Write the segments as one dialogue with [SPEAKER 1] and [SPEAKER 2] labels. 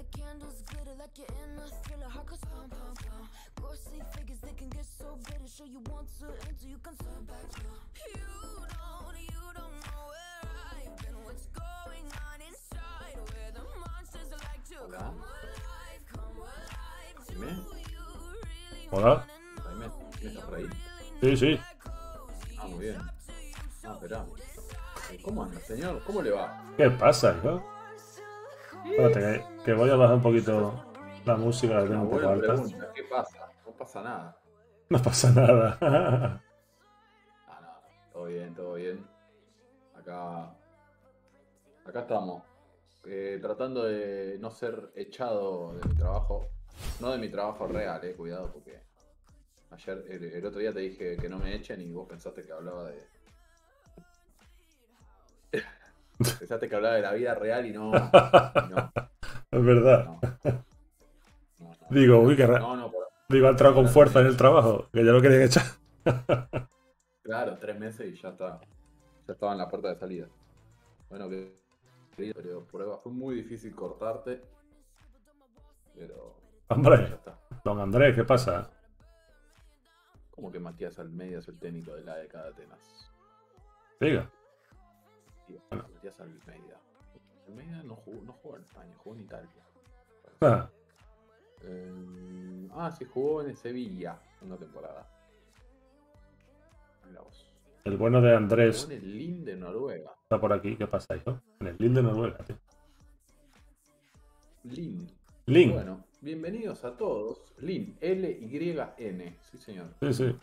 [SPEAKER 1] the candles glitter like you're in a thriller. Heart goes pum pum pum. Ghostly figures they can get so bitter. Sure you want to enter, you can turn back now. You don't, you don't know where I've been. What's going on inside? Where the monsters like to
[SPEAKER 2] Hola.
[SPEAKER 1] come alive, come alive. Do you really
[SPEAKER 3] Hola.
[SPEAKER 2] Jaime, ¿quién está por ahí?
[SPEAKER 3] Sí, sí.
[SPEAKER 2] Ah, muy bien. Ah, espera. ¿Cómo anda, señor? ¿Cómo le va?
[SPEAKER 3] ¿Qué pasa, hijo? Espérate, que, que voy a bajar un poquito la música, la tengo
[SPEAKER 2] Una
[SPEAKER 3] un poco
[SPEAKER 2] buena
[SPEAKER 3] alta.
[SPEAKER 2] pregunta. ¿Qué pasa? No pasa nada.
[SPEAKER 3] No pasa nada.
[SPEAKER 2] Ah, no. Todo bien, todo bien. Acá. Acá estamos. Eh, tratando de no ser echado de mi trabajo. No de mi trabajo real, eh. Cuidado, porque. Ayer, el, el otro día te dije que no me echen y vos pensaste que hablaba de. Pensaste que hablaba de la vida real y no. y no,
[SPEAKER 3] es verdad.
[SPEAKER 2] no. No.
[SPEAKER 3] Digo, uy, que ra-
[SPEAKER 2] No, no, por-
[SPEAKER 3] Digo, ha entrado con fuerza en el trabajo, que ya lo querían echar.
[SPEAKER 2] Claro, tres meses y ya está. Ya estaba en la puerta de salida. Bueno, que pero prueba. Fue muy difícil cortarte. Pero
[SPEAKER 3] Hombre, don Andrés, ¿qué pasa?
[SPEAKER 2] Como que Matías Almeida es el técnico de la AEK de Atenas.
[SPEAKER 3] Diga.
[SPEAKER 2] Sí, Matías Almeida. Almeida no jugó, no jugó en España, jugó en Italia.
[SPEAKER 3] Ah,
[SPEAKER 2] Eh, ah, sí, jugó en Sevilla una temporada. Mira vos.
[SPEAKER 3] el bueno de Andrés
[SPEAKER 2] en el Lin de Noruega.
[SPEAKER 3] está por aquí. ¿Qué pasa, hijo? En el Lille de Noruega, tío.
[SPEAKER 2] Lin.
[SPEAKER 3] Link.
[SPEAKER 2] Bueno, bienvenidos a todos. Lin, L-Y-N. Sí, señor.
[SPEAKER 3] Sí, sí.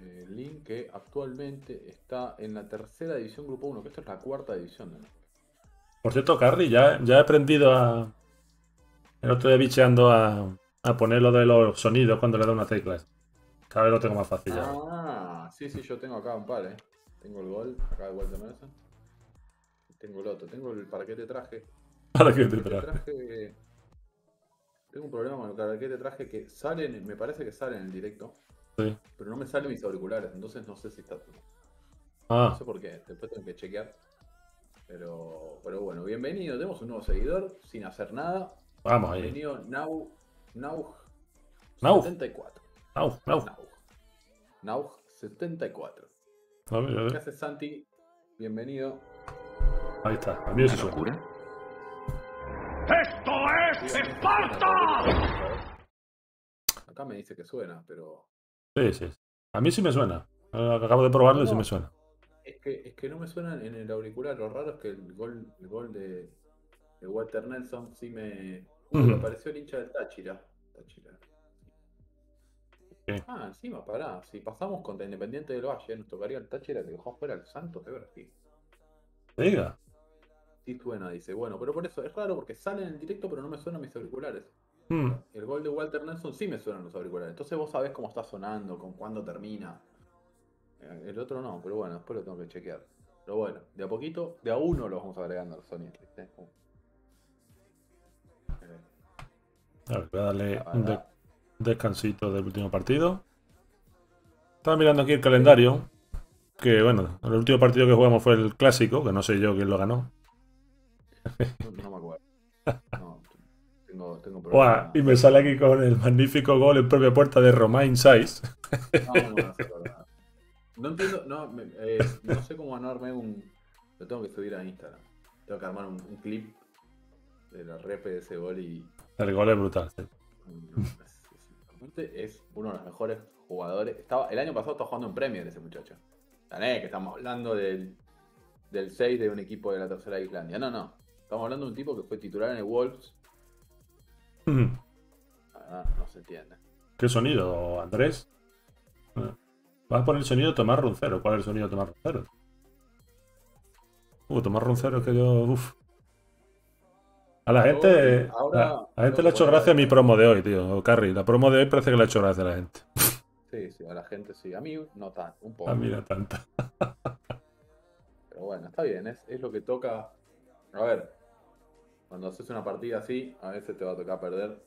[SPEAKER 2] Eh, Lin que actualmente está en la tercera división Grupo 1, que esto es la cuarta división. ¿no?
[SPEAKER 3] Por cierto, Carly, ya, ya he aprendido a. El otro día bicheando a, a poner lo de los sonidos cuando le da una tecla. Cada vez lo tengo más fácil ya.
[SPEAKER 2] Ah, sí, sí, yo tengo acá un par, eh. Tengo el gol, acá de Walter Nelson. Tengo el otro, tengo el para qué te traje.
[SPEAKER 3] Para que te traje.
[SPEAKER 2] traje. Tengo un problema con el para qué te traje que sale, en- me parece que sale en el directo,
[SPEAKER 3] Sí.
[SPEAKER 2] pero no me salen mis auriculares, entonces no sé si está. No
[SPEAKER 3] Ah,
[SPEAKER 2] sé por qué, después tengo que chequear. Pero, pero bueno, bienvenido, tenemos un nuevo seguidor sin hacer nada.
[SPEAKER 3] vamos ahí.
[SPEAKER 2] Bienvenido Nau, Nau,
[SPEAKER 3] Nau.
[SPEAKER 2] 74.
[SPEAKER 3] Au, au.
[SPEAKER 2] Nau. Nau 74.
[SPEAKER 3] A ver, a ver.
[SPEAKER 2] ¿Qué haces Santi? Bienvenido.
[SPEAKER 3] Ahí está. A mí sí suena.
[SPEAKER 2] locura.
[SPEAKER 4] ¡Esto es Esparta!
[SPEAKER 2] Acá me dice que suena, pero
[SPEAKER 3] Sí, sí. A mí sí me suena. Acabo de probarlo y sí me suena.
[SPEAKER 2] es que, es que no me suena en el auricular. Lo raro es que el gol, el gol de, de Walter Nelson sí me. Apareció el hincha del Táchira. Táchira.
[SPEAKER 3] Sí.
[SPEAKER 2] Ah, encima, pará. Si pasamos contra Independiente del Valle, nos tocaría el Táchira que dejó fuera al Santos de Brasil.
[SPEAKER 3] Diga.
[SPEAKER 2] Sí suena, dice. Bueno, pero por eso es raro porque sale en el directo, pero no me suenan mis auriculares.
[SPEAKER 3] Hmm.
[SPEAKER 2] El gol de Walter Nelson sí me suenan los auriculares. Entonces vos sabés cómo está sonando, con cuándo termina. Eh, El otro no, pero bueno, después lo tengo que chequear. Pero bueno, de a poquito, de a uno los vamos agregando a los. Como- Eh,
[SPEAKER 3] A ver, voy a darle un de- descansito del último partido. Estaba mirando aquí el calendario. Que bueno, el último partido que jugamos fue el clásico, que no sé yo quién lo ganó.
[SPEAKER 2] no, no me acuerdo. Tengo, tengo
[SPEAKER 3] Buah,
[SPEAKER 2] problemas.
[SPEAKER 3] y me sale aquí con el magnífico gol en propia puerta de Romain Saiz.
[SPEAKER 2] No, no. No entiendo, no, eh, no sé cómo ganarme un. Lo tengo que subir a Instagram. Tengo que armar un, un clip de la rep de ese gol y.
[SPEAKER 3] El gol es brutal. sí.
[SPEAKER 2] es- uno de los mejores jugadores. Estaba, el año pasado estaba jugando en Premier ese muchacho. Es que estamos hablando del, del 6 de un equipo de la tercera Islandia. No, no. Estamos hablando de un tipo que fue titular en el Wolves. Ah, no se entiende.
[SPEAKER 3] ¿Qué sonido, Andrés? Ah. Vas a poner el sonido de Tomás Roncero. ¿Cuál es el sonido de Tomás Roncero? Uh, Tomás Roncero es que yo. Uf. A la gente.
[SPEAKER 2] ahora-
[SPEAKER 3] a la gente le ha hecho gracia mi promo de hoy, tío. Carry, la promo de hoy parece que le ha hecho gracia a la gente.
[SPEAKER 2] Sí, sí, a la gente sí. A mí no tan, un poco.
[SPEAKER 3] A mí no tanta.
[SPEAKER 2] Pero bueno, está bien, es, es lo que toca. A ver, cuando haces una partida así, a veces te va a tocar perder.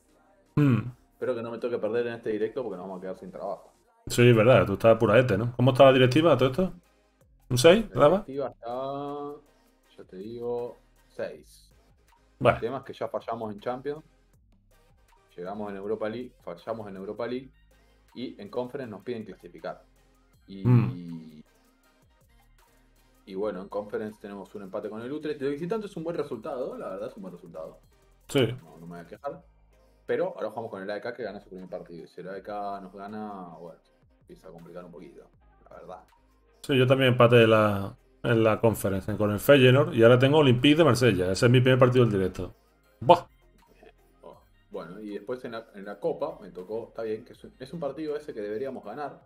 [SPEAKER 3] Hmm.
[SPEAKER 2] Espero que no me toque perder en este directo porque nos vamos a quedar sin trabajo.
[SPEAKER 3] Sí, es verdad, tú estás puraete, ¿no? ¿Cómo está la directiva todo esto? ¿Un 6?
[SPEAKER 2] La directiva está, ya te digo, 6.
[SPEAKER 3] Bueno,
[SPEAKER 2] El tema es que ya fallamos en Champions, llegamos en Europa League, fallamos en Europa League y en Conference nos piden clasificar. Y,
[SPEAKER 3] Mm.
[SPEAKER 2] y bueno, en Conference tenemos un empate con el Utrecht. De visitante es un buen resultado, la verdad es un buen resultado.
[SPEAKER 3] sí.
[SPEAKER 2] No, no me voy a quejar. Pero ahora jugamos con el AEK que gana su primer partido. Y si el AEK nos gana, bueno, empieza a complicar un poquito, la verdad.
[SPEAKER 3] Sí, yo también empaté en la, en la conferencia con el Feyenoord y ahora tengo Olympique de Marsella. Ese es mi primer partido del directo. ¡Buah!
[SPEAKER 2] Oh, Bueno, y después en la, en la Copa me tocó, está bien, que es un, es un partido ese que deberíamos ganar.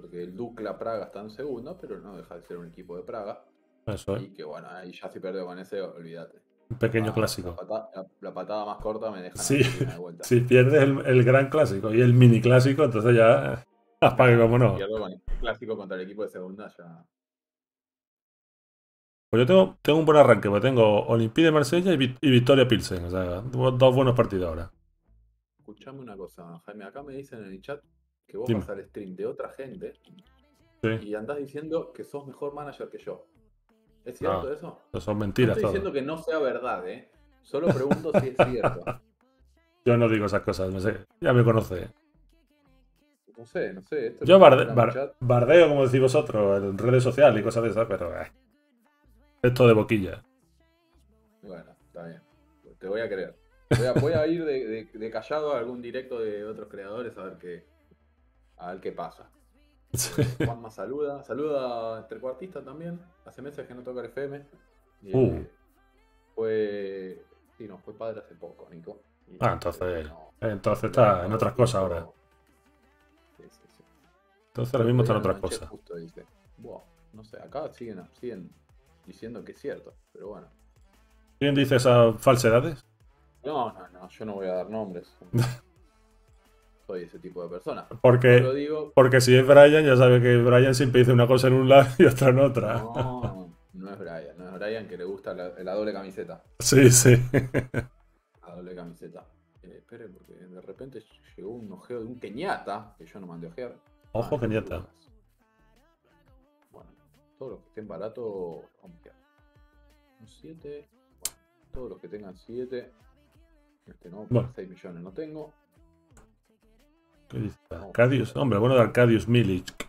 [SPEAKER 2] Porque el Dukla Praga está en segundo, pero no deja de ser un equipo de Praga.
[SPEAKER 3] Eso es.
[SPEAKER 2] Y que bueno, ahí ya si pierdo con ese, olvídate.
[SPEAKER 3] Un pequeño
[SPEAKER 2] Ah,
[SPEAKER 3] clásico.
[SPEAKER 2] La, pata- la- la patada más corta me deja
[SPEAKER 3] Sí,
[SPEAKER 2] de vuelta.
[SPEAKER 3] si pierdes el, el gran clásico y el mini clásico, entonces ya eh, apague como no.
[SPEAKER 2] Con el clásico contra el equipo de segunda ya.
[SPEAKER 3] Pues yo tengo, tengo un buen arranque, porque tengo Olympique de Marsella y, Vi- y Victoria Pilsen. O sea, dos buenos partidos ahora.
[SPEAKER 2] Escuchame una cosa, Jaime, acá me dicen en el chat que vos
[SPEAKER 3] Dime.
[SPEAKER 2] vas al stream de otra gente
[SPEAKER 3] Sí,
[SPEAKER 2] y andás diciendo que sos mejor manager que yo. ¿Es cierto
[SPEAKER 3] Ah,
[SPEAKER 2] eso?
[SPEAKER 3] eso son
[SPEAKER 2] No
[SPEAKER 3] mentiras
[SPEAKER 2] estoy
[SPEAKER 3] todo.
[SPEAKER 2] diciendo que no sea verdad, ¿eh? Solo pregunto si es cierto.
[SPEAKER 3] Yo no digo esas cosas, no sé. Ya me conoce.
[SPEAKER 2] No sé, no sé. esto
[SPEAKER 3] Yo barde- bar- bardeo, como decís vosotros, en redes sociales y cosas de esas, pero eh, esto de boquilla.
[SPEAKER 2] Bueno, está bien. Te voy a creer. Voy a, voy a ir de, de- de callado a algún directo de otros creadores a ver qué, a ver qué pasa. Eh, Juanma saluda. Saluda a Entrecuartista también. Hace meses que no toca el FM. Y,
[SPEAKER 3] Uh.
[SPEAKER 2] eh, Fue. Sí, no, fue padre hace poco, Nico. Y,
[SPEAKER 3] Ah, entonces-
[SPEAKER 2] no,
[SPEAKER 3] Entonces está en otras cosas ahora.
[SPEAKER 2] Sí, sí, sí.
[SPEAKER 3] Entonces ahora mismo está en otras cosas.
[SPEAKER 2] justo, dice. Buah, no sé, acá siguen, siguen diciendo que es cierto, pero bueno.
[SPEAKER 3] ¿Quién dice esas falsedades?
[SPEAKER 2] No, no, no, yo no voy a dar nombres. Soy ese tipo de persona. Lo
[SPEAKER 3] Porque,
[SPEAKER 2] digo,
[SPEAKER 3] porque si es Brian, ya sabe que Brian siempre dice una cosa en un lado y otra en otra.
[SPEAKER 2] no, no es Brian, no es Brian que le gusta la, la doble camiseta.
[SPEAKER 3] Sí, sí.
[SPEAKER 2] La doble camiseta. Eh, espere, porque de repente llegó un ojeo de un Kenyatta, que yo no mandé a ojear.
[SPEAKER 3] Ojo,
[SPEAKER 2] Ah,
[SPEAKER 3] Kenyatta.
[SPEAKER 2] Bueno, todos los que estén baratos, vamos a. Un 7. Bueno, todos los que tengan 7. Este no,
[SPEAKER 3] Bueno.
[SPEAKER 2] 6 millones no tengo.
[SPEAKER 3] ¿Qué dice? Arcadius. Hombre, bueno de Arcadius Milic.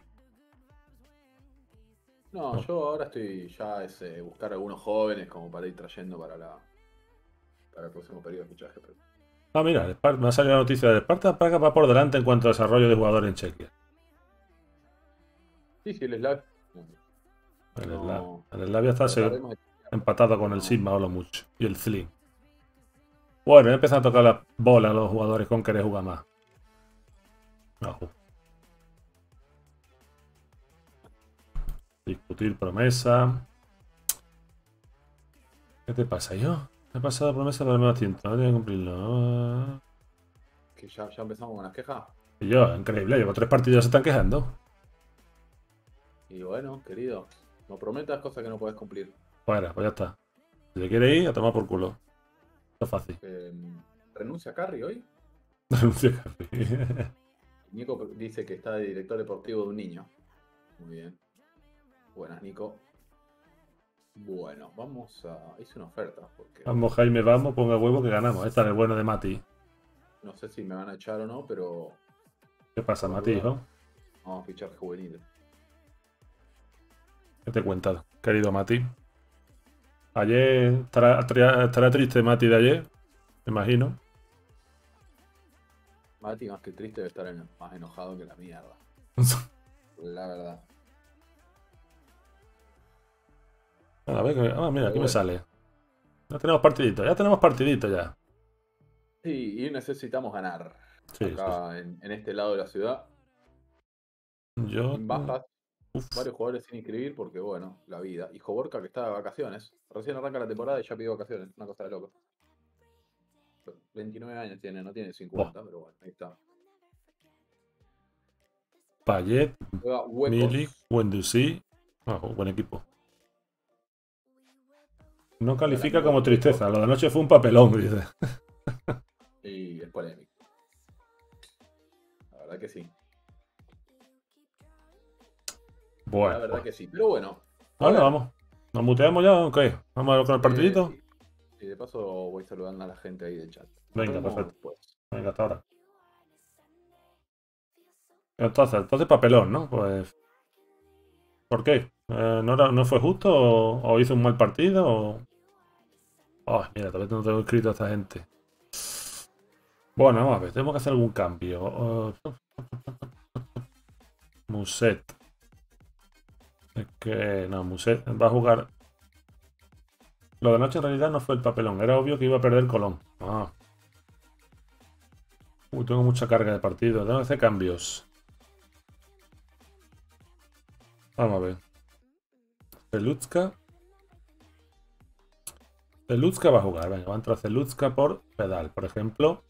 [SPEAKER 2] No,
[SPEAKER 3] No.
[SPEAKER 2] yo ahora estoy ya es eh, buscar algunos jóvenes como para ir trayendo para la para el próximo periodo de fichaje. Pero...
[SPEAKER 3] Ah, mira, el me ha salido la noticia del Sparta Praga va por delante en cuanto a desarrollo de jugadores en Chequia.
[SPEAKER 2] Sí, sí, el Slav.
[SPEAKER 3] El,
[SPEAKER 2] No.
[SPEAKER 3] El Slavia está empatado con el Sigma Olomouc y el Zlin. Bueno, empiezan a tocar las bolas los jugadores con querer jugar más. Discutir promesa. ¿Qué te pasa, yo? He pasado promesa para el medio tiempo, no tiene que cumplirlo.
[SPEAKER 2] que ya, ya empezamos con las quejas.
[SPEAKER 3] Y yo, increíble, llevo tres partidos se están quejando.
[SPEAKER 2] Y bueno, querido, no prometas cosas que no puedes cumplir.
[SPEAKER 3] Bueno, pues ya está. Si te quiere ir, a tomar por culo. Esto es fácil.
[SPEAKER 2] Eh, ¿Renuncia Carry hoy?
[SPEAKER 3] Renuncio a Carri.
[SPEAKER 2] Nico dice que está de director deportivo de un niño. Muy bien. Buenas, Nico. Bueno, vamos a. Hice una oferta porque
[SPEAKER 3] Vamos, Jaime, vamos, ponga huevo que ganamos. Esta es el bueno de Mati.
[SPEAKER 2] no sé si me van a echar o no, pero
[SPEAKER 3] ¿Qué pasa, Mati, hijo?
[SPEAKER 2] vamos a fichar juvenil.
[SPEAKER 3] ¿Qué te cuentas, querido Mati? Ayer estará triste Mati de ayer, me imagino.
[SPEAKER 2] Mati, más que triste, debe estar en- más enojado que la mierda. La verdad.
[SPEAKER 3] A ver, ah, mira, aquí me sale. Ya tenemos partidito, ya tenemos partidito ya.
[SPEAKER 2] Sí, y necesitamos ganar.
[SPEAKER 3] Sí, sí,
[SPEAKER 2] Acá En, en este lado de la ciudad.
[SPEAKER 3] Yo.
[SPEAKER 2] Bajas,
[SPEAKER 3] Uf,
[SPEAKER 2] varios jugadores sin inscribir porque, bueno, la vida. Y Joborca que está de vacaciones. Recién arranca la temporada y ya pidió vacaciones. Una cosa de loco. 29 años tiene, no tiene 50, pero bueno, ahí está.
[SPEAKER 3] Payet. Milik, Wendusi. Ah, buen equipo. No califica como tristeza. Lo de anoche fue un papelón, dice.
[SPEAKER 2] Y es polémico. La verdad que sí. La
[SPEAKER 3] Bueno,
[SPEAKER 2] verdad
[SPEAKER 3] pues.
[SPEAKER 2] que sí. Pero bueno.
[SPEAKER 3] Bueno, vamos. ¿Nos muteamos ya o qué? ¿Vamos a ver con el partidito?
[SPEAKER 2] Eh, Y de paso voy saludando a la gente ahí de chat.
[SPEAKER 3] Venga, perfecto.
[SPEAKER 2] después.
[SPEAKER 3] Venga, hasta ahora. Entonces, entonces papelón, ¿no? Pues. ¿Por qué? Eh, ¿no, era- ¿No fue justo? ¿O, o hizo un mal partido? O... Ay, mira, todavía no tengo escrito a esta gente. Bueno, vamos a ver, tenemos que hacer algún cambio. Oh, Muset. Es que no, Muset va a jugar. Lo de anoche en realidad no fue el papelón, era obvio que iba a perder Colón. Ah. Uy, tengo mucha carga de partido, tengo que hacer cambios. Vamos a ver. Zelutska. Zelutska va a jugar. Venga, va a entrar Zelutska por pedal, por ejemplo.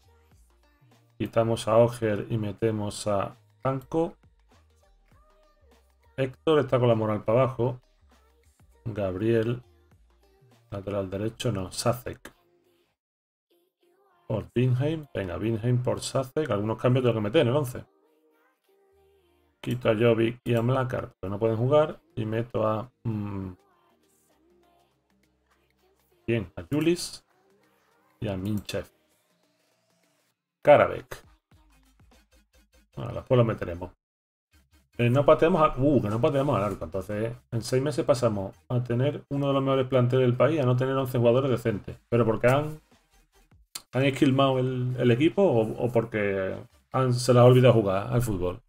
[SPEAKER 3] Quitamos a Oger y metemos a Franco. Héctor está con la moral para abajo. Gabriel. Lateral derecho, no. Sacek. Por Binheim. Venga, Binheim por Sacek. Algunos cambios tengo que meter en el 11. Quito a Jovic y a Mlakar, que no pueden jugar. Y meto a. mm, bien, a Julis y a Minchev. Karabek. Bueno, después lo meteremos. Eh, no pateamos a. Uh, que no pateamos al arco. Entonces, en seis meses pasamos a tener uno de los mejores planteles del país a no tener 11 jugadores decentes. Pero porque han. ¿Han esquilmado el, equipo o, porque se les ha olvidado jugar al fútbol?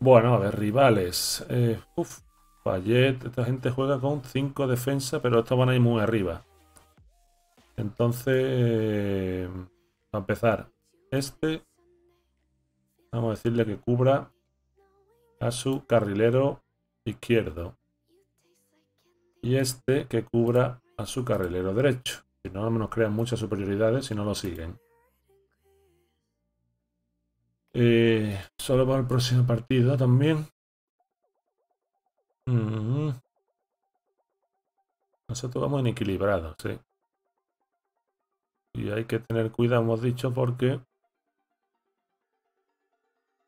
[SPEAKER 3] Bueno, a ver, rivales. Eh, uf, esta gente juega con 5 defensas, pero estos van a ir muy arriba. Entonces, eh, a empezar, este, vamos a decirle que cubra a su carrilero izquierdo. Y este que cubra a su carrilero derecho. No, nos crean muchas superioridades si no lo siguen. Eh, solo para el próximo partido también. Mm. Nosotros vamos en equilibrado, sí. Y hay que tener cuidado, hemos dicho, porque...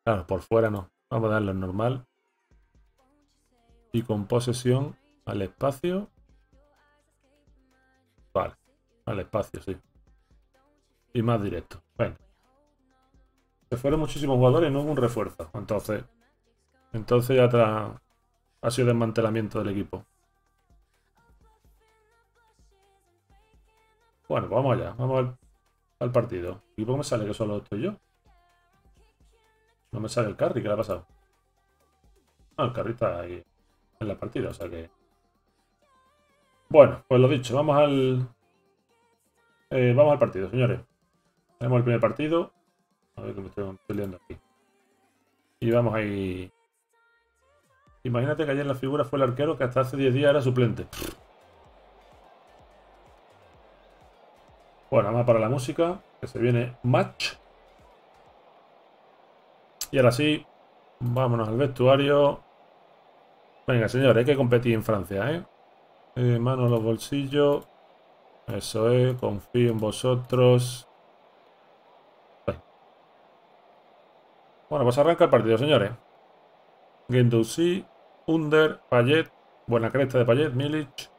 [SPEAKER 3] Claro, por fuera no. Vamos a darle normal. Y con posesión al espacio. Vale, al espacio, sí. Y más directo. Venga. Se fueron muchísimos jugadores y no hubo un refuerzo. Entonces, entonces ya tra- ha sido desmantelamiento del equipo. Bueno, vamos allá. Vamos al, al partido. ¿Y por me sale que solo estoy yo? No me sale el carry. ¿Qué le ha pasado? Ah, el carry está ahí en la partida, o sea que... Bueno, pues lo dicho. Vamos al... eh, vamos al partido, señores. Tenemos el primer partido. A ver que me estoy peleando aquí. Y vamos ahí. Imagínate que ayer la figura fue el arquero que hasta hace 10 días era suplente. Bueno, vamos para la música. Que se viene match. Y ahora sí, vámonos al vestuario. Venga, señores, hay que competir en Francia, ¿eh? eh mano en los bolsillos. Eso es, confío en vosotros. Bueno, pues arranca el partido, señores. Gendouzi, Under, Payet. Buena cresta de Payet, Milic.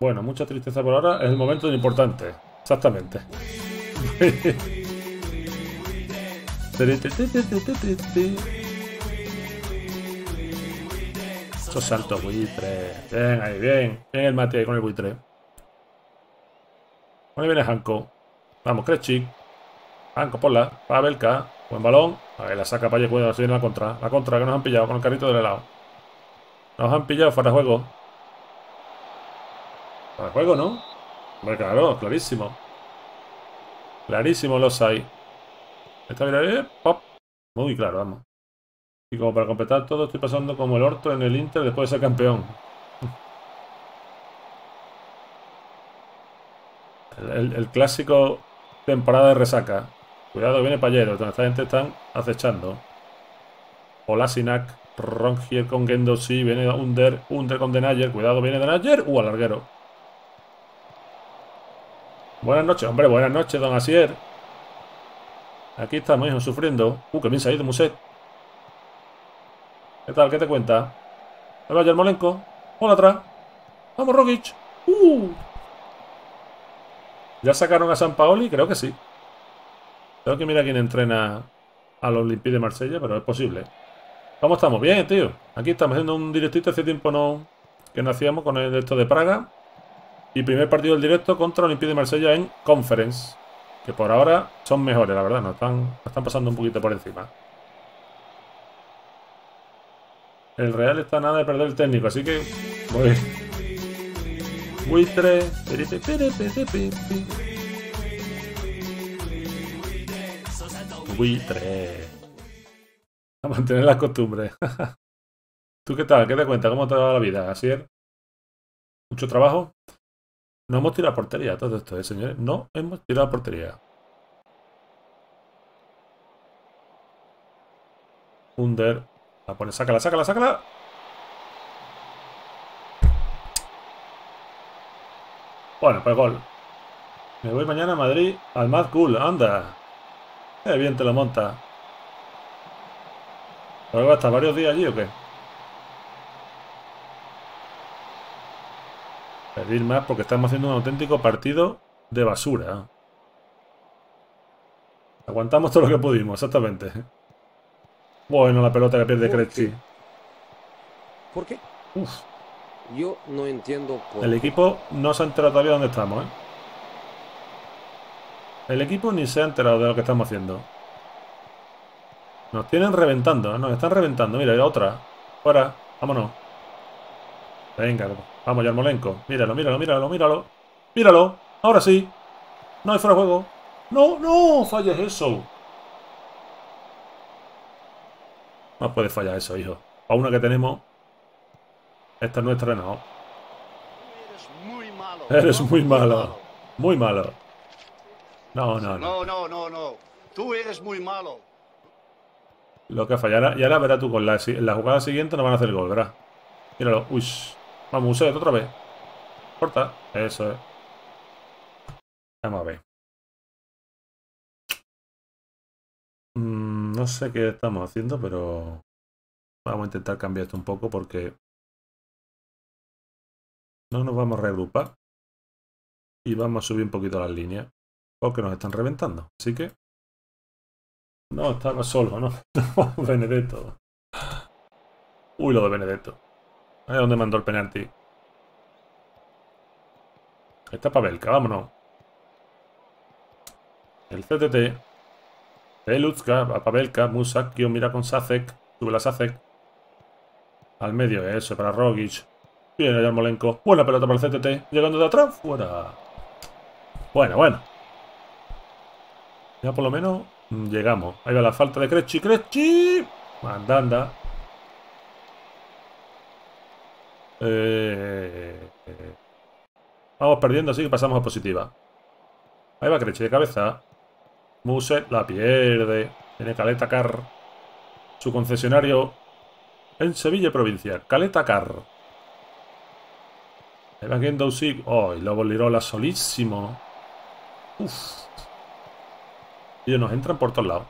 [SPEAKER 3] Bueno, mucha tristeza por ahora. Es el momento importante. Exactamente. Esos saltos buitre. Bien, ahí, bien. Bien el mate ahí con el buitre. Ahí viene Hanko. Vamos, Krechik. Hanko por la. Pavelka. Buen balón. Ahí la saca Paye. Cuidado, se viene la contra. La contra que nos han pillado con el carrito del helado. Nos han pillado fuera de juego. Fuera de juego, ¿no? Hombre, claro, clarísimo. Clarísimo los hay. Esta mira, eh, pop. Muy claro, vamos. Y como para completar todo, estoy pasando como el orto en el Inter después de ser campeón. El, clásico temporada de resaca. Cuidado, viene Payero, donde esta gente están acechando. Olasinac, Rongier con Gendouzi, viene Under, Under con Denayer. Cuidado, viene Denayer. Uh, al larguero. Buenas noches, hombre, buenas noches, don Asier. Aquí estamos, hijo, sufriendo. Uh, que bien se ha ido Muset. ¿Qué tal? ¿Qué te cuenta? ¿Me va Yarmolenko? Hola atrás. Vamos, Rogic. Uh. ¿Ya sacaron a San Paoli? Creo que sí. Tengo que mirar quién entrena a los Olympiques de Marsella, pero es posible. ¿Cómo estamos? Bien, tío. Aquí estamos haciendo un directito. Hace tiempo no que no hacíamos con el esto de Praga. Y primer partido del directo contra Olympique de Marsella en Conference. Que por ahora son mejores, la verdad. Nos nos están pasando un poquito por encima. El Real está nada de perder el técnico, así que... Voy. Buitre. Buitre. A mantener las costumbres. ¿Tú qué tal? ¿Qué te cuenta? ¿Cómo te va la vida, Asier? ¿Mucho trabajo? No hemos tirado portería todo esto, ¿eh, señores? No hemos tirado portería. Under. La pone, sácala, sácala, sácala. Bueno, pues gol. Me voy mañana a Madrid al Mad Cool. Anda. Qué bien te lo monta. ¿Pero hasta varios días allí o qué? Pedir más porque estamos haciendo un auténtico partido de basura. Aguantamos todo lo que pudimos, exactamente. Bueno, la pelota que pierde
[SPEAKER 5] ¿Por
[SPEAKER 3] Cresci.
[SPEAKER 5] qué? ¿Por qué?
[SPEAKER 3] Uf.
[SPEAKER 5] Yo no entiendo por
[SPEAKER 3] El equipo no se ha enterado todavía de dónde estamos, ¿eh? El equipo ni se ha enterado de lo que estamos haciendo. Nos tienen reventando, ¿eh? nos están reventando. Mira, hay otra. Fuera, vámonos. Venga, vamos, Yarmolenko. Míralo, míralo, míralo, míralo. Míralo, ahora sí. No hay fuera de juego. No, no, falles eso. No puede fallar eso, hijo. A una que tenemos. Esta es nuestra, no.
[SPEAKER 4] Eres muy malo.
[SPEAKER 3] Eres muy malo. Muy malo. No, no, no.
[SPEAKER 4] No, no, no, no. Tú eres muy malo.
[SPEAKER 3] Lo que fallará. Y ahora verás tú con la, la jugada siguiente no van a hacer gol, verás. Míralo. Uy. Vamos, Uset, otra vez. Corta. Eso es. Vamos a ver. Mm, no sé qué estamos haciendo, pero vamos a intentar cambiar esto un poco porque no nos vamos a reagrupar y vamos a subir un poquito las líneas porque nos están reventando. Así que no estaba solo, ¿no? Benedetto. Uy, lo de Benedetto. Ahí es donde mandó el penalti. Está Pavelka, vámonos. El CTT. Pelutska, a Pavelka, Musakio, mira con Sacek. Sube la Sacek. Al medio, eso, para Rogic. Viene Yarmolenko. Buena pelota para el CTT. Llegando de atrás, fuera. Bueno, bueno. Ya por lo menos mm, llegamos. Ahí va la falta de Cresci. ¡Cresci! Mandanda. Eh, eh. Vamos perdiendo, así que pasamos a positiva. Ahí va Cresci de cabeza. Muset la pierde. Tiene Caleta Car. Su concesionario en Sevilla provincia. Caleta Car. Va Gendouzi. Oh, y luego Lirola solísimo. Uf. Ellos nos entran por todos lados.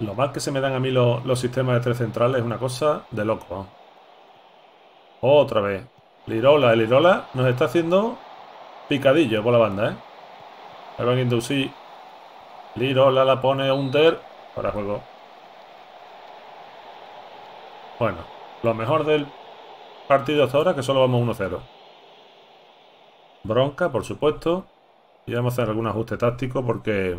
[SPEAKER 3] Lo mal que se me dan a mí los, los sistemas de tres centrales es una cosa de loco. Otra vez. Lirola, el Lirola nos está haciendo picadillo por la banda, ¿eh? Ahí va Guindouzi. Lirola la pone Under. Para juego. Bueno, lo mejor del partido hasta ahora que solo vamos 1-0. Bronca, por supuesto. Y vamos a hacer algún ajuste táctico porque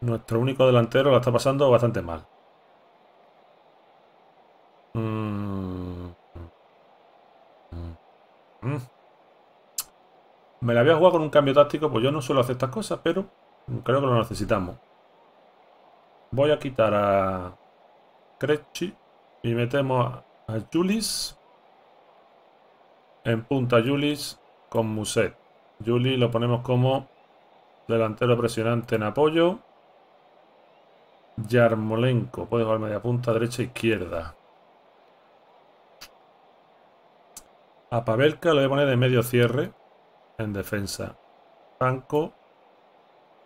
[SPEAKER 3] nuestro único delantero la está pasando bastante mal. Mm. Mm. Me la voy a jugar con un cambio táctico, pues yo no suelo hacer estas cosas, pero creo que lo necesitamos. Voy a quitar a Cresci y metemos a Julis en punta Julis con Muset. Juli lo ponemos como delantero presionante en apoyo. Yarmolenko puede jugar media punta, derecha, izquierda. A Pavelka lo voy a poner de medio cierre en defensa. Franco,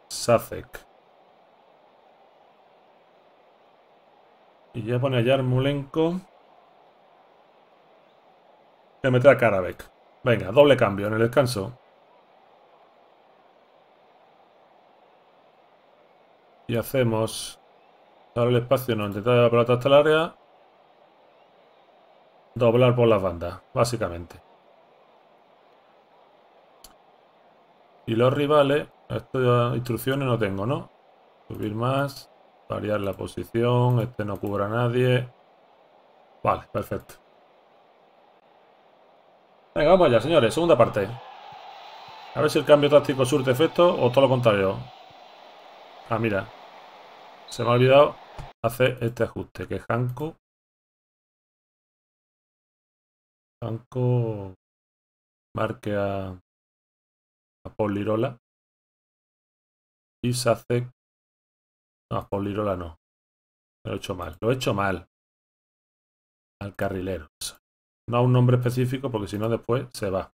[SPEAKER 3] Sacek. Y ya pone a Yarmolenko. Que a Karabek. Venga, doble cambio en el descanso. Y hacemos. Ahora el espacio no intentar la pelota hasta el área. Doblar por las bandas, básicamente. Y los rivales, estas instrucciones no tengo, ¿no? Subir más, variar la posición, este no cubra a nadie. Vale, perfecto. Venga, vamos allá, señores, segunda parte. A ver si el cambio táctico surte efecto o todo lo contrario. Ah, mira. Se me ha olvidado hacer este ajuste, que Hanko. Hanko marque a Polirola. Y se hace... No, a Polirola no. Lo he hecho mal. Lo he hecho mal. Al carrilero. No a un nombre específico porque si no después se va.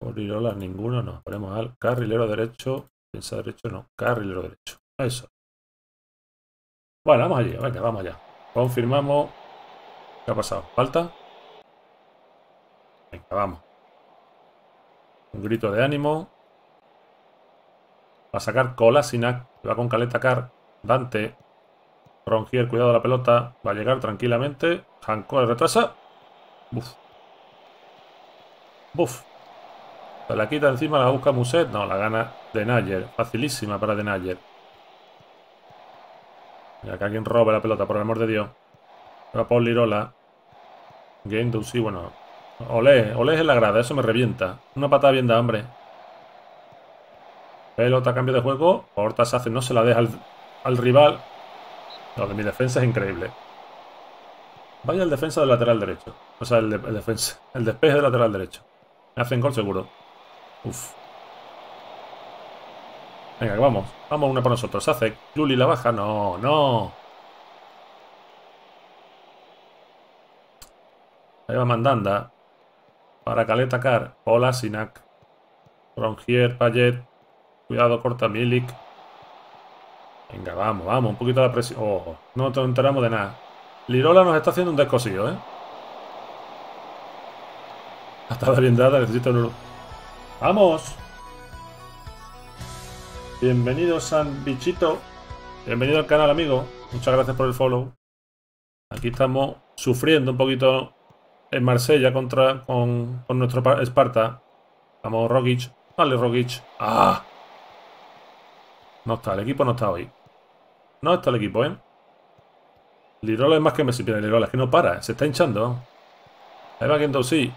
[SPEAKER 3] Polirola ninguno, no. Ponemos al carrilero derecho. Piensa derecho, no. Carrilero derecho. Eso. Bueno, vamos allí. Venga, vamos allá. Confirmamos. ¿Qué ha pasado? ¿Falta? Venga, vamos. Un grito de ánimo. Va a sacar cola, Sinac. Va con caleta car. Dante. Rongier, cuidado de la pelota. Va a llegar tranquilamente. Hanko retrasa. Buf. Buf. Se la quita encima, la busca Muset. No, la gana de Nayer. Facilísima para de Nayer. Mira que alguien roba la pelota, por el amor de Dios. Va Paul Lirola. Game sí, bueno. Olé, olé es en la grada, eso me revienta. Una patada bien da, hombre. Pelota, cambio de juego. Hortas hace, no se la deja al, al rival. Lo de mi defensa es increíble. Vaya el defensa del lateral derecho. O sea, el, de, el defensa. El despeje del lateral derecho. Me hacen gol seguro. Uf. Venga, vamos. Vamos una por nosotros. Hace Luli la baja. No, no. Ahí va Mandanda. Para Caleta Car. Hola, Sinac. Rongier, Payet. Cuidado, corta Milik. Venga, vamos, vamos. Un poquito de presión. Oh, no nos enteramos de nada. Lirola nos está haciendo un descosido, ¿eh? Hasta la bien necesito un... ¡Vamos! Bienvenido, San Bichito. Bienvenido al canal, amigo. Muchas gracias por el follow. Aquí estamos sufriendo un poquito en Marsella contra con, con nuestro Esparta. Vamos, Rogic. Vale, Rogic. ¡Ah! No está, el equipo no está hoy. No está el equipo, ¿eh? Lirola es más que Messi. Pero es que no para, se está hinchando. Ahí va Kendo, sí.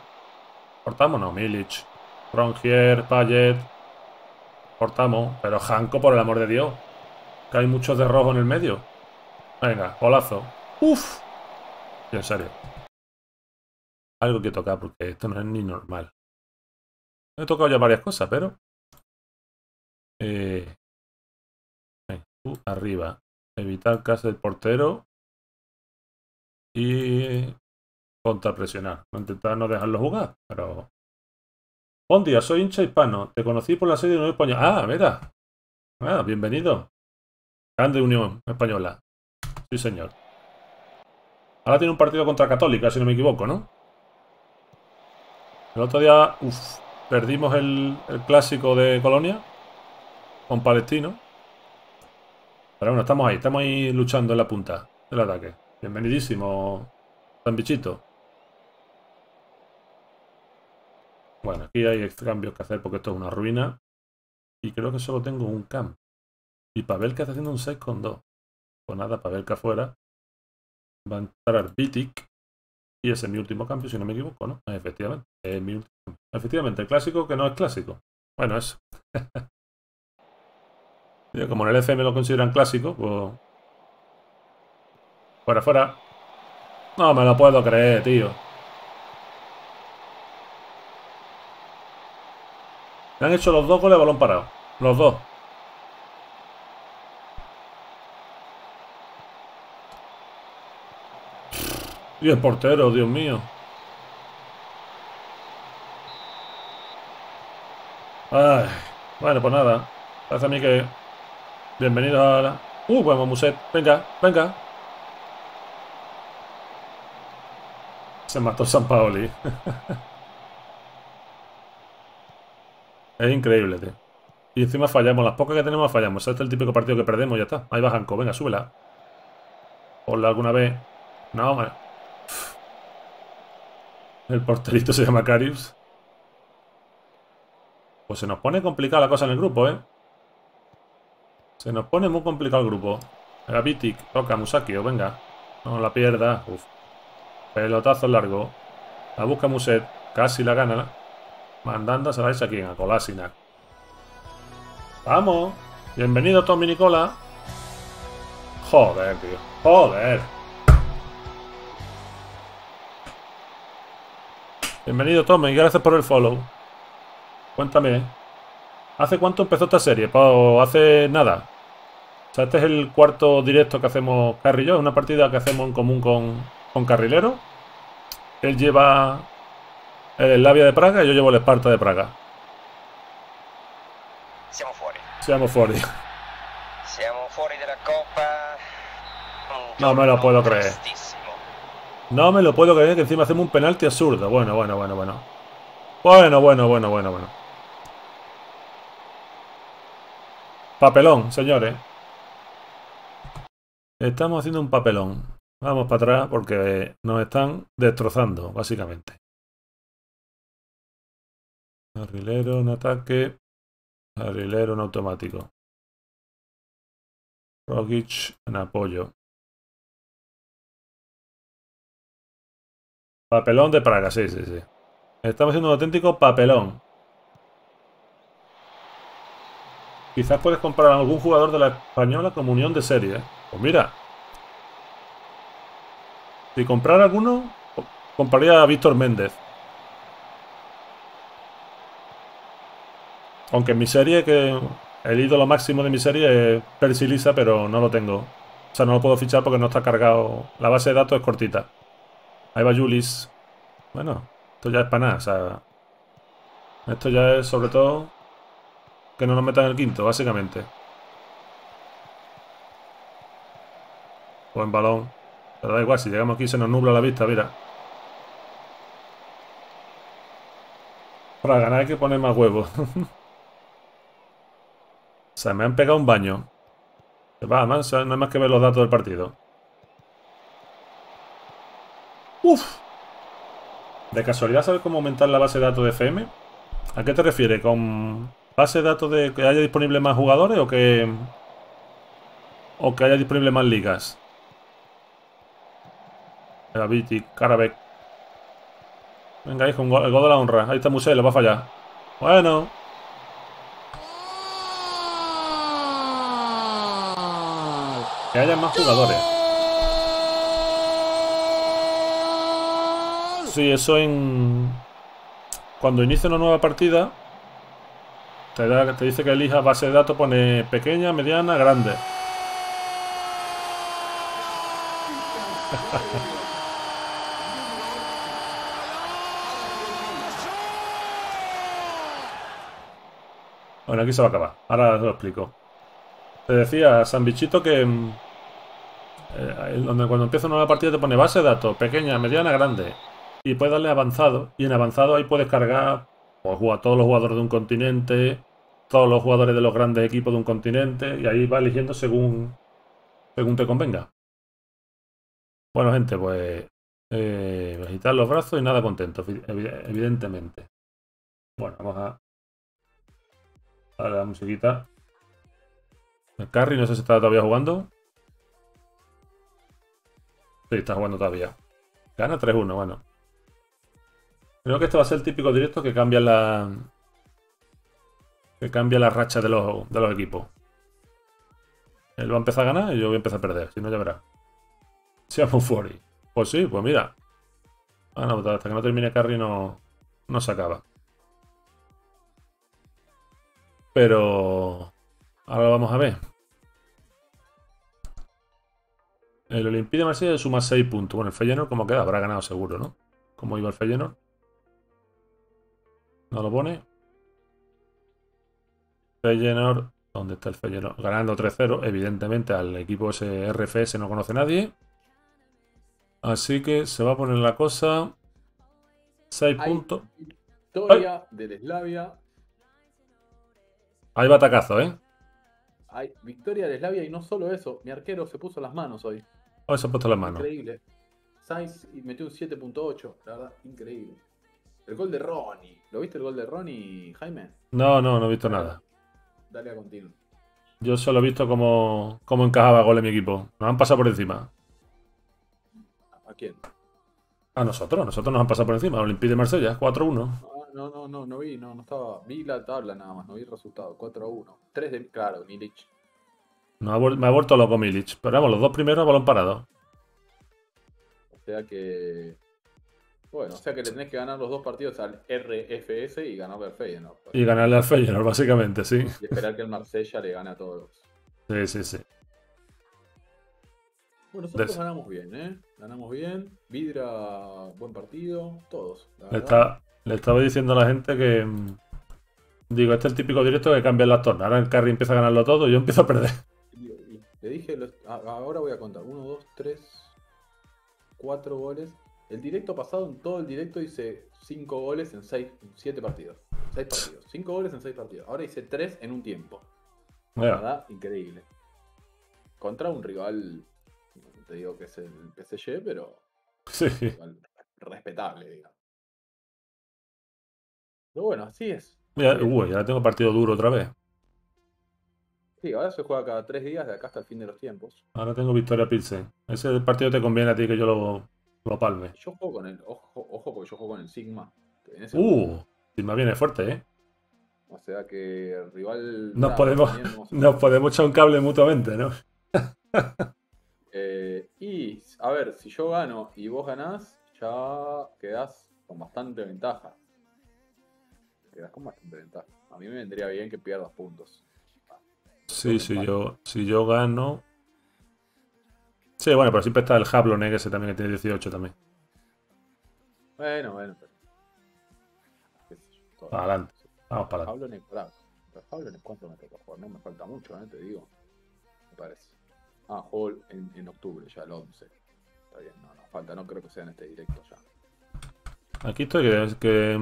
[SPEAKER 3] Cortamos, no, Milic. Rongier, Payet. Cortamos. Pero Hanko, por el amor de Dios. Que hay muchos de rojo en el medio. Venga, golazo. Uf. En serio. Algo que tocar porque esto no es ni normal. He tocado ya varias cosas, pero... Eh... Uh, arriba. Evitar casa del portero. Y... Contrapresionar. Intentar no dejarlo jugar, pero... Buen día, soy hincha hispano. Te conocí por la serie de Unión Española. Ah, mira. Ah, bienvenido. Grande Unión Española. Sí, señor. Ahora tiene un partido contra Católica, si no me equivoco, ¿no? El otro día, uff, perdimos el, clásico de Colonia con Palestino. Pero bueno, estamos ahí, estamos ahí luchando en la punta del ataque. Bienvenidísimo, San Bichito. Bueno, aquí hay cambios que hacer porque esto es una ruina. Y creo que solo tengo un camp. Y Pavelka está haciendo un 6 con 2. Pues nada, Pavelka afuera. Va a entrar Bitic. Y ese es mi último cambio, si no me equivoco, ¿no? Efectivamente, es mi último cambio. Efectivamente, el clásico que no es clásico. Bueno, eso. Como en el FM lo consideran clásico, pues... Fuera, fuera. No me lo puedo creer, tío. Me han hecho los dos goles de balón parado. Los dos. Y el portero, Dios mío. Ay, bueno, pues nada. Parece a mí que... Bienvenido a la... Uh, vamos, Muset. Venga, venga. Se mató San Paoli. es increíble, tío. Y encima fallamos. Las pocas que tenemos fallamos. Este es el típico partido que perdemos, ya está. Ahí va Hanco. Venga, súbela. Ponla alguna vez. No, man. El porterito se llama Carius. Pues se nos pone complicada la cosa en el grupo, ¿eh? Se nos pone muy complicado el grupo. Venga, Vitic, toca Musakio, venga. No la pierda. Uf. Pelotazo largo. La busca Muset. Casi la gana. Mandando la a quién? A Kolasinac. Vamos. Bienvenido Tommy Nicola. Joder, tío. Joder. Bienvenido Tommy, gracias por el follow. Cuéntame. ¿Hace cuánto empezó esta serie? Hace nada. O sea, este es el cuarto directo que hacemos Carry y yo. Es una partida que hacemos en común con, con Carrilero. Él lleva el Labia de Praga y yo llevo el Esparta de Praga.
[SPEAKER 6] Siamo fuori.
[SPEAKER 3] Siamo fuori.
[SPEAKER 6] Siamo fuori della Coppa. Un
[SPEAKER 3] No me lo puedo creer. No me lo puedo creer que encima hacemos un penalti absurdo. Bueno, bueno, bueno, bueno. Bueno, bueno, bueno, bueno, bueno. Papelón, señores. Estamos haciendo un papelón. Vamos para atrás porque nos están destrozando, básicamente. Carrilero en ataque. Carrilero en automático. Rogic en apoyo. Papelón de Praga, sí, sí, sí. Estamos haciendo un auténtico papelón. Quizás puedes comprar a algún jugador de la española como unión de serie. ¿eh? Pues mira. Si comprara alguno, co- compraría a Víctor Méndez. Aunque en mi serie, que el ídolo máximo de mi serie es Percy Lisa, pero no lo tengo. O sea, no lo puedo fichar porque no está cargado. La base de datos es cortita. Ahí va Julis. Bueno, esto ya es para nada. O sea, esto ya es sobre todo que no nos metan el quinto, básicamente. Buen balón. Pero da igual, si llegamos aquí se nos nubla la vista, mira. Para ganar hay que poner más huevos. o sea, me han pegado un baño. Va, sea, no hay más que ver los datos del partido. Uf. ¿De casualidad sabes cómo aumentar la base de datos de FM? ¿A qué te refieres? ¿Con base de datos de que haya disponible más jugadores o que. o que haya disponible más ligas? Era Viti, Karabek. Venga, hijo, el gol de la honra. Ahí está Musel, le va a fallar. Bueno. Que haya más jugadores. Sí, eso en. Cuando inicia una nueva partida, te, dice que elija base de datos, pone pequeña, mediana, grande. Bueno, aquí se va a acabar. Ahora os lo explico. Te decía, San Bichito, que mm, eh, donde cuando empieza una nueva partida te pone base de datos, pequeña, mediana, grande. Y puedes darle avanzado. Y en avanzado ahí puedes cargar pues, a todos los jugadores de un continente, todos los jugadores de los grandes equipos de un continente. Y ahí va eligiendo según, según te convenga. Bueno, gente, pues eh, agitar los brazos y nada contento, evi- evi- evidentemente. Bueno, vamos a a la musiquita. El Carry, no sé si está todavía jugando. Sí, está jugando todavía. Gana 3-1, bueno. Creo que este va a ser el típico directo que cambia la. Que cambia la racha de los, de los equipos. Él va a empezar a ganar y yo voy a empezar a perder, si no ya verá. Seamos fuori. Pues sí, pues mira. Ah, hasta que no termine Carry no, no se acaba. Pero ahora lo vamos a ver. El Olympique de Marsella suma 6 puntos. Bueno, el Feyenoord como queda, habrá ganado seguro, ¿no? ¿Cómo iba el Feyenoord? ¿No lo pone? Feyenoord ¿Dónde está el Feyenoord? Ganando 3-0. Evidentemente al equipo ese RFS no conoce nadie. Así que se va a poner la cosa. 6
[SPEAKER 2] Hay
[SPEAKER 3] puntos.
[SPEAKER 2] Victoria del Slavia.
[SPEAKER 3] Ahí va tacazo, ¿eh?
[SPEAKER 2] Hay victoria del Slavia y no solo eso. Mi arquero se puso las manos hoy.
[SPEAKER 3] Hoy se ha puesto las manos.
[SPEAKER 2] Increíble. Sainz y metió un 7.8. La verdad, increíble. El gol de Ronnie. ¿Lo viste el gol de Ronnie, Jaime?
[SPEAKER 3] No, no, no he visto nada.
[SPEAKER 2] Dale a continuo.
[SPEAKER 3] Yo solo he visto cómo, cómo encajaba goles mi equipo. Nos han pasado por encima.
[SPEAKER 2] ¿A quién?
[SPEAKER 3] A nosotros, nosotros nos han pasado por encima. Olympique de Marsella, 4-1.
[SPEAKER 2] Ah, no, no, no, no vi, no, no estaba. Vi la tabla nada más, no vi el resultado. 4 a 1. 3 de. Claro, Nilich.
[SPEAKER 3] No me ha vuelto loco Milic. Pero vamos, los dos primeros balón parado.
[SPEAKER 2] O sea que. Bueno, o sea que le tenés que ganar los dos partidos al RFS y ganarle al Feyenoord. pues.
[SPEAKER 3] Y ganarle al Feyenoord, básicamente, sí.
[SPEAKER 2] Y esperar que el Marsella le gane a todos.
[SPEAKER 3] Sí, sí, sí.
[SPEAKER 2] Bueno, nosotros
[SPEAKER 3] Des-
[SPEAKER 2] ganamos bien, ¿eh? Ganamos bien. Vidra, buen partido. Todos.
[SPEAKER 3] Le, está- le estaba diciendo a la gente que. mm, Digo, este es el típico directo que cambian las tornas. Ahora el carry empieza a ganarlo todo y yo empiezo a perder.
[SPEAKER 2] Le dije, los- ahora voy a contar. 1, 2, 3, 4 goles. El directo pasado, en todo el directo, hice 5 goles en 7 partidos. 6 partidos. 5 goles en 6 partidos. Ahora hice 3 en un tiempo. La
[SPEAKER 3] Mira,
[SPEAKER 2] verdad, increíble. Contra un rival, te digo que es el PSG, pero
[SPEAKER 3] sí.
[SPEAKER 2] rival respetable, digamos. Pero bueno, así es.
[SPEAKER 3] Mira, uy, ahora tengo partido duro otra vez.
[SPEAKER 2] Sí, ahora se juega cada 3 días de acá hasta el fin de los tiempos.
[SPEAKER 3] Ahora tengo Victoria Pilsen. Ese partido te conviene a ti que yo lo, lo palme.
[SPEAKER 2] Yo juego con el, ojo, ojo porque yo juego con el Sigma. En ese
[SPEAKER 3] Uh, si me viene fuerte, ¿eh?
[SPEAKER 2] O sea que el rival.
[SPEAKER 3] Nos
[SPEAKER 2] nada,
[SPEAKER 3] podemos, nos podemos echar un cable mutuamente, ¿no?
[SPEAKER 2] Eh, y a ver, si yo gano y vos ganás, ya quedás con bastante ventaja. Quedás con bastante ventaja. A mí me vendría bien que pierdas puntos.
[SPEAKER 3] Sí, si yo, si yo gano. Sí, bueno, pero siempre está el Jablone, ese también que tiene 18 también.
[SPEAKER 2] Bueno, bueno, pero.
[SPEAKER 3] Para adelante. Vamos para adelante.
[SPEAKER 2] Pablo, ¿cuánto me toca jugar? No me falta mucho, ¿eh? te digo. Me parece. Ah, juego en, en octubre, ya el 11. Está bien, no, no falta, no creo que sea en este directo ya.
[SPEAKER 3] Aquí estoy, que, que,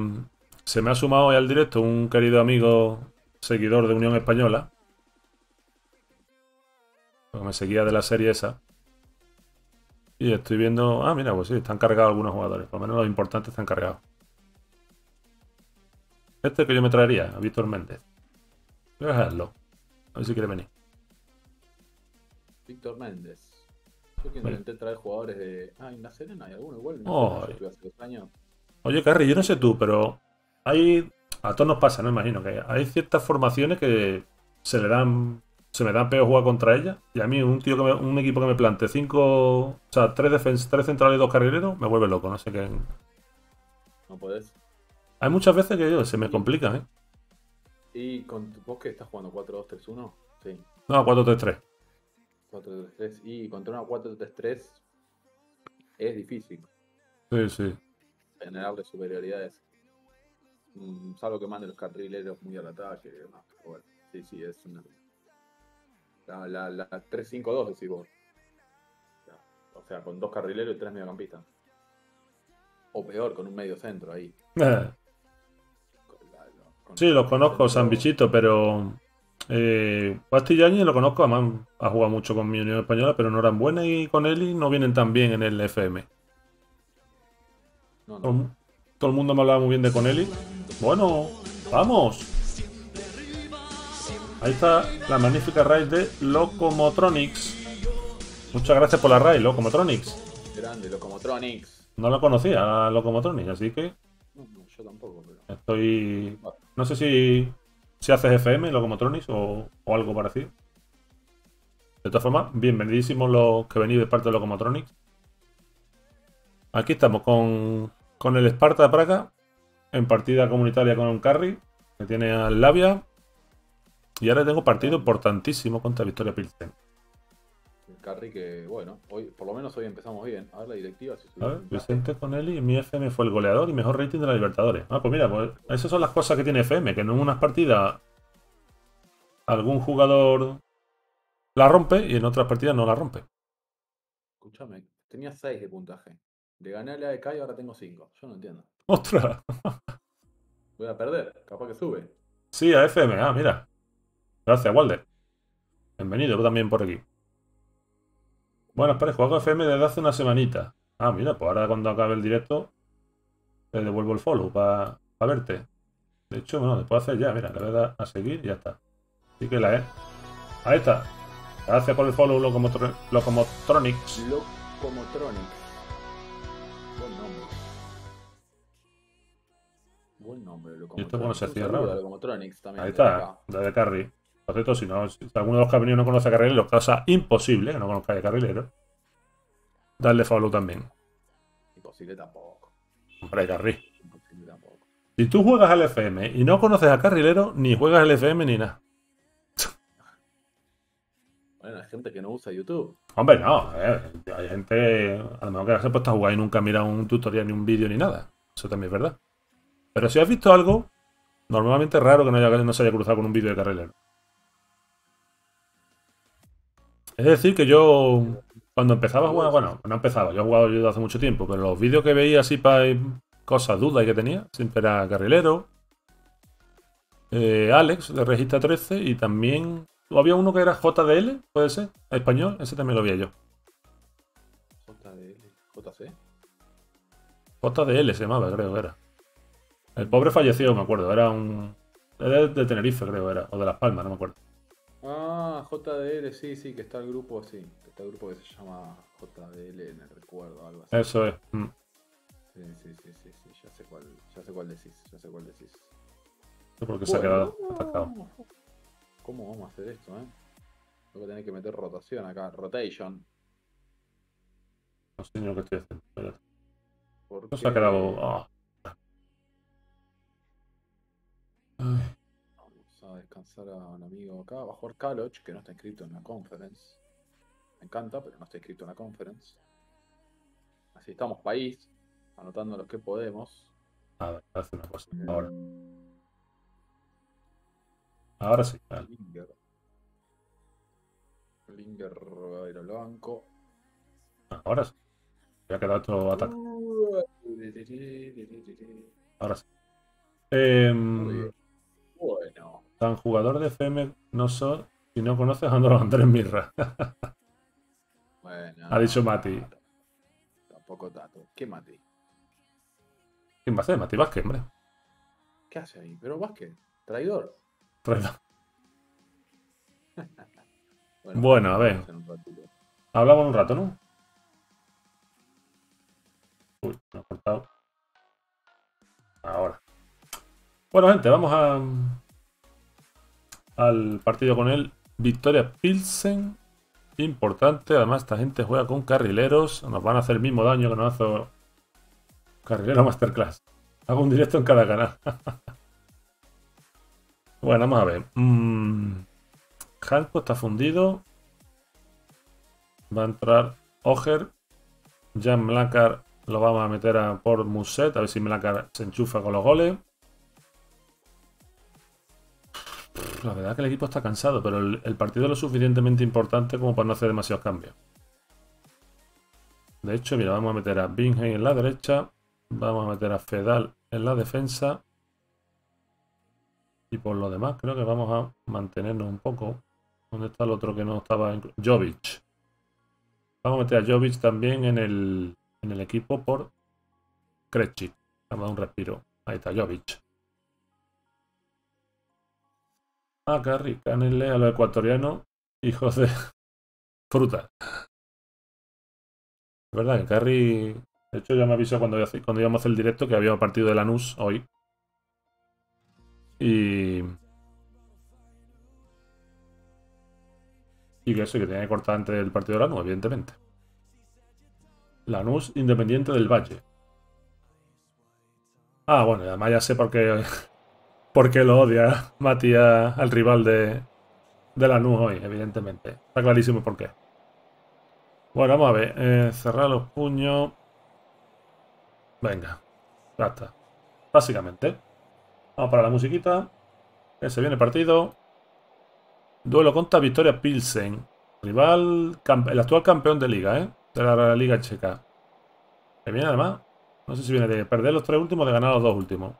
[SPEAKER 3] se me ha sumado hoy al directo un querido amigo seguidor de Unión Española. Porque me seguía de la serie esa. Y estoy viendo. Ah, mira, pues sí, están cargados algunos jugadores. Por lo menos los importantes están cargados. Este que yo me traería, a Víctor Méndez. Voy a dejarlo. A ver si quiere venir.
[SPEAKER 2] Víctor Méndez. Yo que intenté traer jugadores de. Ah, en La Serena hay alguno igual. Hace dos años.
[SPEAKER 3] Oye, Carrie, yo no sé tú, pero hay. A todos nos pasa, ¿no? Imagino que hay ciertas formaciones que se le dan. Se me dan peor jugar contra ellas. Y a mí, un tío que me- un equipo que me plante cinco. O sea, tres defens tres centrales y dos carrileros, me vuelve loco, no sé qué.
[SPEAKER 2] No podés.
[SPEAKER 3] Hay muchas veces que yo, se me complica, ¿eh?
[SPEAKER 2] ¿Y con vos que estás jugando 4-2-3-1? Sí.
[SPEAKER 3] No, 4-3-3.
[SPEAKER 2] 4-3-3. Y contra una 4-3-3 es difícil
[SPEAKER 3] Sí, sí.
[SPEAKER 2] generarle superioridades. Mm, salvo que mande los carrileros muy al ataque. pero bueno, sí, sí, es una. La, la, la 3-5-2 decís vos. O sea, con dos carrileros y tres mediocampistas. O peor, con un medio centro ahí.
[SPEAKER 3] Eh, Sí, los conozco, San Bichito, pero. Eh, lo conozco, además ha jugado mucho con mi Unión Española, pero Norambuena y con Eli no vienen tan bien en el FM.
[SPEAKER 2] No,
[SPEAKER 3] Todo,
[SPEAKER 2] no.
[SPEAKER 3] todo el mundo me hablaba muy bien de Conelli. Bueno, vamos. Ahí está la magnífica raid de Locomotronics. Muchas gracias por la raid, Locomotronics.
[SPEAKER 2] Grande, Locomotronics.
[SPEAKER 3] No la conocía a Locomotronics, así que
[SPEAKER 2] No, no, yo tampoco, pero.
[SPEAKER 3] estoy. No sé si, si haces FM, Locomotronics o, o algo parecido. De todas formas, bienvenidísimos los que venís de parte de Locomotronics. Aquí estamos con, con el Sparta de Praga en partida comunitaria con un carry que tiene al Labia. Y ahora tengo partido importantísimo contra Victoria Pilsen.
[SPEAKER 2] El carry que, bueno, hoy, por lo menos hoy empezamos bien. A ver la directiva si
[SPEAKER 3] A ver. Vicente Conelli y mi FM fue el goleador y mejor rating de la Libertadores. Ah, pues mira, pues esas son las cosas que tiene FM, que en unas partidas algún jugador la rompe y en otras partidas no la rompe.
[SPEAKER 2] Escúchame, tenía 6 de puntaje. Le gané a la de y ahora tengo 5. Yo no entiendo.
[SPEAKER 3] ¡Ostras!
[SPEAKER 2] Voy a perder, capaz que sube.
[SPEAKER 3] Sí, a FM. Ah, mira. Gracias, Walder. Bienvenido tú también por aquí. Bueno, espera, juego FM desde hace una semanita. Ah, mira, pues ahora cuando acabe el directo te devuelvo el follow para verte. De hecho, bueno, puedo hacer ya, mira, le voy a dar a seguir y ya está. Así que la es. Ahí está. Gracias por el follow, Locomotro- Locomotronics.
[SPEAKER 2] Locomotronics. Buen nombre. Buen nombre,
[SPEAKER 3] ¿Y esto cuándo se cierra
[SPEAKER 2] Locomotronics.
[SPEAKER 3] Ahí está,
[SPEAKER 2] acá.
[SPEAKER 3] desde Carry. Si, no, si alguno de los que ha venido no conoce a Carrilero, cosa imposible que no conozca a Carrilero, darle follow también.
[SPEAKER 2] Imposible tampoco.
[SPEAKER 3] Hombre, Carri.
[SPEAKER 2] Imposible tampoco.
[SPEAKER 3] Si tú juegas al FM y no conoces a Carrilero, ni juegas al FM ni nada.
[SPEAKER 2] Bueno, hay gente que no usa YouTube.
[SPEAKER 3] Hombre, no. eh, hay gente, a lo mejor que se ha puesto a jugar y nunca mira un tutorial, ni un vídeo, ni nada. Eso también es verdad. Pero si has visto algo, normalmente es raro que no, haya- no se haya cruzado con un vídeo de Carrilero. Es decir, que yo, cuando empezaba a jugar, bueno, no empezaba, yo he jugado yo desde hace mucho tiempo, pero los vídeos que veía así para cosas, dudas que tenía, siempre era Carrilero, eh, Alex de Regista 13 y también había uno que era JDL, puede ser, español, ese también lo veía yo.
[SPEAKER 2] JDL, JC.
[SPEAKER 3] JDL se llamaba, creo que era. El pobre falleció, me acuerdo, era un... Era de Tenerife, creo era, o de Las Palmas, no me acuerdo.
[SPEAKER 2] Ah, JDL, sí, sí, que está el grupo, sí. que Está el grupo que se llama JDL en el recuerdo, algo así.
[SPEAKER 3] Eso es. mm.
[SPEAKER 2] Sí, sí, sí, sí, sí, ya sé cuál, ya sé cuál decís, ya sé cuál decís.
[SPEAKER 3] No sé por qué se ha quedado atacado.
[SPEAKER 2] ¿Cómo vamos a hacer esto, eh? Tengo que tener que meter rotación acá, rotation.
[SPEAKER 3] No sé ni lo que estoy haciendo. espérate.
[SPEAKER 2] Porque...
[SPEAKER 3] No se ha quedado...
[SPEAKER 2] a descansar a un amigo acá. Va a jugar Kaloch, que no está inscrito en la conference. Me encanta, pero no está inscrito en la conference. Así estamos país, anotando lo que podemos.
[SPEAKER 3] A ver, hace una cosa. Ahora. Ahora sí.
[SPEAKER 2] Linger. A al banco.
[SPEAKER 3] Ahora sí. Ya ha quedado otro ataque. Ahora sí. Em. Tan jugador de FM no soy si no conoces a Andrés Mirra.
[SPEAKER 2] Bueno.
[SPEAKER 3] Ha dicho Mati.
[SPEAKER 2] Tampoco tanto. ¿Qué Mati?
[SPEAKER 3] ¿Quién va a ser? Mati Vázquez, hombre.
[SPEAKER 2] ¿Qué hace ahí? Pero Vázquez, traidor.
[SPEAKER 3] Traidor.
[SPEAKER 2] Bueno,
[SPEAKER 3] Bueno, a ver. Hablamos un rato, ¿no? Uy, me ha cortado. Ahora. Bueno, gente, vamos a al partido con él. Victoria Pilsen. Importante. Además, esta gente juega con carrileros. Nos van a hacer el mismo daño que nos hace Carrilero Masterclass. Hago un directo en cada canal. bueno, vamos a ver. Mm, está fundido. Va a entrar Oger. Jan Mlakar lo vamos a meter a por Muset. A ver si Mlakar se enchufa con los goles. La verdad que el equipo está cansado, pero el, el partido es lo suficientemente importante como para no hacer demasiados cambios. De hecho, mira, vamos a meter a Bingham en la derecha. Vamos a meter a Fedal en la defensa. Y por lo demás, creo que vamos a mantenernos un poco. ¿Dónde está el otro que no estaba? Jovic. Vamos a meter a Jovic también en el, en el equipo por Krejcik. Vamos a dar un respiro. Ahí está Jovic. Ah, Carri, canele a los ecuatorianos, hijos de fruta. Es verdad que Carri, de hecho ya me avisó cuando, cuando íbamos a hacer el directo que había partido de Lanús hoy. Y... Y que eso, que tenía que cortar antes del partido de Lanús, evidentemente. Lanús Independiente del Valle. Ah, bueno, además ya sé por qué, por qué lo odia Matías al rival de, de Lanús hoy, evidentemente. Está clarísimo por qué. Bueno, vamos a ver. eh, cerrar los puños. Venga, ya está. Básicamente. Vamos para la musiquita. Que se viene partido. Duelo contra Victoria Pilsen. Rival, el actual campeón de liga, ¿eh? De la liga checa. Que viene además. No sé si viene de perder los tres últimos o de ganar los dos últimos.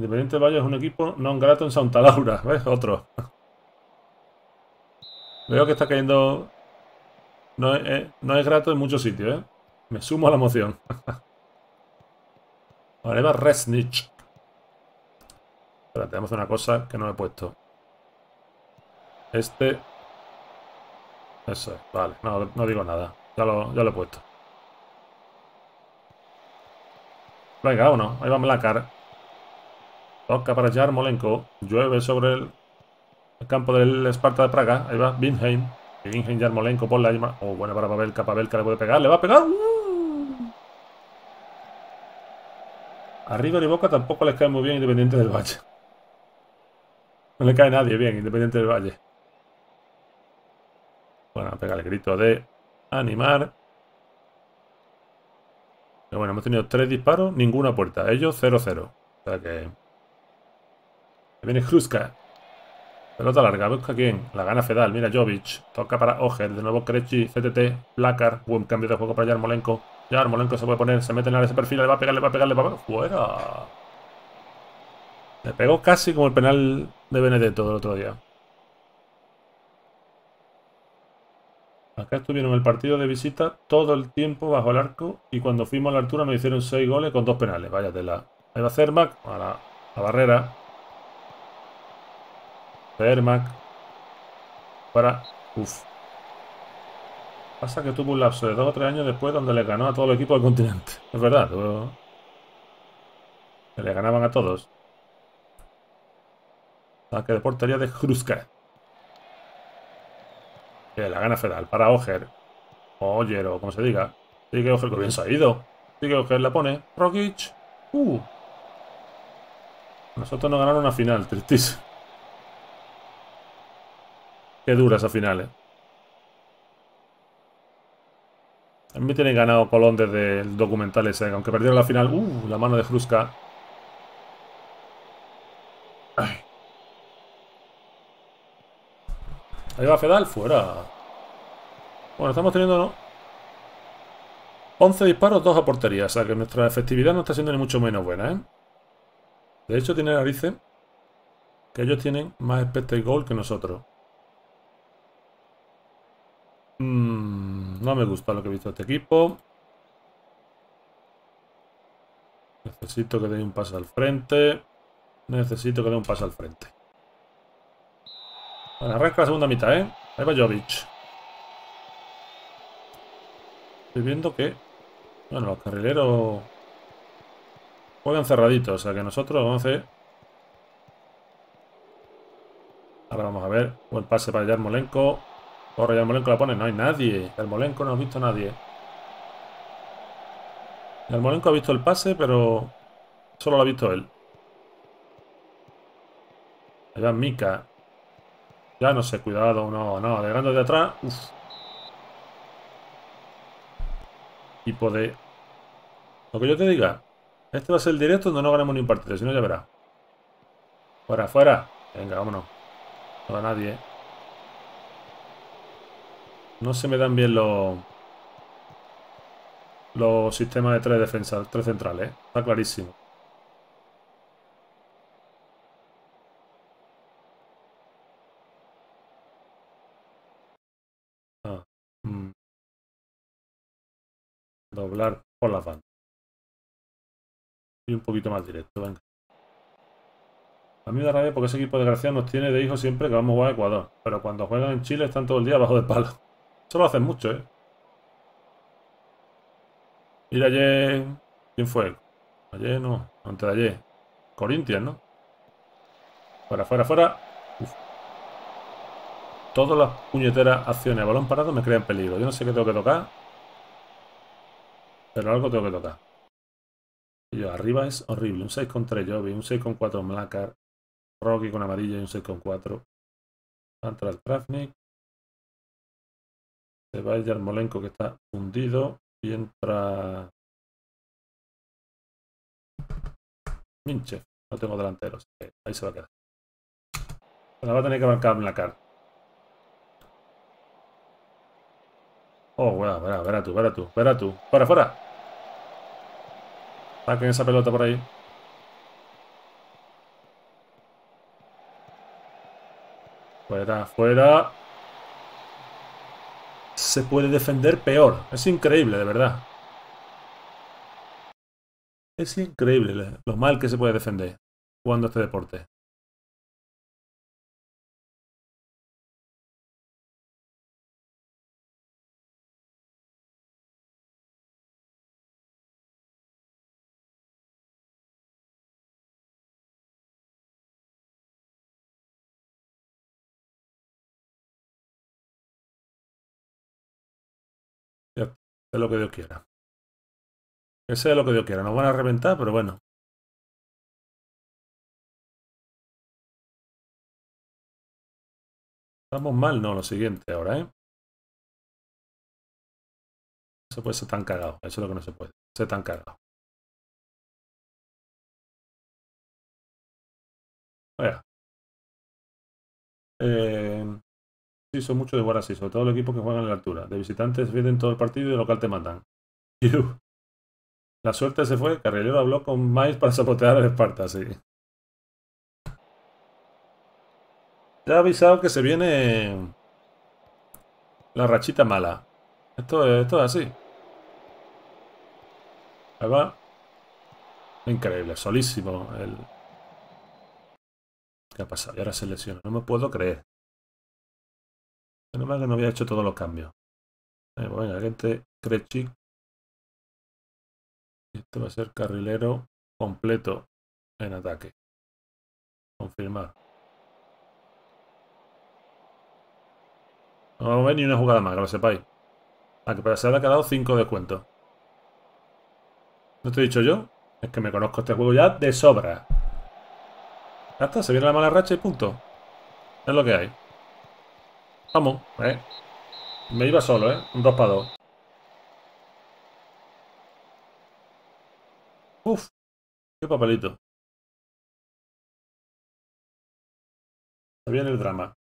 [SPEAKER 3] Independiente Valle es un equipo no grato en Santa Laura. ¿Ves? Otro. Veo que está cayendo... No es, no es grato en muchos sitios, ¿eh? Me sumo a la emoción. Ahora va Resnich. Espera, tenemos una cosa que no he puesto. Este... Eso es, vale. No, digo nada. Ya lo, ya lo he puesto. Venga, vámonos. Ahí vamos la. Toca para Yarmolenko. Llueve sobre el, campo del Esparta de Praga. Ahí va Binheim. Binheim, Yarmolenko por la llama. Oh, bueno para Pavelka. Pavelka le puede pegar. Le va a pegar. ¡Uh! Arriba y Boca tampoco les cae muy bien Independiente del Valle. No le cae nadie bien Independiente del Valle. Bueno, pega el grito de animar. Pero bueno, hemos tenido tres disparos, ninguna puerta. Ellos 0-0. O sea que... Viene Hruska. Pelota larga, busca quién. La gana Fedal, mira Jovic. Toca para Oger, de nuevo Krechi, CTT, Placar. Buen cambio de juego para Yarmolenko. Yarmolenko se puede poner, se mete en ese perfil, le va a pegar, le va a pegar, le va a pegar. ¡Fuera! Le pegó casi como el penal de Benedetto del otro día. Acá estuvieron el partido de visita todo el tiempo bajo el arco y cuando fuimos a la altura nos hicieron 6 goles con dos penales. Vaya tela. Ahí va Cermac a la, barrera. Cermac. Para... Uf. Pasa que tuvo un lapso de 2 o 3 años después donde le ganó a todo el equipo del continente. Es verdad. Que le ganaban a todos. Saque de portería de Hruska la gana Fedal para Oger. Oyer o como se diga. Sigue Oger que bien se ha ido. Sigue Oger la pone. Rokic. Uh. Nosotros nos ganaron una final, tristísimo. Qué dura esa final, eh. A mí me tiene ganado Colón desde el documental ese, aunque perdieron la final. Uh, la mano de Fruska. Ahí va Fedal, fuera. Bueno, estamos teniendo 11 disparos, 2 a portería. O sea que nuestra efectividad no está siendo ni mucho menos buena, ¿eh? De hecho, tiene narices que ellos tienen más expected goal que nosotros. Mm, no me gusta lo que he visto de este equipo. Necesito que dé un paso al frente. Necesito que dé un paso al frente. Bueno, arranca la segunda mitad, ¿eh? Ahí va Jovic. Estoy viendo que... Bueno, los carrileros... Juegan cerraditos, o sea que nosotros vamos a hacer... Ahora vamos a ver. Buen pase para Yarmolenko. Corre Yarmolenko la pone. No hay nadie. Yarmolenko no ha visto nadie. Yarmolenko ha visto el pase, pero... Solo lo ha visto él. Ahí va Mika. Ya no sé, cuidado. No, no. De grande de atrás. Uf. tipo de... Lo que yo te diga. Este va a ser el directo donde no ganemos ni un partido, si no ya verás. Fuera, fuera. Venga, vámonos. No va nadie. No se me dan bien los... Los sistemas de tres defensas, tres centrales. ¿eh? Está clarísimo. Doblar por la banda. Y un poquito más directo, venga. A mí me da rabia porque ese equipo de Gracia nos tiene de hijos siempre que vamos a jugar a Ecuador. Pero cuando juegan en Chile están todo el día abajo del palo. Eso lo hacen mucho, ¿eh? Mira ayer... ¿Quién fue? Ayer no, antes de ayer. Corinthians, ¿no? Fuera, fuera, fuera. Todas las puñeteras acciones a balón parado me crean peligro. Yo no sé qué tengo que tocar. Pero algo tengo que tocar. Yo, arriba es horrible. Un 6 con 3 Jovi, un 6 con 4 Mlakar, Rocky con amarilla y un 6 con 4. Entra el. Se va Yarmolenko que está hundido. Y entra Minchev. No tengo delanteros. Ahí se va a quedar. Va a tener que marcar en la cara. Oh, weón, verá, verá tú, verá tú, verá tú. Fuera, fuera. Saquen esa pelota por ahí. Fuera, fuera. Se puede defender peor. Es increíble, de verdad. Es increíble lo mal que se puede defender jugando este deporte. Es lo que Dios quiera. Que sea lo que Dios quiera. Nos van a reventar, pero bueno. Estamos mal, no, lo siguiente ahora, ¿eh? No se puede ser tan cagado. Eso es lo que no se puede. Ser tan cagado. Vaya. Eh, sí, son muchos de jugar así, sobre todo los equipos que juegan en la altura. De visitantes vienen todo el partido y de local te matan. Iu. La suerte se fue. Carrilero habló con Mais para sabotear al Esparta, sí. Ya he avisado que se viene la rachita mala. Esto, es- esto es así. Ahí va. Increíble, solísimo. El... ¿Qué ha pasado? Y ahora se lesiona. No me puedo creer. Menos mal que no había hecho todos los cambios. Eh, pues venga, gente Krejcik. Y Esto va a ser carrilero completo en ataque. Confirmar. No vamos a ver ni una jugada más, que lo sepáis. Ah, que para se ha quedado 5 descuentos. ¿No te he dicho yo? Es que me conozco este juego ya de sobra. Ya está, se viene la mala racha y punto. Es lo que hay. Vamos, eh. Me iba solo, eh. Un 2 para 2. Uf, qué papelito. Se viene el drama.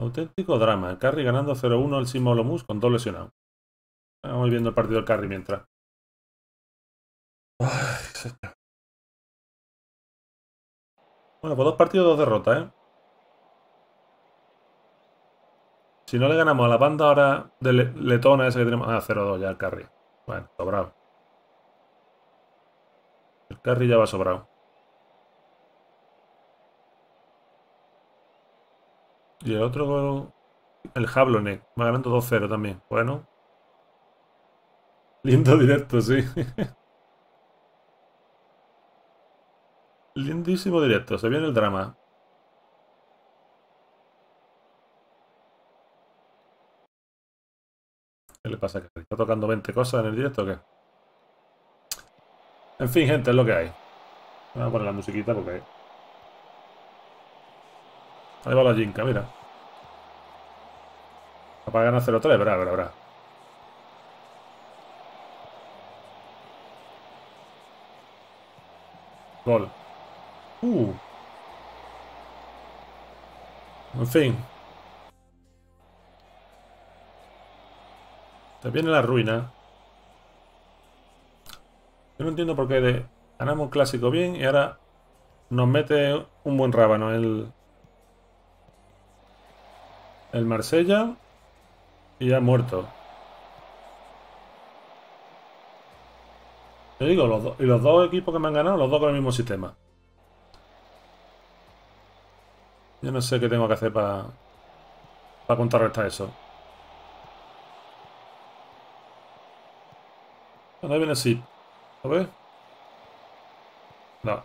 [SPEAKER 3] Auténtico drama. El Carry ganando 0-1 al Simolomus con dos lesionados. Vamos viendo el partido del Carry mientras. Bueno, pues dos partidos, dos derrotas, ¿eh? Si no le ganamos a la banda ahora de Le- letona esa que tenemos... Ah, 0-2 ya el Carry. Bueno, sobrado. El Carry ya va sobrado. Y el otro, el Hablonek, va ganando 2-0 también. Bueno. Lindo directo, sí. Lindísimo directo, se viene el drama. ¿Qué le pasa? ¿Que ¿Está tocando 20 cosas en el directo o qué? En fin, gente, es lo que hay. Vamos a poner la musiquita porque... Ahí va la Jinka, mira. Para ganar 0-3, verá, verá, verá. Gol. Uh. En fin. Se viene la ruina. Yo no entiendo por qué de- ganamos un clásico bien y ahora nos mete un buen rábano el, el Marsella y ya muerto. Te digo, los y los dos equipos que me han ganado, los dos con el mismo sistema. Yo no sé qué tengo que hacer para para contrarrestar eso. Ahí Sip. ¿Lo ves? No.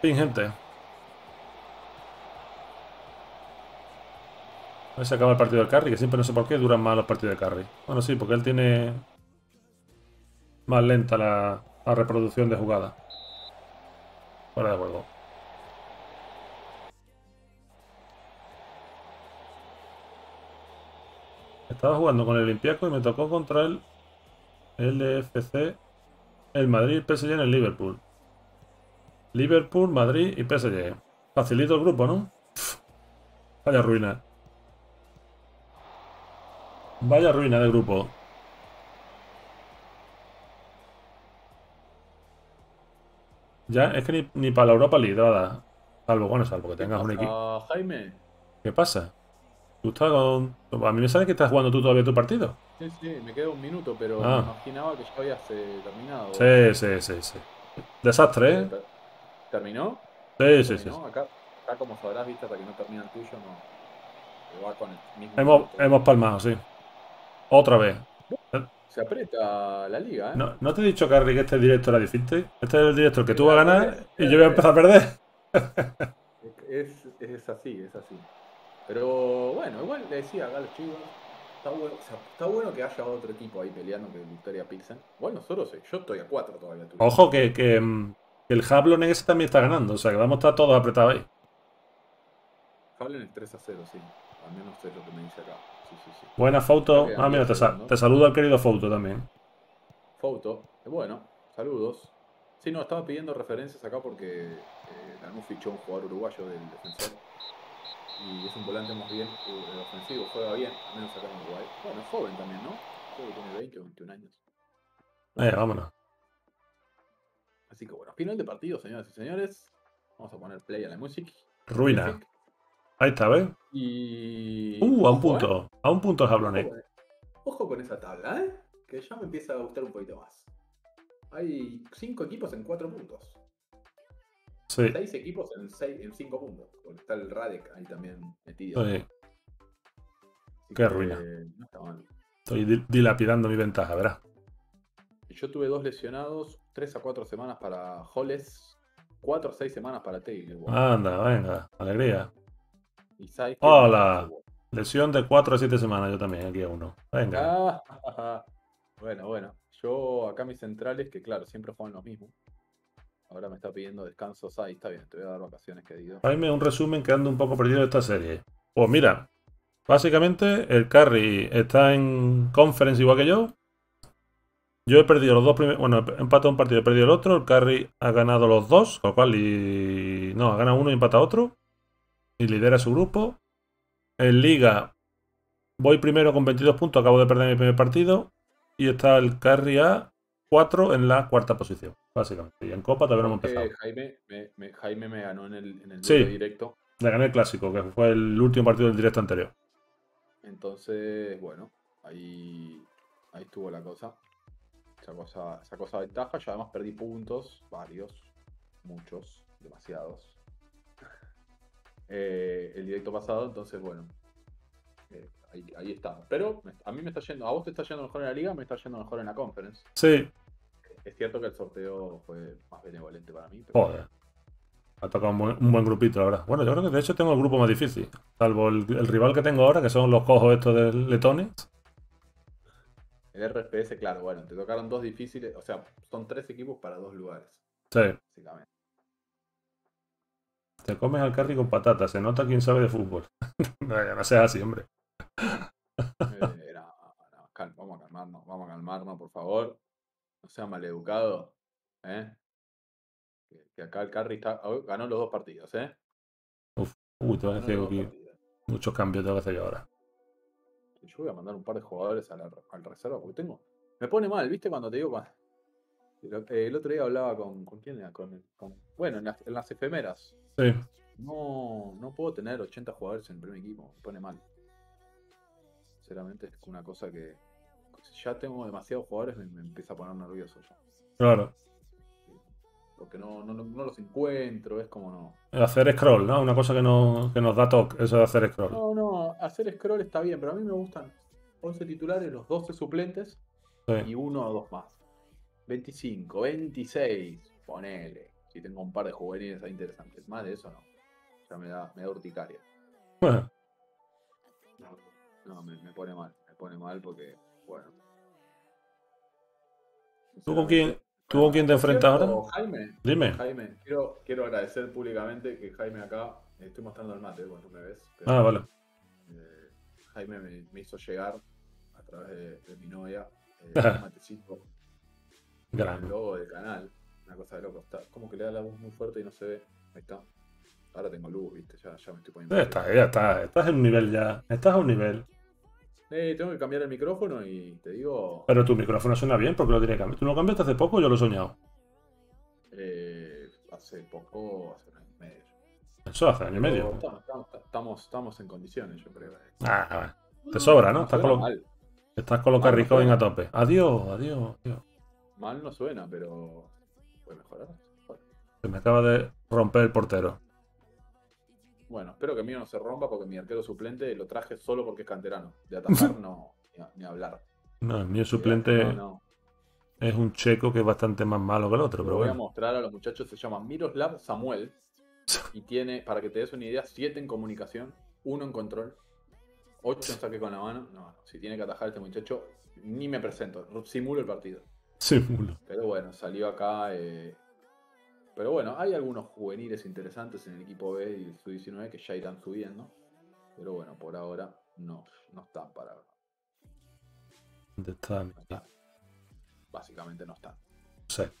[SPEAKER 3] Fin, gente. A ver si acaba el partido del carry, que siempre no sé por qué duran más los partidos de carry. Bueno, sí, porque él tiene más lenta la, la reproducción de jugada. Fuera de juego. Estaba jugando con el Olympiaco y me tocó contra el LFC, el Madrid, el PSG en el Liverpool. Liverpool, Madrid y PSG. Facilito el grupo, ¿no? Pff, Vaya ruina. Vaya ruina de grupo. Ya, es que ni, ni para la Europa League te va a dar. Salvo, bueno, salvo que tengas un equipo.
[SPEAKER 2] Jaime.
[SPEAKER 3] ¿Qué pasa? A mí me sale que estás jugando tú todavía tu partido.
[SPEAKER 2] Sí, sí, me queda un minuto, pero
[SPEAKER 3] Ah.
[SPEAKER 2] me imaginaba que ya habías eh, terminado.
[SPEAKER 3] Sí, sí, sí, sí. Desastre, ¿eh?
[SPEAKER 2] Ter- ¿Terminó?
[SPEAKER 3] Sí, sí, sí.
[SPEAKER 2] Acá, acá, como sabrás, viste, hasta que no termina el tuyo, no. Va con el mismo
[SPEAKER 3] Hemos, hemos palmado, sí. Otra vez.
[SPEAKER 2] Se aprieta la liga, ¿eh?
[SPEAKER 3] ¿No, ¿no te he dicho, Carrie, que este directo era difícil? Este es el directo el que tú vas a ganar y yo voy a empezar a perder.
[SPEAKER 2] Es, es así, es así. Pero bueno, igual le decía acá a los chicos, está bueno, o sea, está bueno que haya otro equipo ahí peleando que Victoria Pilsen. Igual nosotros, eh, yo estoy a 4 todavía. tú.
[SPEAKER 3] Ojo que, que, mm, el Jablon ese también está ganando. O sea, que vamos a estar todos apretados ahí.
[SPEAKER 2] Hablen el 3 a 0, sí. Al menos es lo que me dice acá. Sí, sí, sí.
[SPEAKER 3] Buena foto. Ah, mira, te, saludo al querido Foto también.
[SPEAKER 2] Foto, bueno, saludos. Sí, no, estaba pidiendo referencias acá porque eh, Lanús fichó un jugador uruguayo del defensor. Y es un volante más bien eh, ofensivo, juega bien, al menos acá en Uruguay. Bueno, es joven también, ¿no? Creo que tiene 20 o 21 años.
[SPEAKER 3] Eh, vámonos.
[SPEAKER 2] Así que bueno, final de partido, señoras y señores. Vamos a poner play a la música.
[SPEAKER 3] Ruina.
[SPEAKER 2] Music.
[SPEAKER 3] Ahí está, ¿ves?
[SPEAKER 2] Y.
[SPEAKER 3] Uh, a un
[SPEAKER 2] Ojo, ¿eh?
[SPEAKER 3] punto. A un punto el
[SPEAKER 2] Ojo con, ojo con esa tabla, ¿eh? Que ya me empieza a gustar un poquito más. Hay 5 equipos en 4 puntos.
[SPEAKER 3] Sí.
[SPEAKER 2] 6 equipos en 5 en cinco puntos. Porque está el Radek ahí también metido.
[SPEAKER 3] sí. Qué
[SPEAKER 2] que,
[SPEAKER 3] ruina.
[SPEAKER 2] No está mal.
[SPEAKER 3] Estoy di- dilapidando mi ventaja, verás.
[SPEAKER 2] Y Yo tuve dos lesionados, 3 a 4 semanas para Holles, 4 a 6 semanas para Taylor.
[SPEAKER 3] Anda, venga. Alegría.
[SPEAKER 2] Y
[SPEAKER 3] Hola. Lesión de 4 a 7 semanas. Yo también, aquí a uno. Venga.
[SPEAKER 2] Ah, bueno, bueno. Yo acá mis centrales, que claro, siempre juegan los mismos. Ahora me está pidiendo descanso Sai, está bien, te voy a dar vacaciones, querido.
[SPEAKER 3] Hazme un resumen que ando un poco perdido de esta serie. Pues mira, básicamente el Carry está en conference igual que yo. Yo he perdido los dos primeros. Bueno, he empatado un partido, he perdido el otro. El Carry ha ganado los dos, con lo cual. Y... No, ha ganado uno y empata otro. Y lidera su grupo. En Liga voy primero con 22 puntos, acabo de perder mi primer partido. Y está el Carry a 4 en la cuarta posición, básicamente. Y en Copa todavía no hemos empezado.
[SPEAKER 2] Jaime, me, me- Jaime me ganó en el, en el
[SPEAKER 3] Sí.
[SPEAKER 2] directo.
[SPEAKER 3] Le gané el clásico, que fue el último partido del directo anterior.
[SPEAKER 2] Entonces, bueno, ahí, ahí estuvo la cosa. Esa cosa, esa cosa ventaja. Yo además perdí puntos, varios, muchos, demasiados. Eh, el directo pasado, entonces, bueno, eh, ahí, ahí está. Pero a mí me está yendo, a vos te está yendo mejor en la liga, me está yendo mejor en la conference.
[SPEAKER 3] Sí,
[SPEAKER 2] Es cierto que el sorteo fue más benevolente para mí. Pero
[SPEAKER 3] joder. Ha tocado un buen, un buen grupito ahora. Bueno, yo creo que de hecho tengo el grupo más difícil. Salvo el, el rival que tengo ahora, que son los cojos estos de letones.
[SPEAKER 2] El RPS, claro, bueno, te tocaron dos difíciles, o sea, son tres equipos para dos lugares,
[SPEAKER 3] Sí.
[SPEAKER 2] básicamente.
[SPEAKER 3] Te comes al carry con patatas. Se nota quién sabe de fútbol. no, no seas así, hombre.
[SPEAKER 2] Eh, no, no, cal- vamos a calmarnos, vamos a calmarnos, por favor. No sea maleducado. ¿eh? Que, que acá el Carry está, ganó los dos partidos, ¿eh?
[SPEAKER 3] Uy, hacer
[SPEAKER 2] los dos
[SPEAKER 3] aquí
[SPEAKER 2] partidos.
[SPEAKER 3] muchos cambios. Tengo que hacer yo ahora.
[SPEAKER 2] Yo voy a mandar un par de jugadores a la, al reserva porque tengo. Me pone mal, ¿viste? Cuando te digo. El, ot- el otro día hablaba con. ¿Con quién era? Con, con- bueno, en las, en las efemeras.
[SPEAKER 3] Sí.
[SPEAKER 2] No, no puedo tener 80 jugadores en el primer equipo, me pone mal. Sinceramente es una cosa que si ya tengo demasiados jugadores me, me empieza a poner nervioso ya.
[SPEAKER 3] Claro.
[SPEAKER 2] Porque no, no, no- los encuentro, es como no.
[SPEAKER 3] Hacer scroll, ¿no? Una cosa que, no, que nos da toque, eso de hacer scroll.
[SPEAKER 2] No, no, hacer scroll está bien, pero a mí me gustan 11 titulares, los 12 suplentes
[SPEAKER 3] Sí.
[SPEAKER 2] y uno o dos más. 25, 26, ponele. Si tengo un par de juveniles ahí interesantes. Más de eso no. Ya me da, me da urticaria. No, me, me pone mal, me pone mal porque, bueno.
[SPEAKER 3] ¿Tú con quién, ¿tú con quién te enfrentas ahora?
[SPEAKER 2] Jaime,
[SPEAKER 3] Dime.
[SPEAKER 2] Jaime, quiero, quiero agradecer públicamente que Jaime acá, estoy mostrando el mate cuando me ves. pero,
[SPEAKER 3] Ah, vale.
[SPEAKER 2] eh, Jaime me, me hizo llegar a través de, de mi novia eh, un matecito, el
[SPEAKER 3] Gran.
[SPEAKER 2] logo del canal. Una cosa de loco. Está, como que le da la voz muy fuerte y no se ve. Ahí está. Ahora tengo luz, viste, ya, ya me estoy poniendo.
[SPEAKER 3] Ya está, ya está. Estás en un nivel ya. Estás a un nivel.
[SPEAKER 2] Eh, tengo que cambiar el micrófono y te digo.
[SPEAKER 3] Pero tu micrófono suena bien porque lo tiene que cambiar. ¿Tú lo cambiaste hace poco? Yo lo he soñado.
[SPEAKER 2] eh, hace poco, hace un año y medio.
[SPEAKER 3] Eso hace año y medio.
[SPEAKER 2] Estamos, estamos- en condiciones, yo creo.
[SPEAKER 3] Ah, bueno. Te sobra, ¿no? Estás
[SPEAKER 2] suena
[SPEAKER 3] con, lo-
[SPEAKER 2] mal.
[SPEAKER 3] estás con los carricoin a tope. Adiós, adiós, adiós.
[SPEAKER 2] Mal no suena, pero puede mejorar.
[SPEAKER 3] Se me acaba de romper el portero.
[SPEAKER 2] Bueno, espero que el mío no se rompa porque mi arquero suplente lo traje solo porque es canterano. De atacar no, ni, a- ni hablar.
[SPEAKER 3] No, el mío suplente
[SPEAKER 2] No, no.
[SPEAKER 3] es un checo que es bastante más malo que el otro,
[SPEAKER 2] Lo
[SPEAKER 3] pero
[SPEAKER 2] voy a mostrar a los muchachos. Se llama Miroslav Samuel. Y tiene, para que te des una idea, 7 en comunicación, 1 en control, 8 en saque con la mano. No, no, si tiene que atajar este muchacho, ni me presento. Simulo el partido.
[SPEAKER 3] Simulo.
[SPEAKER 2] Pero bueno, salió acá. eh, Pero bueno, hay algunos juveniles interesantes en el equipo B y el sub-19 que ya irán subiendo. Pero bueno, por ahora no, no están para.
[SPEAKER 3] ¿Dónde
[SPEAKER 2] no están. Básicamente no están.
[SPEAKER 3] set?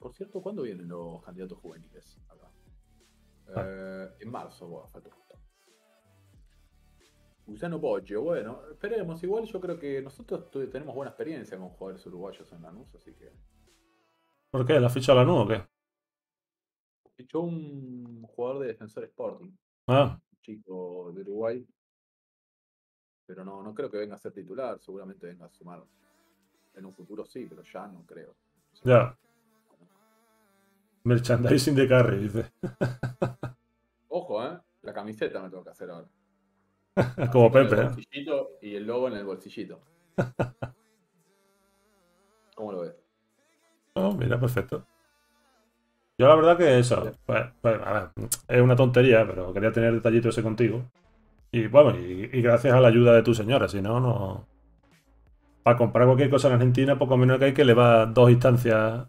[SPEAKER 2] Por cierto, ¿cuándo vienen los candidatos juveniles acá?
[SPEAKER 3] Ah.
[SPEAKER 2] Eh, en marzo, bueno, falta montón. Luciano Poggio, bueno, esperemos. Igual yo creo que nosotros tenemos buena experiencia con jugadores uruguayos en Lanús, así que.
[SPEAKER 3] ¿Por qué? ¿La ficha la NU o qué?
[SPEAKER 2] Fichó un jugador de Defensor Sporting,
[SPEAKER 3] Ah,
[SPEAKER 2] un chico de Uruguay. Pero no, no creo que venga a ser titular, seguramente venga a sumar. En un futuro sí, pero ya no creo.
[SPEAKER 3] ya. Merchandising de carry, dice.
[SPEAKER 2] Ojo, ¿eh? La camiseta me tengo que hacer ahora.
[SPEAKER 3] Como
[SPEAKER 2] Así
[SPEAKER 3] Pepe,
[SPEAKER 2] el
[SPEAKER 3] ¿eh?
[SPEAKER 2] y el logo en el bolsillito. ¿Cómo lo ves?
[SPEAKER 3] Oh, mira, perfecto. Yo la verdad que eso, pues, pues, a ver, es una tontería, pero quería tener el detallito ese contigo. Y bueno, y, y gracias a la ayuda de tu señora, si no, no... Para comprar cualquier cosa en Argentina, poco menos que hay que elevar dos instancias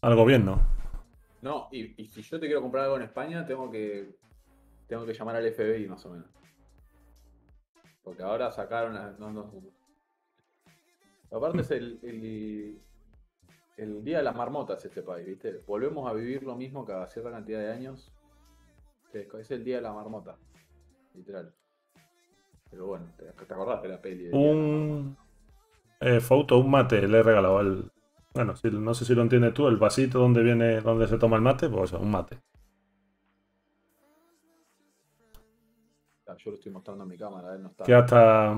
[SPEAKER 3] al gobierno.
[SPEAKER 2] No, y, y si yo te quiero comprar algo en España, tengo que tengo que llamar al FBI más o menos. Porque ahora sacaron la- no, no. Aparte es el, el, el día de las marmotas este país, ¿viste? Volvemos a vivir lo mismo cada cierta cantidad de años. Es el día de la marmota, literal. Pero bueno, te, te acordás de la peli.
[SPEAKER 3] Un eh, foto, un mate, le he regalado al... Bueno, si- no sé si lo entiendes tú, el vasito donde viene, donde se toma el mate, pues eso, un mate.
[SPEAKER 2] marmota? Yo lo estoy mostrando en mi cámara, él no está.
[SPEAKER 3] Que hasta...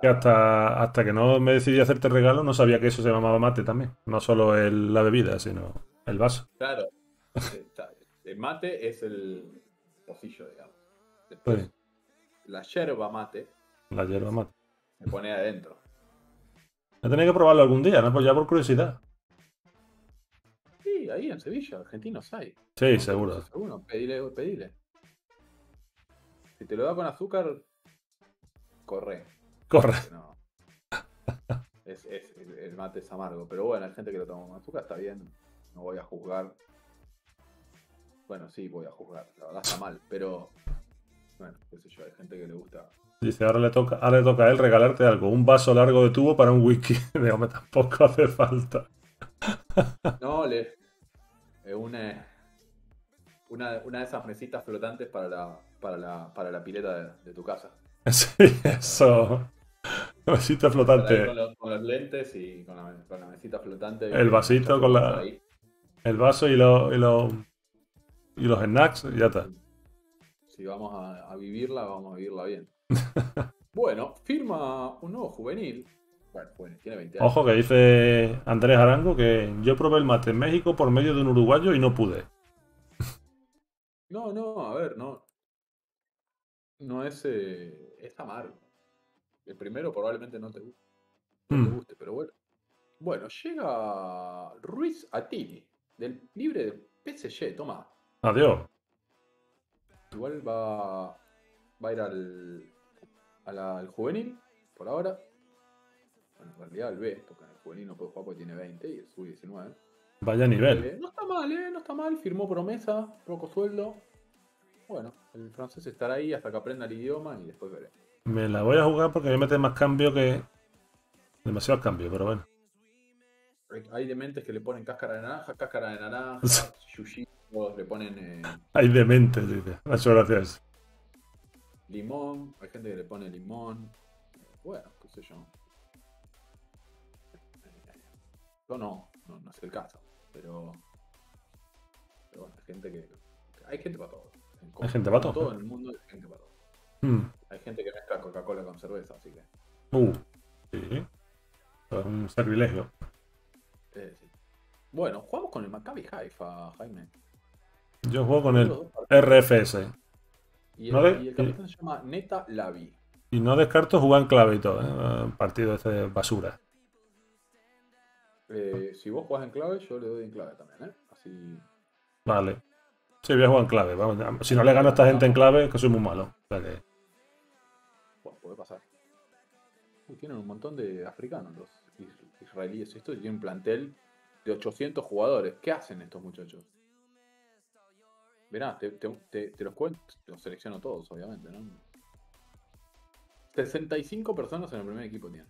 [SPEAKER 3] Que hasta, hasta que no me decidí a hacerte regalo, no sabía que eso se llamaba mate también. No solo el- la bebida, sino el vaso.
[SPEAKER 2] Claro. El mate es el pocillo, digamos. Después,
[SPEAKER 3] Sí,
[SPEAKER 2] la yerba mate
[SPEAKER 3] la hierba mate.
[SPEAKER 2] se pone adentro.
[SPEAKER 3] Me tenía que probarlo algún día, ¿no? Pues ya por curiosidad.
[SPEAKER 2] Sí, ahí en Sevilla, argentinos hay.
[SPEAKER 3] Sí,
[SPEAKER 2] No,
[SPEAKER 3] seguro.
[SPEAKER 2] Seguro, pedile, pedile. Si te lo da con azúcar, corre.
[SPEAKER 3] Corre.
[SPEAKER 2] que no. Es, es- el- mate es amargo, pero bueno, hay gente que lo toma con azúcar, está bien. No voy a juzgar. Bueno, sí, voy a juzgar. La verdad está mal, pero. Bueno, qué sé yo, hay gente que le gusta.
[SPEAKER 3] Dice, ahora le toca, ahora le toca a él regalarte algo. Un vaso largo de tubo para un whisky. Digo, me tampoco hace falta.
[SPEAKER 2] No, le. eh, una, una, una de esas mesitas flotantes para la, para la, para la pileta de, de tu casa.
[SPEAKER 3] Sí, eso. Vasito
[SPEAKER 2] Ahí
[SPEAKER 3] flotante.
[SPEAKER 2] Con los, con los lentes y con la, con la mesita flotante.
[SPEAKER 3] El vasito con la-
[SPEAKER 2] Ahí.
[SPEAKER 3] El vaso y los, y los, y los snacks y ya está.
[SPEAKER 2] Si vamos a, a vivirla, vamos a vivirla bien. bueno, firma un nuevo juvenil. Bueno, juvenil, tiene 20 años.
[SPEAKER 3] Ojo que dice Andrés Arango que yo probé el mate en México por medio de un uruguayo y no pude.
[SPEAKER 2] No, no, a ver, no. No es. eh, es amargo. El primero probablemente no te, gu- no te
[SPEAKER 3] Mm.
[SPEAKER 2] guste, pero bueno. Bueno, llega Ruiz Atili, del libre del PSG, toma.
[SPEAKER 3] Adiós.
[SPEAKER 2] Igual va, va a ir al, al juvenil, por ahora. Bueno, en realidad al B, porque en el juvenil no puede jugar porque tiene 20 y el sub 19.
[SPEAKER 3] Vaya nivel.
[SPEAKER 2] Eh, no está mal, ¿eh? No está mal. Firmó promesa, poco sueldo. Bueno, el francés estará ahí hasta que aprenda el idioma y después veré.
[SPEAKER 3] Me la voy a jugar porque me mete más cambio que, Demasiado cambio, pero bueno.
[SPEAKER 2] Hay- dementes que le ponen cáscara de naranja, cáscara de naranja, yuyito, le ponen eh,
[SPEAKER 3] Hay demente, dice. Muchas gracias.
[SPEAKER 2] limón, hay gente que le pone limón. Bueno, qué sé yo. Yo no, no, no es el caso, pero, pero bueno, hay gente que. Hay gente para todo.
[SPEAKER 3] Hay gente para todo.
[SPEAKER 2] todo en el mundo hay gente para todo.
[SPEAKER 3] Mm.
[SPEAKER 2] Hay gente que mezcla Coca-Cola con cerveza, así que.
[SPEAKER 3] Uh, sí. Es un sacrilegio.
[SPEAKER 2] eh, sí. Bueno, jugamos con el Maccabi Haifa, Jaime.
[SPEAKER 3] Yo juego con el. RFS.
[SPEAKER 2] Y el,
[SPEAKER 3] no de-
[SPEAKER 2] y el capitán se llama Neta Lavi.
[SPEAKER 3] Y no descarto jugar en clave y todo, ¿eh? Partido este de basura.
[SPEAKER 2] Eh, si vos jugás en clave, yo le doy en clave también, ¿eh? Así.
[SPEAKER 3] Vale. Sí, voy a jugar en clave. Vamos, si no le gano a esta gente en clave, es que soy muy malo. O sea que-
[SPEAKER 2] Bueno, puede pasar. Uy, tienen un montón de africanos los is- israelíes. Esto tiene un plantel de 800 jugadores. ¿Qué hacen estos muchachos? Verá, te, te- te- te los cuento, los selecciono todos, obviamente, ¿no? 65 personas en el primer equipo tienen.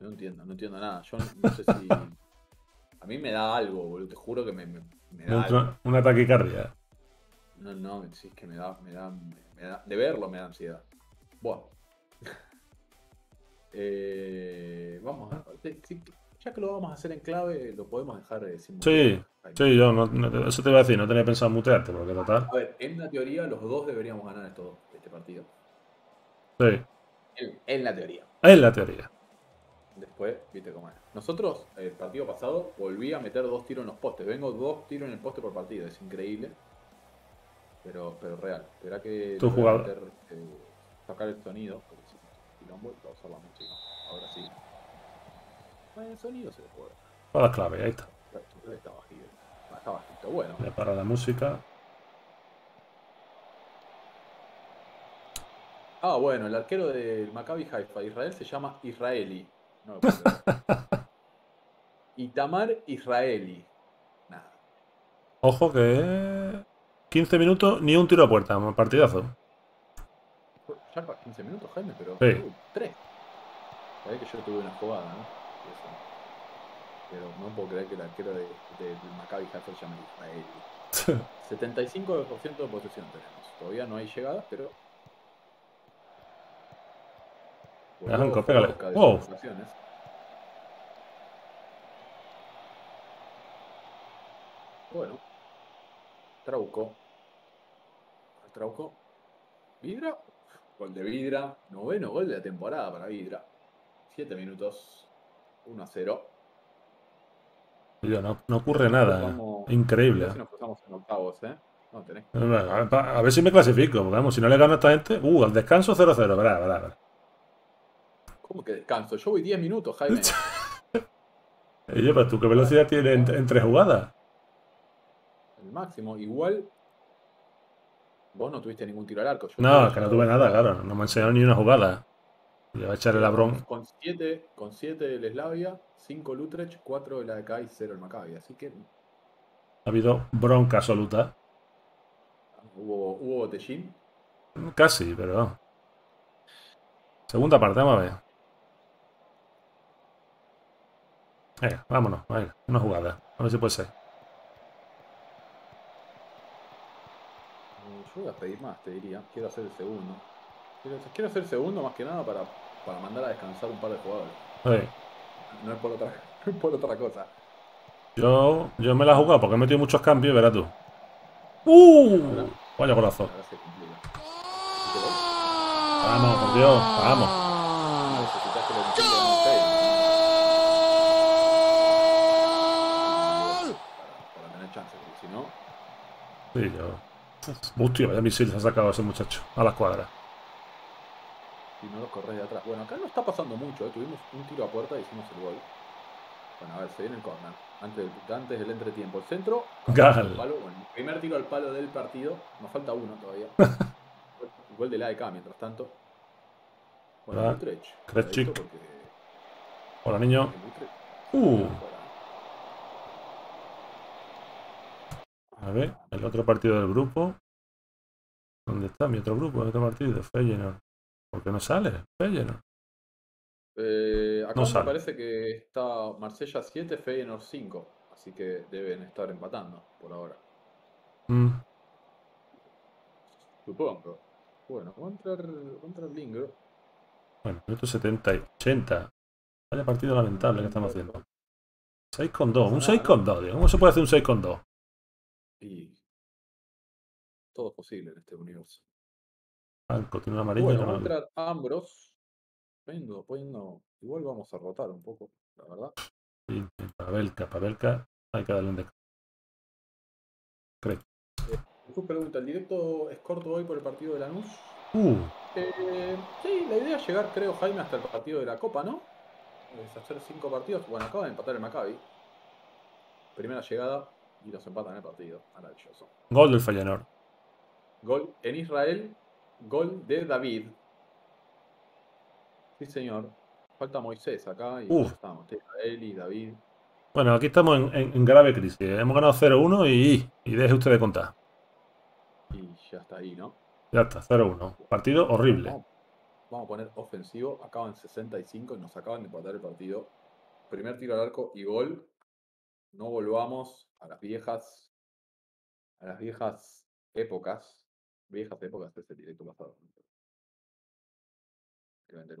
[SPEAKER 2] No entiendo, no entiendo nada. Yo no, no sé si. A mí me da algo, boludo. Te juro que me, me- me da algo.
[SPEAKER 3] Una, una taquicardia.
[SPEAKER 2] No, no, sí, es que me da, me da, me da- de verlo me da ansiedad. Bueno. Eh, vamos a, ya que lo vamos a hacer en clave, lo podemos dejar eh, sin
[SPEAKER 3] Sí. Sí, yo no, no- eso te iba a decir, no tenía pensado mutearte, porque total.
[SPEAKER 2] A ver, en la teoría los dos deberíamos ganar esto, este partido.
[SPEAKER 3] Sí,
[SPEAKER 2] En, en la teoría.
[SPEAKER 3] es la teoría.
[SPEAKER 2] Después, viste cómo es. Nosotros, el partido pasado, volví a meter dos tiros en los postes. Vengo dos tiros en el poste por partido, es increíble. Pero, pero real. Espera que
[SPEAKER 3] Tu jugador.
[SPEAKER 2] meter, eh, sacar el sonido. Porque si quilombo, voy a usar la música. Ahora sí. Bueno, el sonido se le puede.
[SPEAKER 3] Para la clave, ahí está.
[SPEAKER 2] Está, bajito. Está bajito. Bueno.
[SPEAKER 3] Ya para la música.
[SPEAKER 2] Ah, bueno, el arquero del Maccabi Haifa Israel se llama Israeli. No lo puedo. Itamar Israeli. Nada.
[SPEAKER 3] Ojo que 15 minutos, ni un tiro a puerta, partidazo.
[SPEAKER 2] Ya para 15 minutos, Jaime, pero.
[SPEAKER 3] Sí.
[SPEAKER 2] uh, tres. Sabés que yo tuve una jugada, ¿no? Eso. Pero no puedo creer que el arquero de, de- del Maccabi Haifa se llame Israeli. 75% de posesión tenemos. Todavía no hay llegadas, pero. Volvió
[SPEAKER 3] pégale.
[SPEAKER 2] De
[SPEAKER 3] Wow.
[SPEAKER 2] Bueno. Trauco. Trauco. Vidra. Gol de Vidra. Noveno gol de la temporada para Vidra. 7 minutos. 1 a 0.
[SPEAKER 3] Tío, no, no ocurre nada.
[SPEAKER 2] Vamos-
[SPEAKER 3] Increíble.
[SPEAKER 2] A ver si nos pasamos en octavos, ¿eh? No tenés.
[SPEAKER 3] A ver si me clasifico, porque vamos, si no le gano a esta gente. Uh, al descanso 0-0, verá, verá, verá.
[SPEAKER 2] ¿Cómo que descanso? Yo voy 10 minutos, Jaime.
[SPEAKER 3] Oye, pero tú qué velocidad tienes en- entre jugadas.
[SPEAKER 2] El máximo. Igual. Vos no tuviste ningún tiro al arco. Yo
[SPEAKER 3] No, es que no tuve nada, claro. No me enseñaron ni una jugada. Le voy a echarle la bron.
[SPEAKER 2] Con 7 con siete del Slavia, 5 Lutrecht, 4 el ADK y 0 el Maccabi. Así que
[SPEAKER 3] Ha habido bronca absoluta.
[SPEAKER 2] hubo, hubo botellín.
[SPEAKER 3] Casi, pero. Segunda parte, vamos a ver. Venga, vámonos, venga, una jugada. A ver si puede ser.
[SPEAKER 2] Eh, Yo voy a pedir más, te diría. Quiero hacer el segundo. Quiero, quiero hacer el segundo más que nada para, para mandar a descansar un par de jugadores. No es por otra, no es por otra cosa.
[SPEAKER 3] yo, yo me la he jugado porque he metido muchos cambios, verás tú. ¡Uh! Vaya golazo.
[SPEAKER 2] Ahora se complica. ¿Viste vos?
[SPEAKER 3] Vamos, por Dios, vamos.
[SPEAKER 2] Para, para tener chance, porque si no,
[SPEAKER 3] Sí, yo. Hostia, vaya misil se ha sacado ese muchacho. A las cuadras.
[SPEAKER 2] si no los corres de atrás. Bueno, acá no está pasando mucho, ¿eh? tuvimos un tiro a puerta y hicimos el gol. Bueno, a ver, se viene el corner. Antes del, antes del entretiempo. El centro.
[SPEAKER 3] Gal.
[SPEAKER 2] el palo, bueno, el primer tiro al palo del partido. Nos falta uno todavía. el gol del AEK, mientras tanto. Bueno,
[SPEAKER 3] Ah,
[SPEAKER 2] cuidadito porque
[SPEAKER 3] Hola, niño. Uh. A ver, el otro partido del grupo. ¿Dónde está mi otro grupo? El otro partido, Feyenoord. ¿Por qué no sale? Feyenoord.
[SPEAKER 2] Eh, acá
[SPEAKER 3] No
[SPEAKER 2] me
[SPEAKER 3] sale.
[SPEAKER 2] parece que está Marsella 7, Feyenoord 5. Así que deben estar empatando por ahora.
[SPEAKER 3] Mm,
[SPEAKER 2] Supongo. Bueno, va a entrar, va a entrar Lingro.
[SPEAKER 3] Bueno, minuto 70 y 80. Vaya partido lamentable que estamos haciendo. 6 con 2. Un 6 con 2, tío. ¿Cómo se puede hacer un 6 con 2?
[SPEAKER 2] Y todo es posible en este universo.
[SPEAKER 3] Blanco, tiene una amarilla.
[SPEAKER 2] Bueno,
[SPEAKER 3] y
[SPEAKER 2] va a
[SPEAKER 3] una-
[SPEAKER 2] entrar Ambros. Poniendo. Igual vamos a rotar un poco, la verdad.
[SPEAKER 3] Sí, Pavelka, Pavelka. Hay que darle un descanso.
[SPEAKER 2] Después pregunta, ¿el directo es corto hoy por el partido de Lanús?
[SPEAKER 3] Uh,
[SPEAKER 2] Eh, sí, la idea es llegar, creo, Jaime, hasta el partido de la Copa, ¿no? Es hacer cinco partidos. Bueno, acaba de empatar el Maccabi. Primera llegada y nos empatan el partido. Maravilloso.
[SPEAKER 3] gol del Feyenoord.
[SPEAKER 2] Gol en Israel, gol de David. Sí, señor. Falta Moisés acá y
[SPEAKER 3] Uf.
[SPEAKER 2] estamos. Israel y David.
[SPEAKER 3] Bueno, aquí estamos en, en- en grave crisis. Hemos ganado 0-1 y, y deje usted de contar.
[SPEAKER 2] Y ya está ahí, ¿no?
[SPEAKER 3] Ya está, 0-1. Partido horrible.
[SPEAKER 2] Vamos, vamos a poner ofensivo. Acaban 65 y nos acaban de empatar el partido. Primer tiro al arco y gol. No volvamos a las viejas. A las viejas épocas. Viejas épocas de este directo pasado.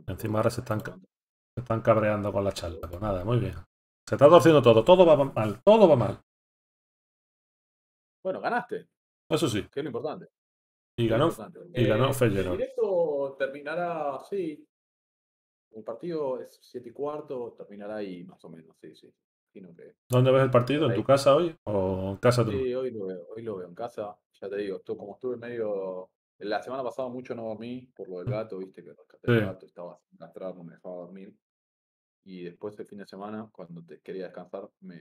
[SPEAKER 3] Encima ahora se están Se están cabreando con la charla. Pues nada, muy bien. Se está torciendo todo. Todo va mal. Todo va mal.
[SPEAKER 2] Bueno, ganaste,
[SPEAKER 3] Eso sí.
[SPEAKER 2] que es lo importante.
[SPEAKER 3] Y ganó. y ganó Feyenoord.
[SPEAKER 2] El directo terminará, sí. El partido es 7 y cuarto, terminará ahí más o menos, sí, sí. Imagino que
[SPEAKER 3] ¿Dónde ves el partido? ¿En tu casa hoy? ¿O en casa tu-
[SPEAKER 2] Sí, hoy lo veo, hoy lo veo en casa. Ya te digo, como estuve medio. La semana pasada mucho no dormí por lo del gato, viste, que rescaté el gato, estaba sin castrar, no me dejaba dormir. Y después el fin de semana, cuando te quería descansar, me,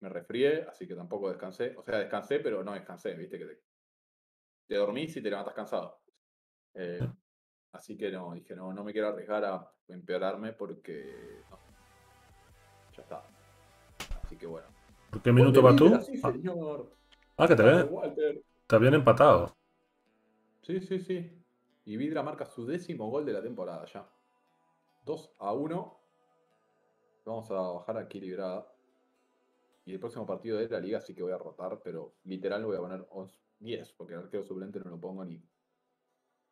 [SPEAKER 2] me resfrié, así que tampoco descansé. O sea, descansé, pero no descansé, viste, que te, te dormís y te levantas cansado. Eh, así que no, dije, no, no me quiero arriesgar a empeorarme porque. no. Ya está. Así que bueno.
[SPEAKER 3] ¿Por qué minuto vas tú?
[SPEAKER 2] Sí,
[SPEAKER 3] Ah,
[SPEAKER 2] señor.
[SPEAKER 3] ah, que te ves. Está bien empatado.
[SPEAKER 2] Sí, sí, sí. Y Vidra marca su décimo gol de la temporada ya. 2 a 1. Vamos a bajar a equilibrada. Y el próximo partido de la liga sí que voy a rotar, pero literal voy a poner 11 10, porque el arquero suplente no lo pongo ni.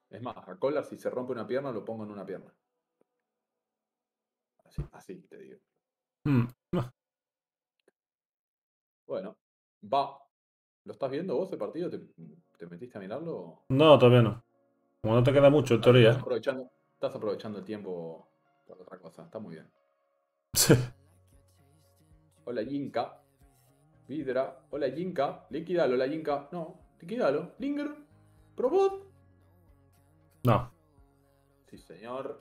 [SPEAKER 2] Es más, a Collar si se rompe una pierna lo pongo en una pierna. Así, así te digo.
[SPEAKER 3] Mm,
[SPEAKER 2] Bueno, va. ¿Lo estás viendo vos el partido? ¿Te, te metiste a mirarlo?
[SPEAKER 3] No, todavía no. Como no te queda mucho, en
[SPEAKER 2] Estás
[SPEAKER 3] teoría.
[SPEAKER 2] aprovechando, estás aprovechando el tiempo para otra cosa. Está muy bien. Hola Yinka. Vidra. Hola Yinka. Liquidalo, hola Yinka. No, liquidalo. Linger. Probot.
[SPEAKER 3] No.
[SPEAKER 2] Sí, señor.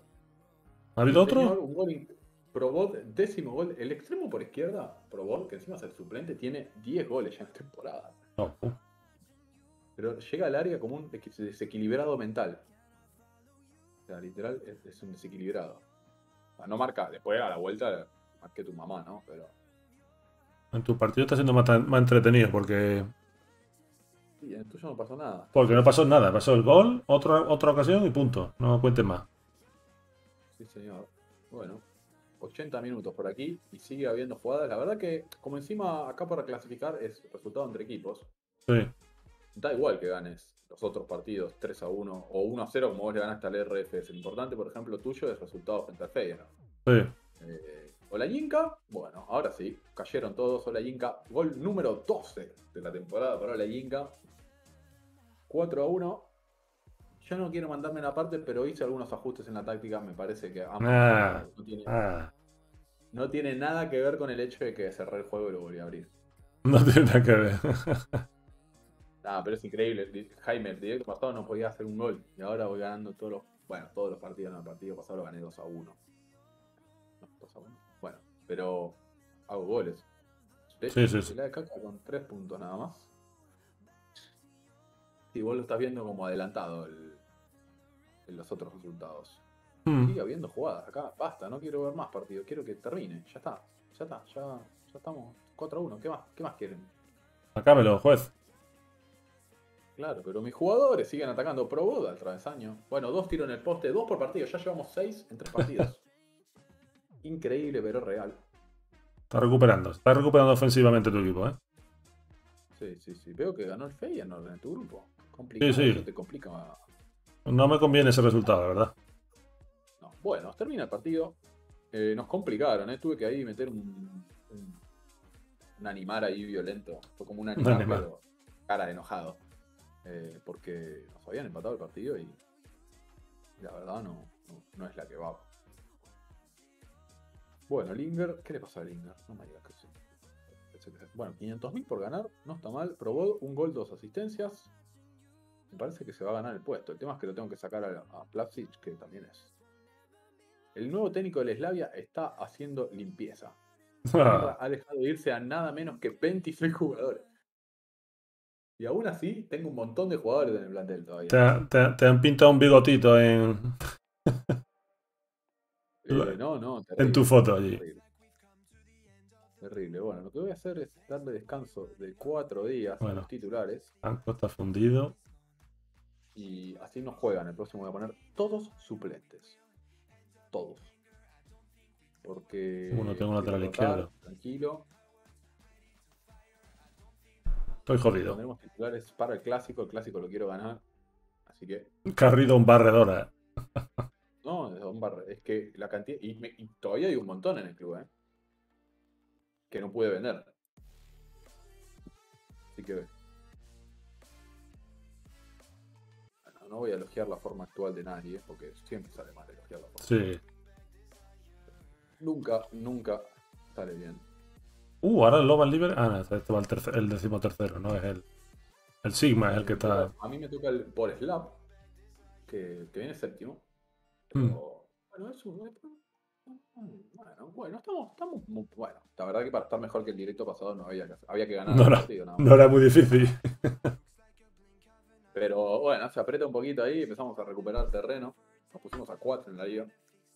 [SPEAKER 3] ¿Ha habido otro?
[SPEAKER 2] un gol in- Probot, décimo gol. El extremo por izquierda, Probot, que encima es el suplente, tiene 10 goles ya en temporada.
[SPEAKER 3] No. uh,
[SPEAKER 2] Pero llega al área como un desequilibrado mental. O sea, literal, es, es un desequilibrado. O sea, no marca, después a la vuelta marqué tu mamá, ¿no? Pero
[SPEAKER 3] En tu partido está siendo más, más entretenido porque,
[SPEAKER 2] sí, en el tuyo no pasó nada.
[SPEAKER 3] porque no pasó nada. Pasó el gol, otra, otra ocasión y punto. No cuentes más.
[SPEAKER 2] Sí, señor. Bueno, 80 minutos por aquí y sigue habiendo jugadas. La verdad que, como encima acá para clasificar es resultado entre equipos,
[SPEAKER 3] Sí.
[SPEAKER 2] da igual que ganes los otros partidos 3 a 1 o 1 a 0 como vos le ganaste al RFS. Lo importante, por ejemplo, tuyo es resultado frente al Feyenoord.
[SPEAKER 3] Sí.
[SPEAKER 2] Eh, Hola Yinka, bueno, ahora sí, cayeron todos. Hola Yinka, gol número 12 de la temporada para Hola Yinka. 4 a 1. Yo no quiero mandarme una parte, pero hice algunos ajustes en la táctica. Me parece que ambos
[SPEAKER 3] Ah.
[SPEAKER 2] no, tiene,
[SPEAKER 3] Ah,
[SPEAKER 2] no tiene nada que ver con el hecho de que cerré el juego y lo volví a abrir.
[SPEAKER 3] no tiene nada que ver.
[SPEAKER 2] Nada, pero es increíble. Jaime, el directo pasado no podía hacer un gol. Y ahora voy ganando todos los. Bueno, todos los partidos. En el partido pasado lo gané 2 a 1. No, 2 a 1. Bueno, pero hago goles. De
[SPEAKER 3] Sí, sí, sí.
[SPEAKER 2] pelea de caca con 3 puntos nada más. Y vos lo estás viendo como adelantado el- en los otros resultados.
[SPEAKER 3] Mm.
[SPEAKER 2] Sigue habiendo jugadas acá. Basta, no quiero ver más partidos. Quiero que termine. Ya está. Ya está. Ya, ya estamos 4 a 1. ¿Qué más? ¿Qué más quieren?
[SPEAKER 3] Acábelo, juez.
[SPEAKER 2] Claro, pero mis jugadores siguen atacando pro boda al travesaño. Bueno, dos tiros en el poste, dos por partido. Ya llevamos seis en tres partidos. increíble pero real.
[SPEAKER 3] Está recuperando. Está recuperando ofensivamente tu equipo, ¿eh?
[SPEAKER 2] Sí, sí, sí. Veo que ganó el Feyenoord en tu grupo. Complicado,
[SPEAKER 3] Sí, sí.
[SPEAKER 2] te complica.
[SPEAKER 3] No me conviene ese resultado, la verdad.
[SPEAKER 2] No. Bueno, termina el partido. Eh, nos complicaron, ¿eh? Tuve que ahí meter un, un, un animar ahí violento. Fue como un animar, pero cara de enojado. Eh, porque nos habían empatado el partido y la verdad no, no, no es la que va. Bueno, Linger, ¿qué le pasó a Linger? No me digas que sí. Bueno, 500.000 por ganar, no está mal. Probó un gol, dos asistencias. Me parece que se va a ganar el puesto. El tema es que lo tengo que sacar a, a Plavsic, que también es. El nuevo técnico del Slavia está haciendo limpieza. Ha dejado de irse a nada menos que 26 jugadores. Y aún así, tengo un montón de jugadores en el plantel todavía.
[SPEAKER 3] Te, ha- te- te han pintado un bigotito en,
[SPEAKER 2] Eh, no, no,
[SPEAKER 3] en tu foto allí.
[SPEAKER 2] terrible. Terrible. Bueno, lo que voy a hacer es darle descanso de cuatro días a los titulares.
[SPEAKER 3] Franco está fundido.
[SPEAKER 2] Y así no juegan. El próximo voy a poner todos suplentes. Todos. Porque.
[SPEAKER 3] Uh, no tengo un lateral izquierdo.
[SPEAKER 2] Tranquilo.
[SPEAKER 3] Estoy jodido.
[SPEAKER 2] Pondremos titulares para el clásico. El clásico lo quiero ganar. Así que.
[SPEAKER 3] Carrido un barredora.
[SPEAKER 2] No, es un barre- es que la cantidad. Y, me- y todavía hay un montón en el club, ¿eh? Que no pude vender. Así que. No voy a elogiar la forma actual de nadie, porque siempre sale mal elogiar la forma.
[SPEAKER 3] Sí.
[SPEAKER 2] Nunca, nunca sale bien.
[SPEAKER 3] Uh, ahora el Loban Liver. Ah, no, este va el, tercer, el decimotercero, no es el. El Sigma es el que está.
[SPEAKER 2] A mí me toca el por Slap, que, que viene séptimo. Pero, bueno, es un. Bueno, bueno, estamos, estamos muy- bueno. La verdad que para estar mejor que el directo pasado no había que, había que ganar
[SPEAKER 3] No
[SPEAKER 2] el
[SPEAKER 3] era-
[SPEAKER 2] partido, nada más.
[SPEAKER 3] No era muy difícil.
[SPEAKER 2] Pero bueno, se aprieta un poquito ahí, empezamos a recuperar terreno. Nos pusimos a 4 en la liga.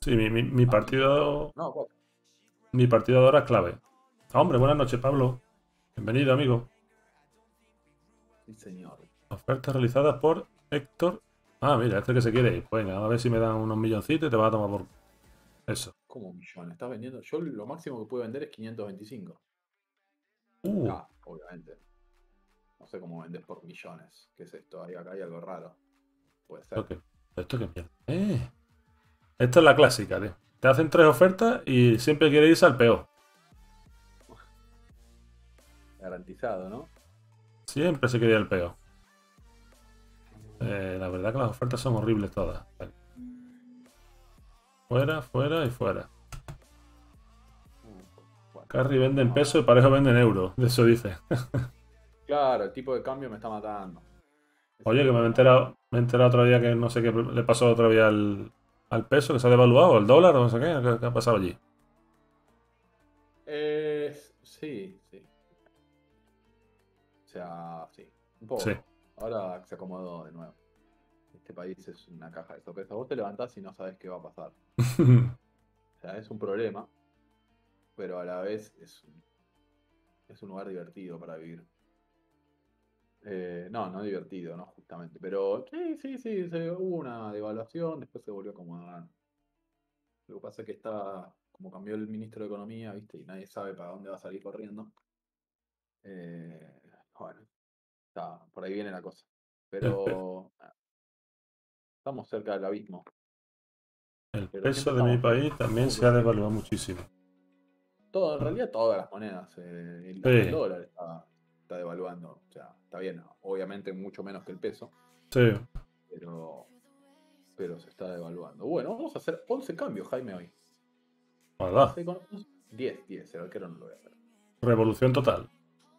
[SPEAKER 3] Sí, mi, mi- mi partido.
[SPEAKER 2] No, 4.
[SPEAKER 3] Mi partido de ahora es clave. Ah, hombre, buenas noches, Pablo. Bienvenido, amigo.
[SPEAKER 2] Sí, señor.
[SPEAKER 3] Ofertas realizadas por Héctor. Ah, mira, este que se quiere ir. Venga, a ver si me dan unos milloncitos y te vas a tomar por. Eso.
[SPEAKER 2] ¿Cómo millones? ¿Estás vendiendo? Yo lo máximo que puedo vender es 525.
[SPEAKER 3] Uh,
[SPEAKER 2] Ah, obviamente. No sé cómo vendes por millones. ¿Qué es esto? Ahí acá hay algo raro. Puede ser.
[SPEAKER 3] ¿esto qué, esto qué mierda? Eh. Esta es la clásica, tío. Te hacen tres ofertas y siempre quiere irse al peor.
[SPEAKER 2] Garantizado, ¿no?
[SPEAKER 3] Siempre se quiere ir al peor. Eh, la verdad que las ofertas son horribles todas. Fuera, fuera y fuera.
[SPEAKER 2] Bueno.
[SPEAKER 3] Carry vende en peso y Parejo vende en euro. De eso dice.
[SPEAKER 2] Claro, el tipo de cambio me está matando.
[SPEAKER 3] Oye, que me he enterado, me he enterado otro día que no sé qué le pasó otro día al, al peso, que se ha devaluado, el dólar o no sé qué, ¿qué, qué ha pasado allí?
[SPEAKER 2] Eh, sí, sí. O sea, sí. Un poco.
[SPEAKER 3] Sí.
[SPEAKER 2] Ahora se acomodó de nuevo. Este país es una caja de sorpresas. Vos te levantás y no sabes qué va a pasar. O sea, es un problema, pero a la vez es un, es un lugar divertido para vivir. Eh, no, no divertido, no justamente. Pero sí, sí, sí, se- hubo una devaluación, después se volvió a acomodar. Lo que pasa es que está, como cambió el ministro de Economía, ¿viste? Y nadie sabe para dónde va a salir corriendo. Eh, bueno, está, por ahí viene la cosa. Pero estamos cerca del abismo.
[SPEAKER 3] El
[SPEAKER 2] Pero
[SPEAKER 3] peso de mi país también se ha devaluado muchísimo.
[SPEAKER 2] Todo, en realidad todas las monedas. eh, el,
[SPEAKER 3] Sí.
[SPEAKER 2] el dólar está, está devaluando. O sea, está bien, obviamente mucho menos que el peso,
[SPEAKER 3] Sí.
[SPEAKER 2] pero, pero se está devaluando. Bueno, vamos a hacer 11 cambios, Jaime, hoy.
[SPEAKER 3] ¿Verdad?
[SPEAKER 2] Sí, con- 10, 10, el arquero no lo voy a hacer.
[SPEAKER 3] Revolución total.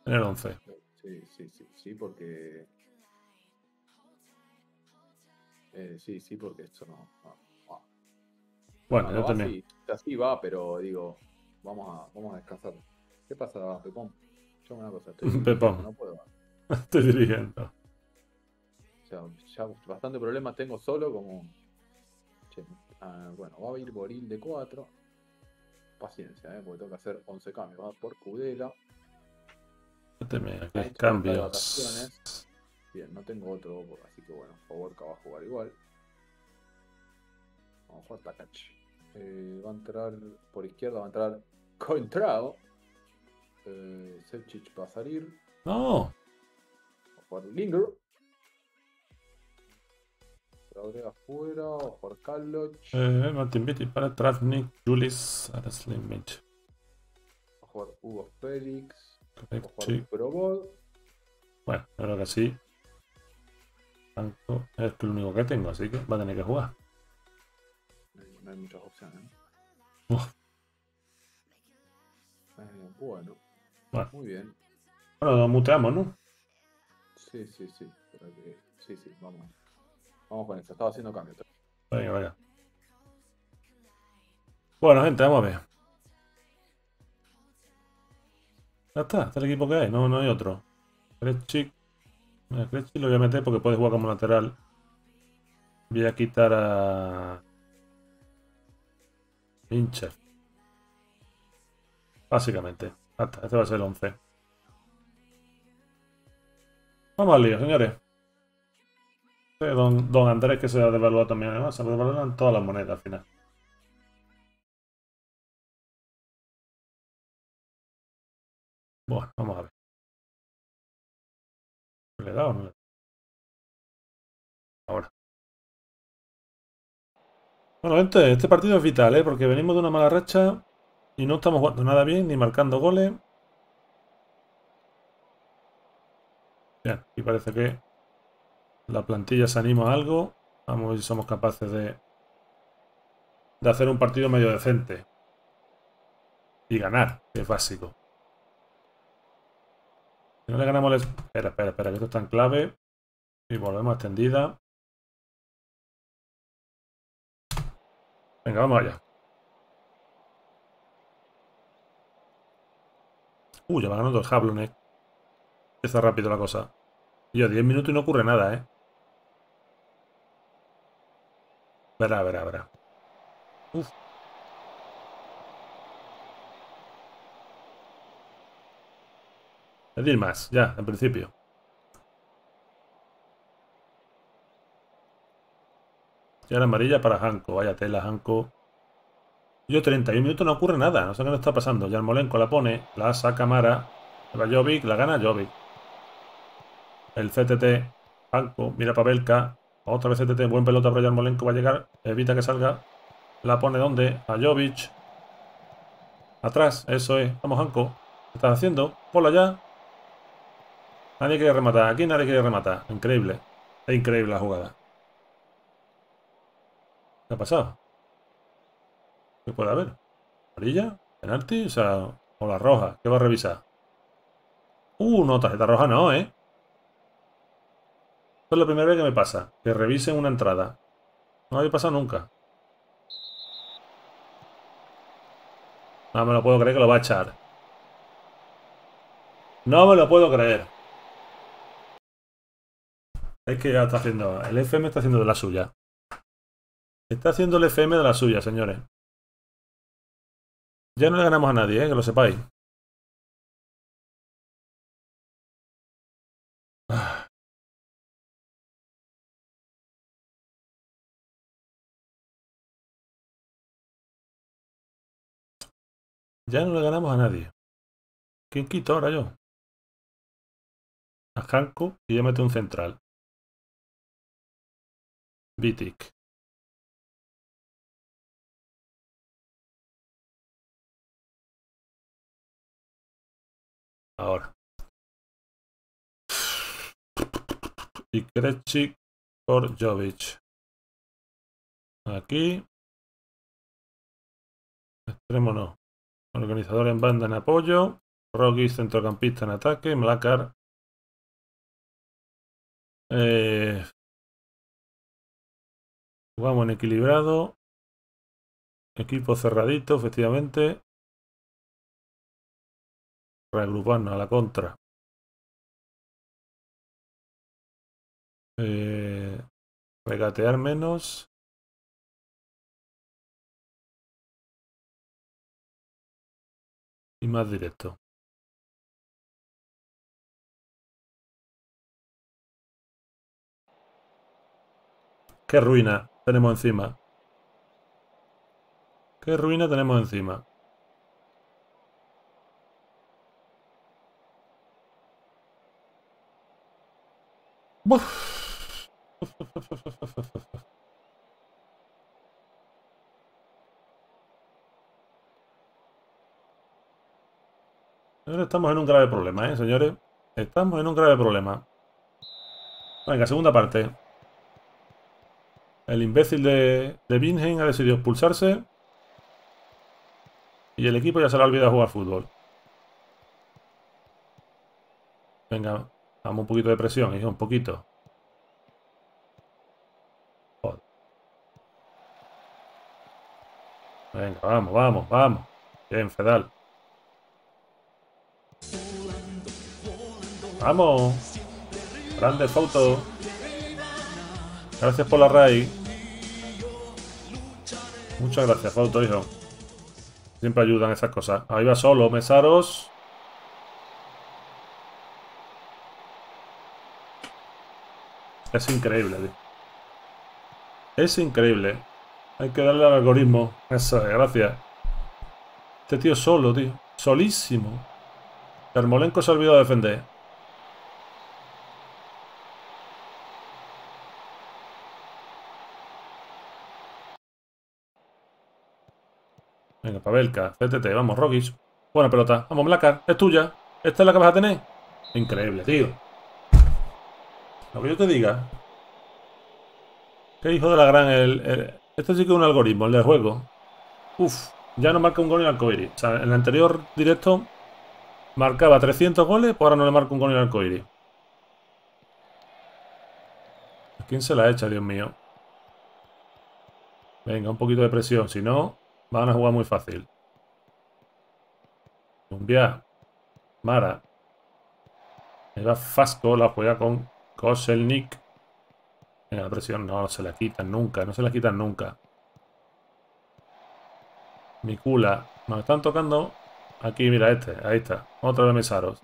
[SPEAKER 3] En el 11.
[SPEAKER 2] Sí, sí, sí, sí, porque. Eh, sí, sí, porque esto no. no, no.
[SPEAKER 3] Bueno,
[SPEAKER 2] No,
[SPEAKER 3] yo también.
[SPEAKER 2] así, así va, pero digo, vamos a, vamos a descansar. ¿Qué pasa, Pepón? Una cosa, estoy
[SPEAKER 3] Pepón.
[SPEAKER 2] no puedo.
[SPEAKER 3] Estoy dirigiendo.
[SPEAKER 2] O sea, ya bastante problemas tengo solo como. Che, ah, bueno, va a ir Boril de 4. Paciencia, ¿eh? porque tengo que hacer 11 cambios. Va por Cudela. Hecho
[SPEAKER 3] cambios.
[SPEAKER 2] Bien, no tengo otro, así que bueno, Favorca va a jugar igual. Vamos a jugar Takach. Eh, va a entrar por izquierda, va a entrar Coentrao. Eh, Sepchich va a salir.
[SPEAKER 3] No.
[SPEAKER 2] Va a jugar Linger. Abre afuera, va a jugar Kalloch.
[SPEAKER 3] Eh, Martin Beatty para Travnik, Julis, Araslimic.
[SPEAKER 2] Va a jugar Hugo Félix. Va a jugar Probot.
[SPEAKER 3] Bueno, creo que sí. Franco es el único que tengo, así que va a tener que jugar.
[SPEAKER 2] No hay, muchas opciones. ¿no?
[SPEAKER 3] Uf.
[SPEAKER 2] Eh, bueno.
[SPEAKER 3] Bueno.
[SPEAKER 2] Muy bien.
[SPEAKER 3] Bueno, nos muteamos, ¿no?
[SPEAKER 2] Sí, sí, sí. Que- Sí, sí, vamos. Vamos con eso. Estaba haciendo cambio.
[SPEAKER 3] Venga, venga. Bueno, gente, vamos a ver. Ya está, está el equipo que hay, no, no hay otro. Kretschik. Mira, Kretschik lo voy a meter porque puede jugar como lateral. Voy a quitar a. Pincher. Básicamente. Este va a ser el 11. Vamos al lío, señores. Don, don Andrés que se ha devaluado también además, se devaluan todas las monedas al final. Bueno, vamos a ver. ¿Le dado o no le dado? Ahora. Bueno, gente, este partido es vital, ¿eh? Porque venimos de una mala racha y no estamos jugando nada bien, ni marcando goles. Bien, y parece que la plantilla se anima a algo. Vamos a ver si somos capaces de, de hacer un partido medio decente. Y ganar, que es básico. Si no le ganamos... les- Espera, espera, espera, que esto está en clave. Y volvemos a extendida. Venga, vamos allá. Uh, ya va ganando el Jablonek. Empieza rápido la cosa. Y a 10 minutos y no ocurre nada, ¿eh? Verá, verá, verá. Uf. Pedir más, ya, en principio. Y ahora amarilla para Hanko. Vaya tela, Hanko. Yo 31 minutos no ocurre nada. No sé qué está pasando. Yarmolenko la pone. La saca Mara. Va Jovic. La gana Jovic. El CTT. Hanko. Mira Pavelka. Otra vez CTT. Buen pelota para Yarmolenko. Va a llegar. Evita que salga. La pone donde? A Jovic. Atrás. Eso es. Vamos, Hanko. ¿Qué estás haciendo? Ponla ya. Nadie quiere rematar. Aquí nadie quiere rematar. Increíble. Es increíble la jugada. ¿Qué ha pasado? ¿Qué puede haber? ¿Amarilla? ¿Penalti? O sea, o la roja. ¿Qué va a revisar? Uh, no, tarjeta roja no, ¿eh? Es la primera vez que me pasa. Que revisen una entrada. No había pasado nunca. No me lo puedo creer que lo va a echar. No me lo puedo creer. Es que ya está haciendo. El FM está haciendo de la suya. Está haciendo el FM de la suya, señores. Ya no le ganamos a nadie, ¿eh? que lo sepáis. Ya no le ganamos a nadie. ¿Quién quito ahora yo? A Hanko y yo meto un central. Vitic. Ahora. Y Krejcik por Jovic. Aquí. Extremo no. Organizador en banda en apoyo. Rocky centrocampista en ataque. Mlakar. Eh, jugamos en equilibrado. Equipo cerradito, efectivamente. Reagruparnos a la contra. Eh, regatear menos. Y más directo. Qué ruina tenemos encima. ¿Qué ruina tenemos encima? Estamos en un grave problema, ¿eh, señores? Estamos en un grave problema. Venga, segunda parte. El imbécil de, de Bingham ha decidido expulsarse. Y el equipo ya se le ha olvidado jugar fútbol. Venga, damos un poquito de presión, hijo, un poquito. Joder. Venga, vamos, vamos, vamos. Bien, Fedal. Vamos. Grande foto. Gracias por la raíz. Muchas gracias, Fauto, hijo. Siempre ayudan esas cosas. Ahí va solo, Mesaros. Es increíble, tío. Es increíble. Hay que darle al algoritmo. Eso es, gracias. Este tío solo, tío. Solísimo. Termolenko se ha olvidado de defender. Venga, Pavelka, CTT, vamos, Rogis. Buena pelota. Vamos, Blackar, es tuya. Esta es la que vas a tener. Increíble, tío. Lo que yo te diga. Qué hijo de la gran. El, el- Este sí que es un algoritmo, el del juego. Uf, ya no marca un gol en arcoiris. O sea, en el anterior directo marcaba 300 goles, pues ahora no le marca un gol en arcoiris. ¿A quién se la echa, Dios mío? Venga, un poquito de presión. Si no, van a jugar muy fácil. Cumbia. Mara. Va Fasco, la juega con Koselnik. La presión no se la quitan nunca, no se la quitan nunca. Mikula. Nos están tocando. Aquí, mira este. Ahí está. Otra de Mesaros.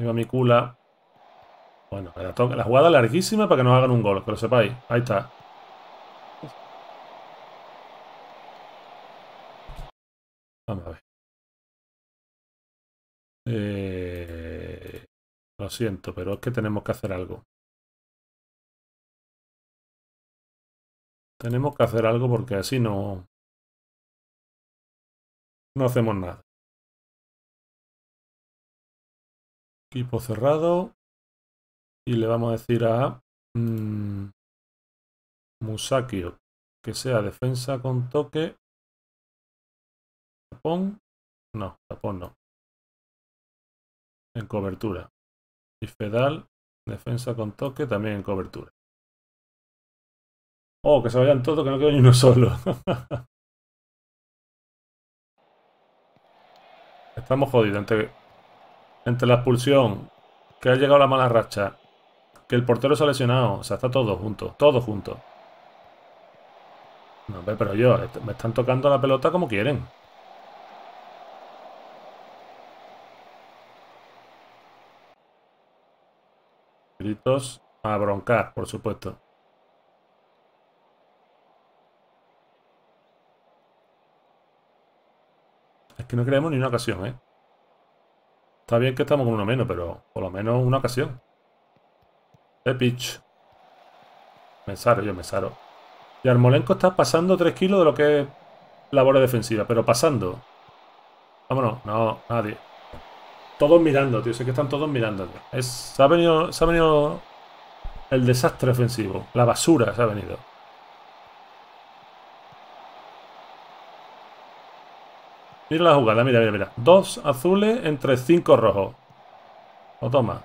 [SPEAKER 3] Va Mikula. Bueno, la, la jugada larguísima para que nos hagan un gol, que lo sepáis. Ahí está. Vamos a ver. Eh, lo siento, pero es que tenemos que hacer algo. Tenemos que hacer algo porque así no, no hacemos nada. Equipo cerrado. Y le vamos a decir a mm, Musakio que sea defensa con toque. Tapón. No, tapón no. En cobertura. Y Fedal, defensa con toque, también en cobertura. Oh, que se vayan todos, que no quede ni uno solo. Estamos jodidos entre, entre la expulsión, que ha llegado la mala racha, que el portero se ha lesionado. O sea, está todo junto, todo junto. No, pero yo, me están tocando la pelota como quieren. A broncar, por supuesto. Es que no creamos ni una ocasión, ¿eh? Está bien que estamos con uno menos, pero por lo menos una ocasión. De pitch. Mesaro, yo Mesaro. Y Armolenko está pasando 3 kilos de lo que es labores defensivas, pero pasando. Vámonos, no, nadie. Todos mirando, tío. Sé que están todos mirando. tío. Se, ha venido, se ha venido el desastre ofensivo. La basura se ha venido. Mira la jugada, mira, mira, mira. Dos azules entre cinco rojos. Lo toma.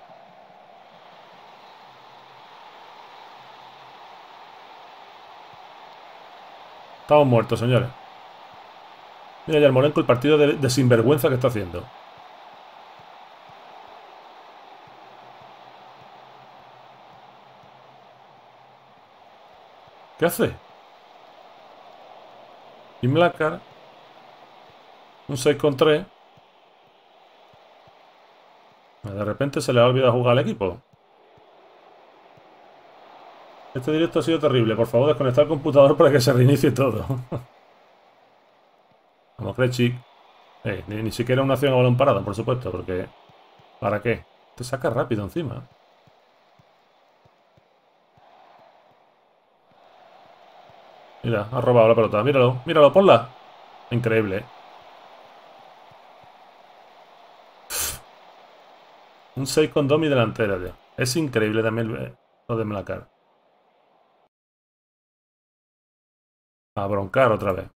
[SPEAKER 3] Estamos muertos, señores. Mira Yarmolenko el partido de, de sinvergüenza que está haciendo. ¿Qué hace? Y Mlakar. Un 6 con 3. De repente se le ha olvidado jugar al equipo. Este directo ha sido terrible. Por favor, desconectar el computador para que se reinicie todo. Vamos, Krechik. Eh, ni, ni siquiera una acción a balón parado, por supuesto, porque... ¿Para qué? Te saca rápido encima. Mira, ha robado la pelota. Míralo, míralo, ponla. Increíble. ¿eh? Un 6 con Domi delantera, tío. Es increíble también eh, lo de Mlacar. A broncar otra vez.